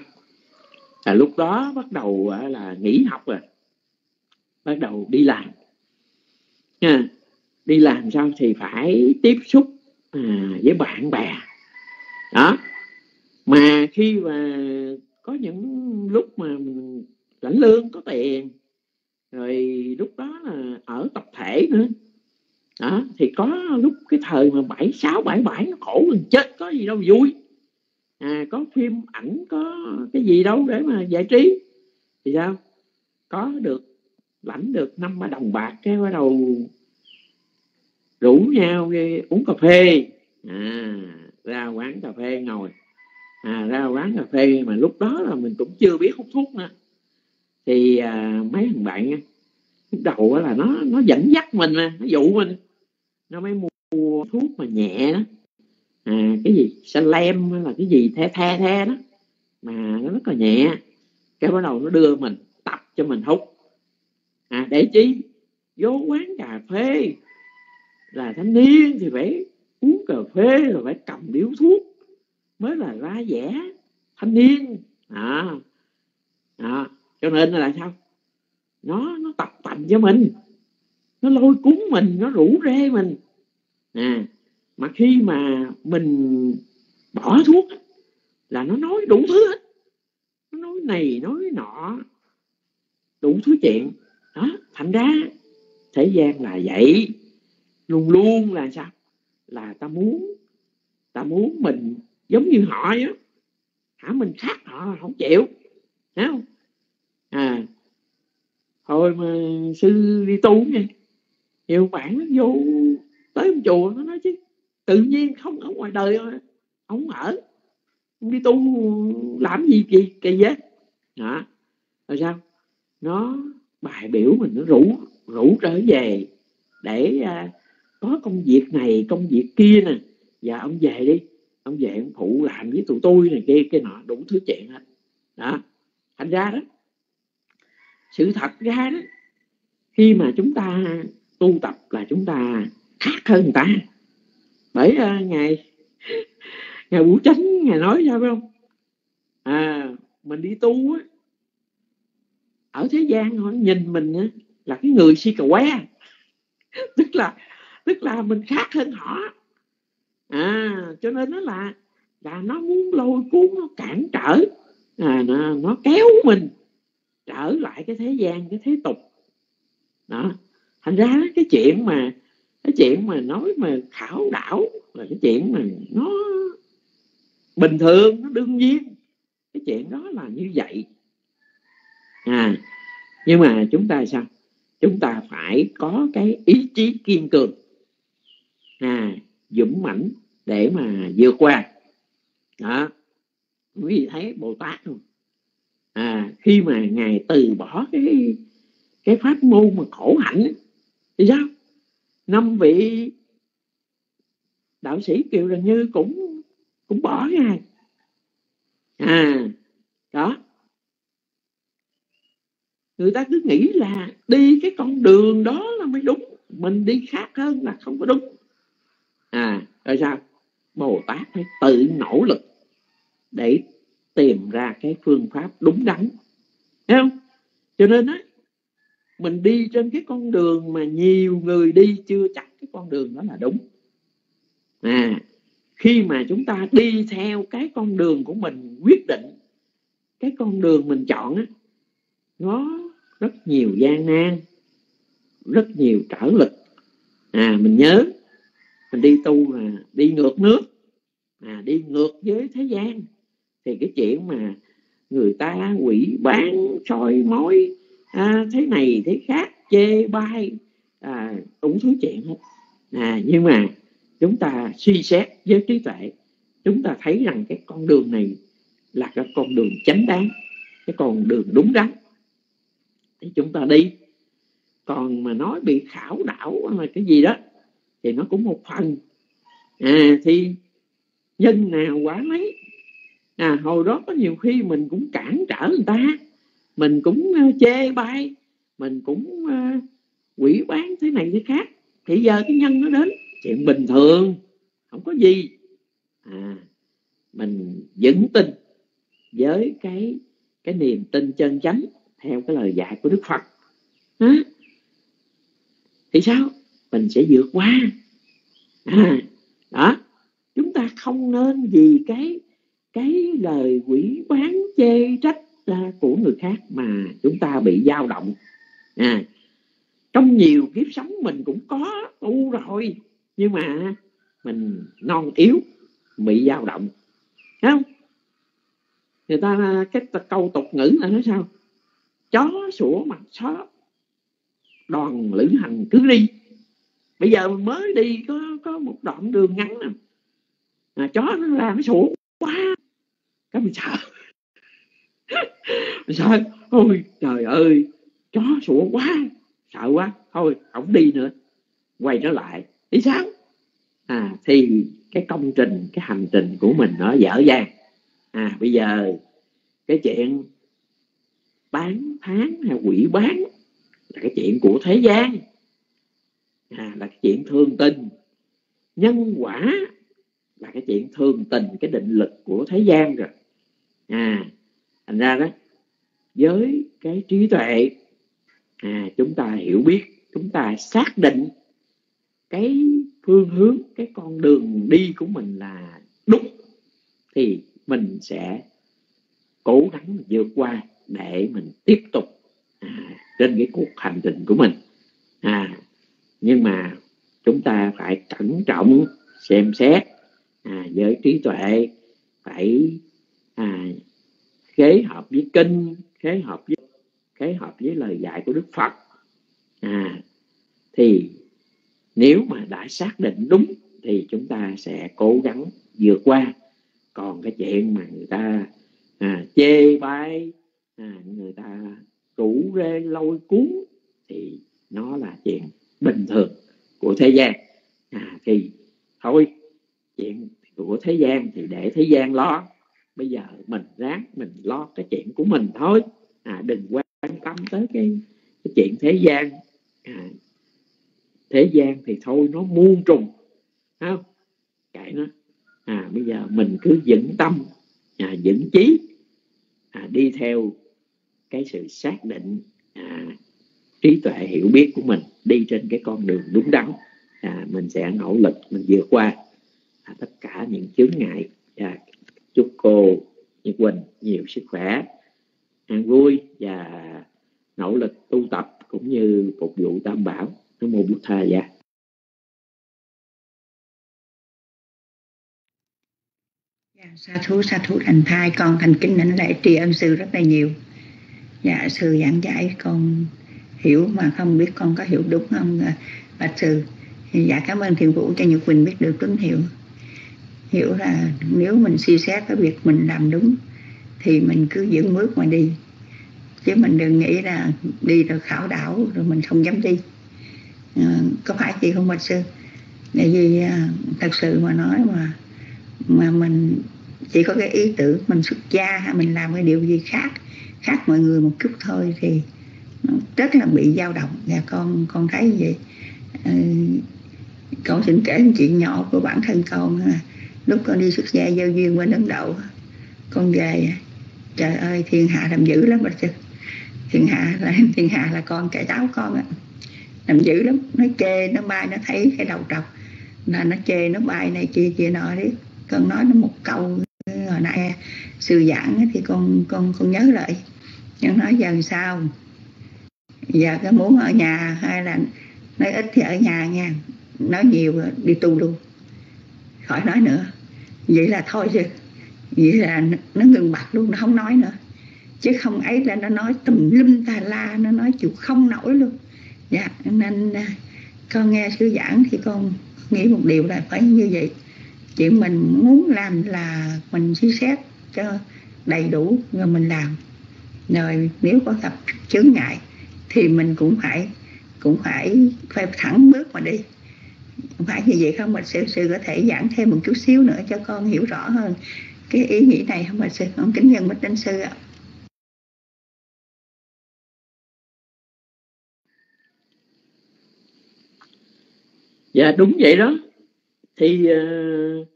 Là lúc đó bắt đầu à, là nghỉ học rồi. Bắt đầu đi làm. Nha đi làm sao thì phải tiếp xúc à, với bạn bè. Đó. Mà khi mà có những lúc mà lãnh lương có tiền rồi lúc đó là ở tập thể nữa đó thì có lúc cái thời mà bảy sáu bảy bảy nó khổ gần chết có gì đâu vui. À có phim ảnh có cái gì đâu để mà giải trí. Thì sao? Có được lãnh được năm ba đồng bạc cái bắt đầu rủ nhau đi uống cà phê. À ra quán cà phê ngồi. À ra quán cà phê mà lúc đó là mình cũng chưa biết hút thuốc nữa. Thì à, mấy thằng bạn lúc đầu là nó nó dẫn dắt mình mà nó dụ mình nó mới mua thuốc mà nhẹ đó. À, cái gì? Xanh lem hay là cái gì? The the the đó. Mà nó rất là nhẹ. Cái bắt đầu nó đưa mình tập cho mình hút. À để chi vô quán cà phê. Là thanh niên thì phải uống cà phê rồi phải cầm điếu thuốc. Mới là ra vẻ thanh niên. À, à cho nên là sao? Nó nó tập tành cho mình nó lôi cuốn mình, nó rủ rê mình. À mà khi mà mình bỏ thuốc là nó nói đủ thứ hết. Nó nói này, nói nọ, đủ thứ chuyện. Đó, thành ra thế gian là vậy. Luôn luôn là sao? Là ta muốn ta muốn mình giống như họ á. Hả, mình khác họ không chịu. Thấy không? À hồi mà sư đi tu nha nhiều bạn nó vô tới ông chùa nó nói chứ tự nhiên không ở ngoài đời không ở. Không đi tu làm gì kỳ kỳ vậy? Đó. Rồi sao? Nó bài biểu mình nó rủ rủ trở về để à, có công việc này công việc kia nè. Và ông về đi. Ông về ông phụ làm với tụi tôi này kia kia nọ đủ thứ chuyện hết. Đó. Thành ra đó sự thật ra đó khi mà chúng ta tu tập là chúng ta khác hơn người ta. Bởi à, uh, ngày ngày vũ chánh ngày nói sao phải không? À mình đi tu á ở thế gian họ nhìn mình á là cái người si cà que. Tức là tức là mình khác hơn họ. À cho nên nó là là nó muốn lôi cuốn nó cản trở à, nó, nó kéo mình trở lại cái thế gian cái thế tục. Đó thành ra cái chuyện mà, cái chuyện mà nói mà khảo đảo là cái chuyện mà nó bình thường, nó đương nhiên. Cái chuyện đó là như vậy. À nhưng mà chúng ta sao? Chúng ta phải có cái ý chí kiên cường à dũng mãnh để mà vượt qua. Đó, quý vị thấy bồ tát không? À khi mà ngài từ bỏ cái cái pháp môn mà khổ hạnh thì sao năm vị đạo sĩ kiều gần như cũng cũng bỏ ngài à đó. Người ta cứ nghĩ là đi cái con đường đó là mới đúng, mình đi khác hơn là không có đúng. À rồi sao? Bồ tát phải tự nỗ lực để tìm ra cái phương pháp đúng đắn. Thấy không? Cho nên á mình đi trên cái con đường mà nhiều người đi chưa chắc cái con đường đó là đúng. À khi mà chúng ta đi theo cái con đường của mình quyết định, cái con đường mình chọn á, nó rất nhiều gian nan, rất nhiều trở lực. À mình nhớ, mình đi tu là đi ngược nước à đi ngược với thế gian, thì cái chuyện mà người ta quỷ bán soi mối à, thế này thế khác chê bai. À, đủ thứ chuyện. Hết à, nhưng mà chúng ta suy xét với trí tuệ chúng ta thấy rằng cái con đường này là cái con đường chánh đáng cái con đường đúng đắn. Thì chúng ta đi. Còn mà nói bị khảo đảo là cái gì đó thì nó cũng một phần. À thì nhân nào quả mấy à hồi đó có nhiều khi mình cũng cản trở người ta mình cũng ờ, chê bai mình cũng ờ, quỷ bán thế này thế khác. Thì giờ cái nhân nó đến chuyện bình thường không có gì. À mình vững tin với cái cái niềm tin chân chánh theo cái lời dạy của đức phật. Đó. thì sao? Mình sẽ vượt qua. À, đó chúng ta không nên vì cái cái lời quỷ bán chê trách của người khác mà chúng ta bị dao động. À, trong nhiều kiếp sống mình cũng có tu rồi nhưng mà mình non yếu bị dao động. Thấy không? Người ta cái câu tục ngữ là nói sao? Chó sủa mặt chó đoàn lữ hành cứ đi. Bây giờ mình mới đi có có một đoạn đường ngắn nè. À, chó nó ra nó sủa quá cái mình sợ sợ ôi trời ơi chó sủa quá sợ quá. Thôi không đi nữa. Quay trở lại. Đi sáng à thì cái công trình cái hành trình của mình nó dở dang à bây giờ cái chuyện bán tháng hay quỷ bán là cái chuyện của thế gian. À, là cái chuyện thương tình. Nhân quả là cái chuyện thương tình cái định lực của thế gian rồi. À thành ra đó với cái trí tuệ à, chúng ta hiểu biết chúng ta xác định cái phương hướng cái con đường đi của mình là đúng thì mình sẽ cố gắng vượt qua để mình tiếp tục à, trên cái cuộc hành trình của mình. À, nhưng mà chúng ta phải cẩn trọng xem xét à, với trí tuệ phải à, khế hợp với kinh khế hợp với khế hợp với lời dạy của đức phật. À, thì nếu mà đã xác định đúng thì chúng ta sẽ cố gắng vượt qua. Còn cái chuyện mà người ta à, chê bai à, người ta rủ rê lôi cuốn thì nó là chuyện bình thường của thế gian. À, thì thôi chuyện của thế gian thì để thế gian lo bây giờ mình ráng mình lo cái chuyện của mình thôi. À, đừng quan tâm tới cái, cái chuyện thế gian. À, thế gian thì thôi nó muôn trùng không? Kệ nó. À bây giờ mình cứ vững tâm à, vững chí à, đi theo cái sự xác định à, trí tuệ hiểu biết của mình đi trên cái con đường đúng đắn. À, mình sẽ nỗ lực mình vượt qua à, tất cả những chướng ngại à, chúc cô Nhật Quỳnh nhiều sức khỏe an vui và nỗ lực tu tập cũng như phục vụ tam bảo. Nam mô bút tha dạ. Dạ, sa thú sa thú thành thai con thành kính lãnh lễ tri ân sư rất là nhiều. Dạ sư giảng giải con hiểu mà không biết con có hiểu đúng không bạch sư? Dạ cảm ơn thiền vũ cho nhật quỳnh biết được tín hiệu hiểu là nếu mình suy xét cái việc mình làm đúng thì mình cứ giữ bước mà đi. Chứ mình đừng nghĩ là đi rồi khảo đảo rồi mình không dám đi. À, có phải chị không bạch sư? Tại vì à, thật sự mà nói mà mà mình chỉ có cái ý tưởng mình xuất gia hay mình làm cái điều gì khác khác mọi người một chút thôi thì nó rất là bị dao động. Và con con thấy vậy. À, con xin kể một chuyện nhỏ của bản thân con lúc con đi xuất gia giao duyên bên ấn độ con về trời ơi, thiên hạ làm dữ lắm mà chứ. Thiên hạ là thiên hạ là con kẻ cháu con á làm dữ lắm. Nó chê, nó bay nó thấy cái đầu trọc. Là nó chê, nó bay này kia kia nọ đấy. Con nói nó một câu hồi nãy sư giảng thì con con con nhớ lại. Nhưng nói giờ sao? Giờ cái muốn ở nhà hay là nói ít thì ở nhà nha. Nói nhiều đi tu luôn. Khỏi nói nữa vậy là thôi chứ. Vậy là nó ngừng bạc luôn, nó không nói nữa. Chứ không ấy là nó nói tùm lum tà la, nó nói chịu không nổi luôn. Dạ nên à, con nghe sư giảng thì con nghĩ một điều là phải như vậy. Chuyện mình muốn làm là mình suy xét cho đầy đủ rồi mình làm. Rồi nếu có gặp chướng ngại thì mình cũng phải cũng phải phải thẳng bước mà đi phải như vậy không? Mà sư sư có thể giảng thêm một chút xíu nữa cho con hiểu rõ hơn cái ý nghĩ này không? Mà sư không kính nhân bích đến sư ạ. Dạ đúng vậy đó. Thì uh,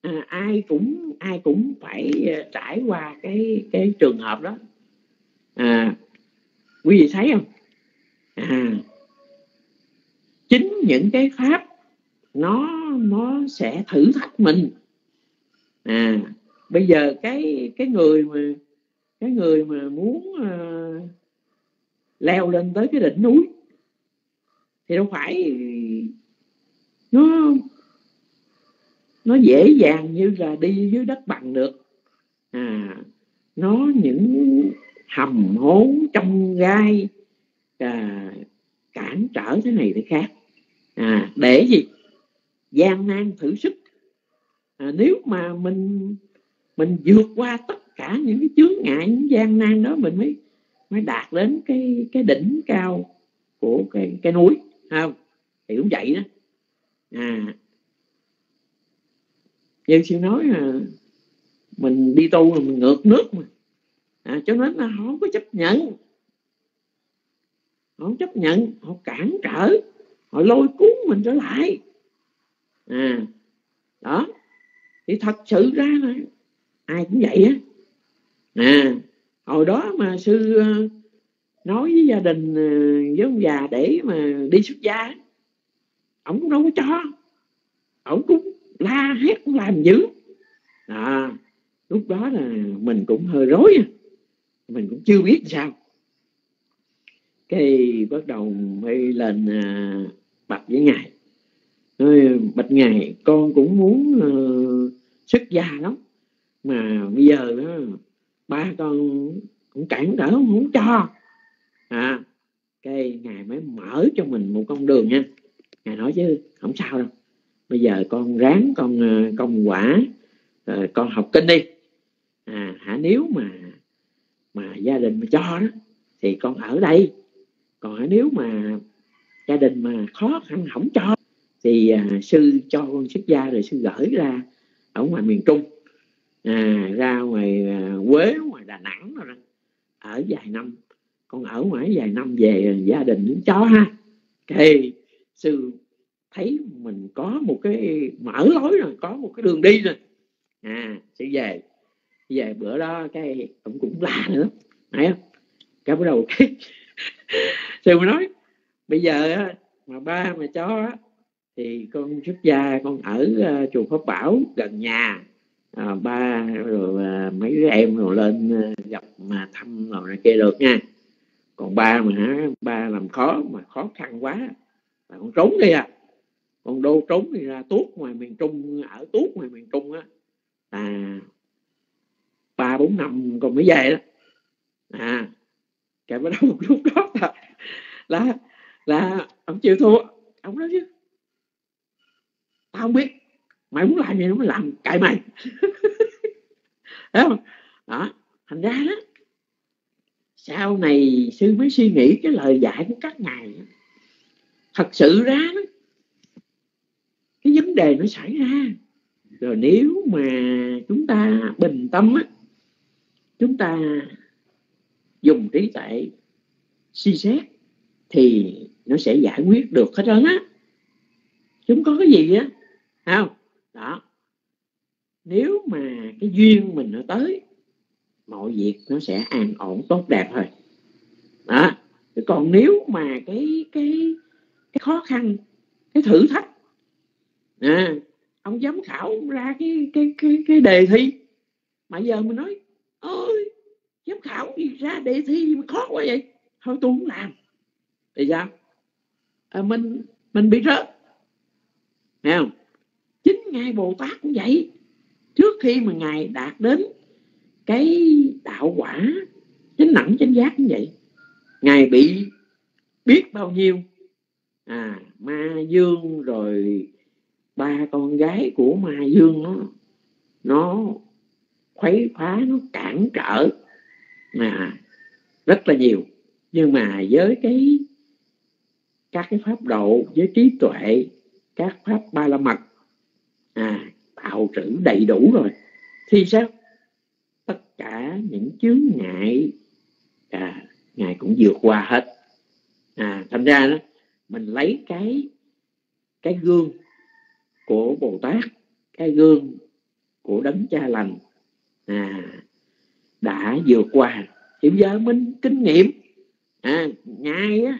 à, ai cũng ai cũng phải uh, trải qua cái cái trường hợp đó. À quý vị thấy không? À chính những cái pháp nó nó sẽ thử thách mình. À bây giờ cái cái người mà cái người mà muốn uh, leo lên tới cái đỉnh núi thì đâu phải nó nó dễ dàng như là đi dưới đất bằng được. À nó những hầm hố trong gai à, cản trở thế này thế khác. À để gì? Gian nan thử sức. À, nếu mà mình mình vượt qua tất cả những cái chướng ngại những gian nan đó mình mới mới đạt đến cái cái đỉnh cao của cái cái núi không? Thì cũng vậy đó. À như sư nói là mình đi tu là mình ngược nước mà. À, cho nên là họ không có chấp nhận. Họ không chấp nhận họ cản trở họ lôi cuốn mình trở lại à đó. Thì thật sự ra là ai cũng vậy á. À hồi đó mà sư ờ, nói với gia đình ờ, với ông già để mà đi xuất gia ông cũng đâu có cho. Ông cũng la hét cũng làm dữ. À, lúc đó là mình cũng hơi rối mình cũng chưa biết sao. Cái bắt đầu mới lên à, bạch với ngài nói bạch ngài con cũng muốn uh, xuất gia lắm. Mà bây giờ đó ba con cũng cản trở không, cho. À cái ngài mới mở cho mình một con đường nha. Ngài nói chứ không sao đâu. Bây giờ con ráng con ờ, công quả rồi con học kinh đi. À hả nếu mà mà gia đình mà cho đó thì con ở đây. Còn nếu mà gia đình mà khó khăn không cho thì à, sư cho con xuất gia rồi sư gửi ra ở ngoài miền trung à, ra ngoài à, quế ngoài đà nẵng rồi đó ở vài năm. Con ở ngoài vài năm về gia đình cho ha. Thì sư thấy mình có một cái mở lối rồi có một cái đường đi rồi. À sư về về bữa đó cái cũng cũng la nữa thấy không? Cái bắt đầu cái sư mới nói bây giờ mà ba mà chó thì con xuất gia con ở uh, chùa pháp bảo gần nhà. À, ba rồi à, mấy đứa em rồi lên à, gặp mà thăm rồi này kia được nha. Còn ba mà hả ba làm khó mà khó khăn quá. Là con trốn đi à. Con đô trốn đi ra tuốt ngoài miền trung ở tuốt ngoài miền trung á. À ba bốn năm còn mới về đó. À cái bắt đầu lúc đó là là, là ông chịu thua. Ông nói chứ tao không biết. Mày muốn làm gì nó làm cậy mày. Thấy không? Đó, thành ra đó, sau này sư mới suy nghĩ cái lời dạy của các ngài thật sự ra đó, cái vấn đề nó xảy ra. Rồi nếu mà chúng ta bình tâm á, chúng ta dùng trí tuệ suy xét thì nó sẽ giải quyết được hết trơn á. Chúng có cái gì á không? Đó. Nếu mà cái duyên mình nó tới mọi việc nó sẽ an ổn tốt đẹp thôi. Đó. Còn nếu mà cái cái cái khó khăn cái thử thách à, ông giám khảo ra cái cái cái cái đề thi mà giờ mình nói ơi giám khảo gì ra đề thi mà khó quá vậy? Thôi tôi không làm. Thì sao? À, mình mình bị rớt. Nghe không? Ngài bồ tát cũng vậy. Trước khi mà ngài đạt đến cái đạo quả chánh nặng chánh giác như vậy, ngài bị biết bao nhiêu? À ma dương rồi ba con gái của ma dương nó nó khuấy phá, nó cản trở mà rất là nhiều. Nhưng mà với cái, các cái pháp độ, với trí tuệ, các pháp ba la mật à tạo trữ đầy đủ rồi. Thì sao? Tất cả những chướng ngại à, ngài cũng vượt qua hết. À thành ra đó mình lấy cái cái gương của bồ tát cái gương của đấng cha lành à đã vượt qua. Thì giờ mình kinh nghiệm. À ngài á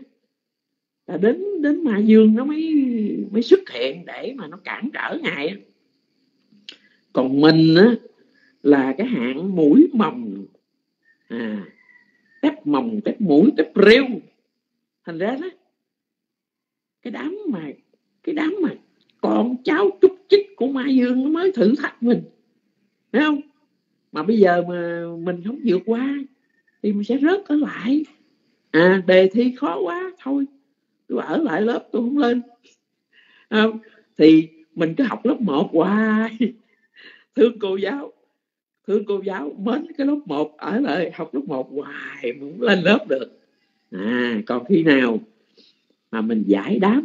là đến đến ma dương nó mới mới xuất hiện để mà nó cản trở ngài còn mình á, là cái hạng mũi mồng. À tép mồng, tép mũi, tép rêu. Thành ra đó, cái đám mà, cái đám mà con cháu trúc chích của ma dương nó mới thử thách mình. Thấy không? Mà bây giờ mà mình không vượt qua thì mình sẽ rớt ở lại. À đề thi khó quá, thôi tôi ở lại lớp tôi không lên. Không? thì mình cứ học lớp 1 hoài. Thương cô giáo thương cô giáo mến cái lớp 1 ở lại học lớp 1 hoài mà không lên lớp được. À còn khi nào mà mình giải đáp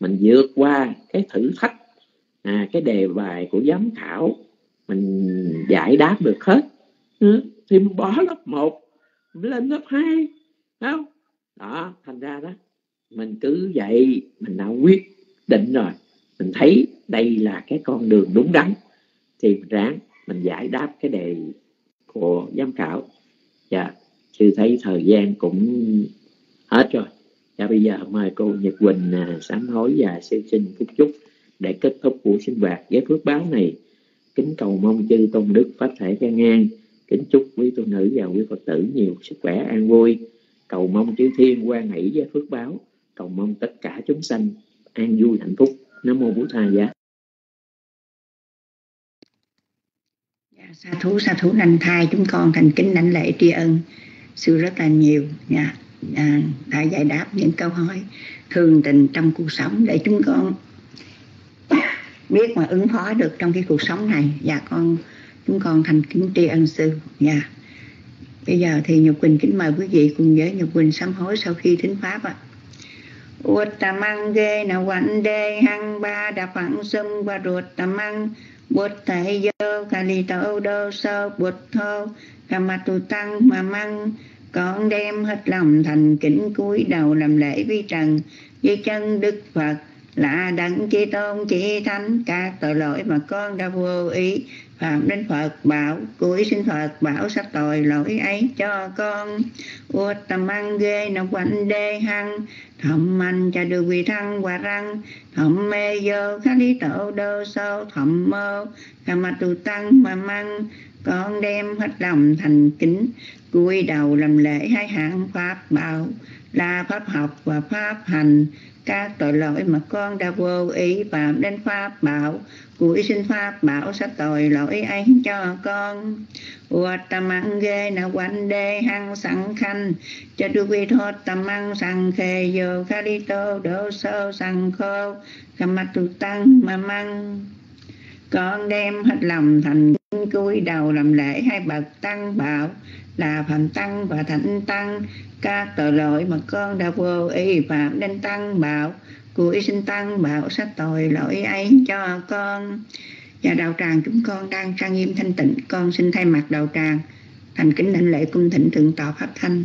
mình vượt qua cái thử thách à, cái đề bài của giám khảo mình giải đáp được hết ừ, thì mình bỏ lớp 1 mình lên lớp 2 không? Đó thành ra đó mình cứ vậy mình đã quyết định rồi. Mình thấy đây là cái con đường đúng đắn. Thì mình ráng mình giải đáp cái đề của giám khảo. Dạ sư thấy thời gian cũng hết rồi. Dạ bây giờ mời cô Nhật Quỳnh à, sám hối và sư xin phúc chúc để kết thúc buổi sinh hoạt với phước báo này. Kính cầu mong chư tôn đức pháp thể can ngang kính chúc quý tu nữ và quý phật tử nhiều sức khỏe an vui. Cầu mong chư thiên quan hỷ với phước báo cầu mong tất cả chúng sanh an vui hạnh phúc. Nam mô bổn thầy giá Dạ, sa thú sa thú nành thai chúng con thành kính lãnh lễ tri ân. Sư rất là nhiều. Dạ, à, đã giải đáp những câu hỏi thường tình trong cuộc sống để chúng con biết mà ứng phó được trong cái cuộc sống này. Dạ con chúng con thành kính tri ân sư. Dạ. Bây giờ thì nhục quỳnh kính mời quý vị cùng với nhục quỳnh sám hối sau khi thính pháp ạ. Uttamang ge na wan đê hăng ba đạp phẳng sum và ruột tamang bút thầy dơ cà lì tâu đô sơ bút thô cà mặt tù tăng mà măng con đem hết lòng thành kính cúi đầu làm lễ vi trần với chân đức phật là đấng chi tôn chi thánh các tội lỗi mà con đã vô ý phạm đến Phật bảo cuối xin Phật bảo sắp tội lỗi ấy cho con. Uất tầm ăn ghê nó quanh đê hăng. Thầm anh cha được vị thăng quả răng. Thầm mê vô khá lý tổ đô sâu. Thầm mơ cà mặt tù tăng mà măng. Con đem hết lòng thành kính, cúi đầu làm lễ hai hạng pháp bảo là pháp học và pháp hành các tội lỗi mà con đã vô ý phạm đến pháp bảo. Cuối sinh pháp bảo sẽ tội lỗi ấy cho con. Ua tâm ăn ghê na quanh đê hăng sẵn khanh. Cho đu vi thốt tâm ăn sẵn khề vô khá đi tô đổ sơ sẵn khô. Khả mặt tu tăng mà măng. Con đem hết lòng thành cúi đầu làm lễ hai bậc tăng bảo là phạm tăng và thánh tăng các tội lỗi mà con đã vô ý phạm nên tăng bảo. Của sinh tăng bảo sát tội lỗi ấy cho con. Và đạo tràng chúng con đang trang nghiêm thanh tịnh, con xin thay mặt đạo tràng thành kính đảnh lễ cung thịnh thượng tọa pháp thanh.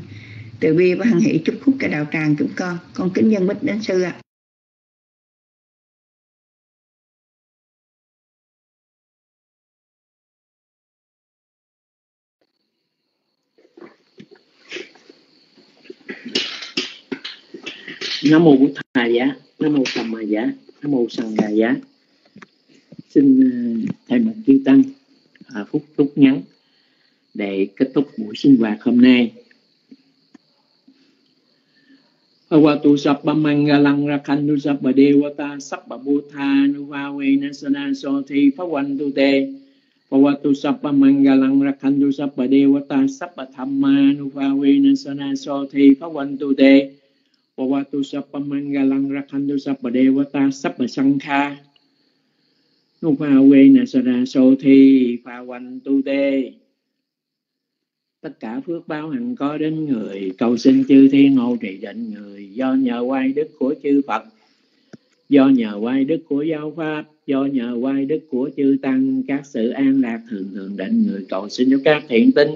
Từ bi và hân hỷ chúc phúc cái đạo tràng chúng con. Con kính dân bích đến sư ạ. Nam mô bổn thầy giá nam mô thầm ma giá nam mô sằng gà giá. Xin ờ, thầy thay mặt chư tăng à, phúc rút ngắn để kết thúc buổi sinh hoạt hôm nay. Bhagavatu Sabba Mangalang Rakhantu Sabba Devata Sabba Buddha Nuvawe Nasana Soti Phavantu Te. Bhagavatu Sabba Mangalang Rakhantu Sabba Devata Sabba Thamma Nuvawe Nasana Soti Phavantu Te. Bhavatu Sappa Mangalang Rakhantu Sappa Devata Sappa Sankha Nupa Quê Sara so Thi Pha Quanh Tu Tê Tất cả phước báo hằng có đến người, Cầu xin chư thiên hộ trì định người. Do nhờ quay đức của chư Phật, Do nhờ quay đức của giáo Pháp, Do nhờ quay đức của chư Tăng, Các sự an lạc thường thường định người Cầu xin cho các thiện tinh.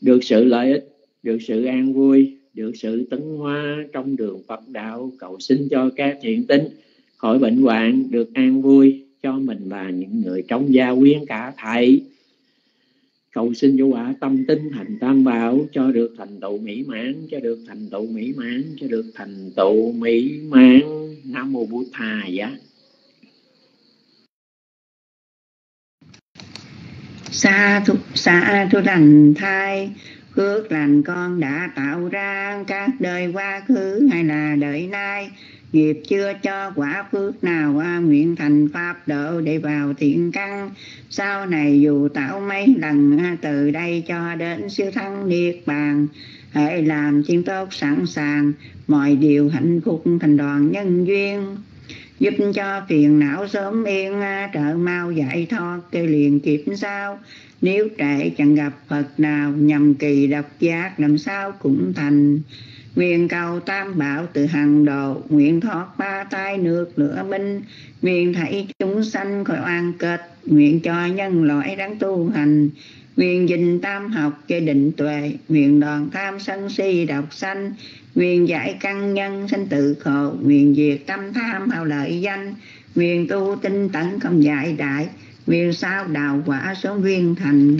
Được sự lợi ích, Được sự an vui được sự tấn hoa trong đường Phật đạo, cầu xin cho các thiện tín khỏi bệnh hoạn được an vui cho mình và những người trong gia quyến cả thầy. Cầu xin cho quả tâm tinh thành tam bảo, cho được thành tựu mỹ mãn, cho được thành tựu mỹ mãn, cho được thành tựu mỹ mãn. Nam mô bổn thà giá. Xa thu xa thu thành thai phước lành con đã tạo ra các đời quá khứ hay là đời nay. Nghiệp chưa cho quả phước nào à, nguyện thành pháp độ để vào thiện căn. Sau này dù tạo mấy lần à, từ đây cho đến siêu thân niết bàn hãy làm chuyện tốt sẵn sàng. Mọi điều hạnh phúc thành đoàn nhân duyên giúp cho phiền não sớm yên à, trợ mau giải thoát kêu liền kịp sao nếu trễ chẳng gặp Phật nào, nhầm kỳ độc giác, làm sao cũng thành. Nguyện cầu tam bảo từ hằng độ, Nguyện thoát ba tai nước lửa binh. Nguyện thấy chúng sanh khỏi oan kết Nguyện cho nhân loại đáng tu hành. Nguyện dình tam học cho định tuệ, Nguyện đoàn tham sân si độc sanh. Nguyện giải căn nhân sanh tự khổ, Nguyện diệt tâm tham hào lợi danh, Nguyện tu tinh tấn không giải đại, Nguyện sao đạo quả sớm viên thành.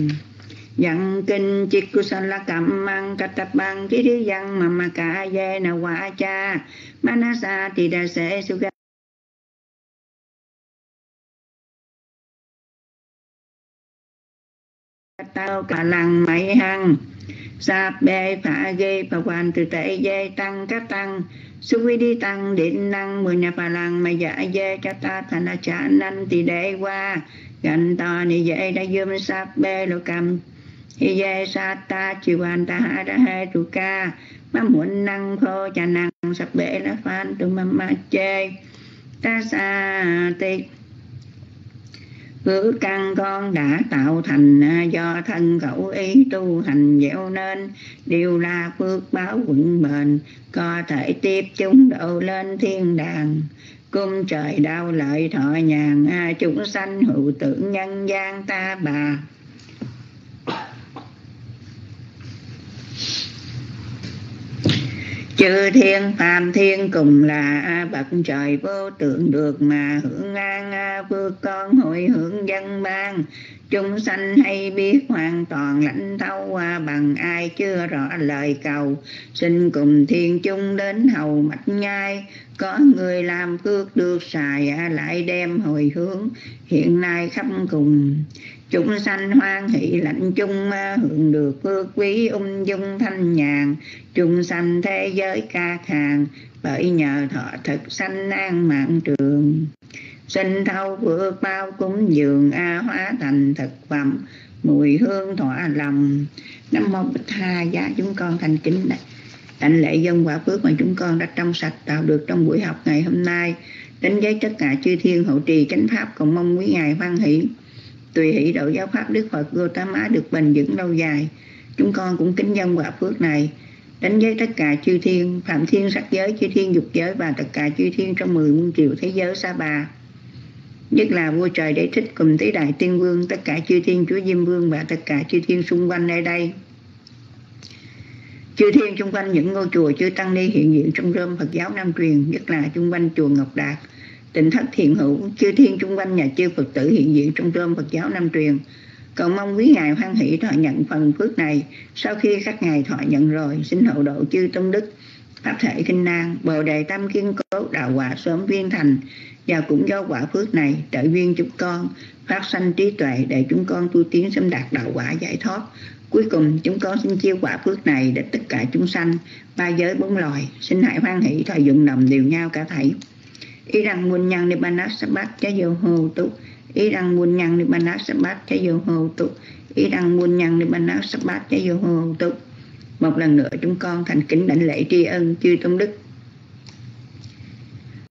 Yang kinh chik kusala mà mà cả dê na cha manasa tidase suga tao cả lăng mấy hăng sa bê phạ ghê phạ quan từ tệ dê, tăng các tăng. Su vi đi tăng định năng, mười nhà phà lăng mà dạ dê cho ta, thành là trả năng thì để qua gần to, ni dê đã dùm sa bê, lô, cầm. Hi, dê, sa, ta chi quan ta, ha đã hai trụ, ca. Má muốn năng khô cha năng sạp bê là phan tu, ma mà chê. Ta, sa tịch cứ căn con đã tạo thành à, do thân khẩu ý tu hành dẻo nên đều là phước báo vững bền, có thể tiếp chúng độ lên thiên đàng. Cung trời đau lợi thọ nhàn à, chúng sanh hữu tưởng nhân gian ta bà. Chư thiên phàm thiên cùng là bậc trời vô tượng được mà hưởng an phước con hội hưởng dân ban chúng sanh hay biết hoàn toàn lãnh thấu qua bằng ai chưa rõ lời cầu. Xin cùng thiên chung đến hầu mạch nhai. Có người làm phước được xài lại đem hồi hướng hiện nay khắp cùng chúng sanh hoan hỷ lạnh chung hưởng được phước quý ung dung thanh nhàn. Chúng sanh thế giới ca hàng bởi nhờ thọ thực sanh an mạng trường. Sinh thâu vượt bao cúng dường a hóa thành thực phẩm, mùi hương thỏa lòng năm mô bích tha giá, chúng con thành kính này đảnh lễ dân quả phước mà chúng con đã trong sạch tạo được trong buổi học ngày hôm nay. Đến với tất cả chư thiên hậu trì chánh pháp, cùng mong quý ngài hoan hỷ tùy hỷ độ giáo pháp, đức phật Gautama được bền vững lâu dài. Chúng con cũng kính dân quả phước này. Đến với tất cả chư thiên, phạm thiên sắc giới, chư thiên dục giới và tất cả chư thiên trong mười muôn triệu thế giới sa bà. Nhất là vua trời đế thích cùng tứ đại tiên vương, tất cả chư thiên chúa diêm vương và tất cả chư thiên xung quanh nơi đây. Chư thiên xung quanh những ngôi chùa chư tăng ni hiện diện trong rơm phật giáo nam truyền, nhất là xung quanh chùa ngọc đạt tỉnh thất thiện hữu, chư thiên chung quanh nhà chư phật tử hiện diện trong rơm phật giáo nam truyền. Cầu mong quý ngài hoan hỷ thọ nhận phần phước này. Sau khi các ngài thọ nhận rồi, xin hậu độ chư tôn đức, pháp thể kinh nan, bồ đề tâm kiên cố, đạo quả sớm viên thành. Và cũng do quả phước này, trợ duyên chúng con, phát sanh trí tuệ để chúng con tu tiến sớm đạt đạo quả giải thoát. Cuối cùng, chúng con xin chia quả phước này để tất cả chúng sanh, ba giới bốn loài. Xin hãy hoan hỷ thọ dụng đồng đều nhau cả thảy ý rằng muôn nhân ni banat sabat cha vô hồ tu ý rằng muôn nhân ni banat sabat cha vô hồ tu ý rằng muôn nhân ni banat sabat cha vô hồ tu một lần nữa chúng con thành kính đảnh lễ tri ân chư tôn đức.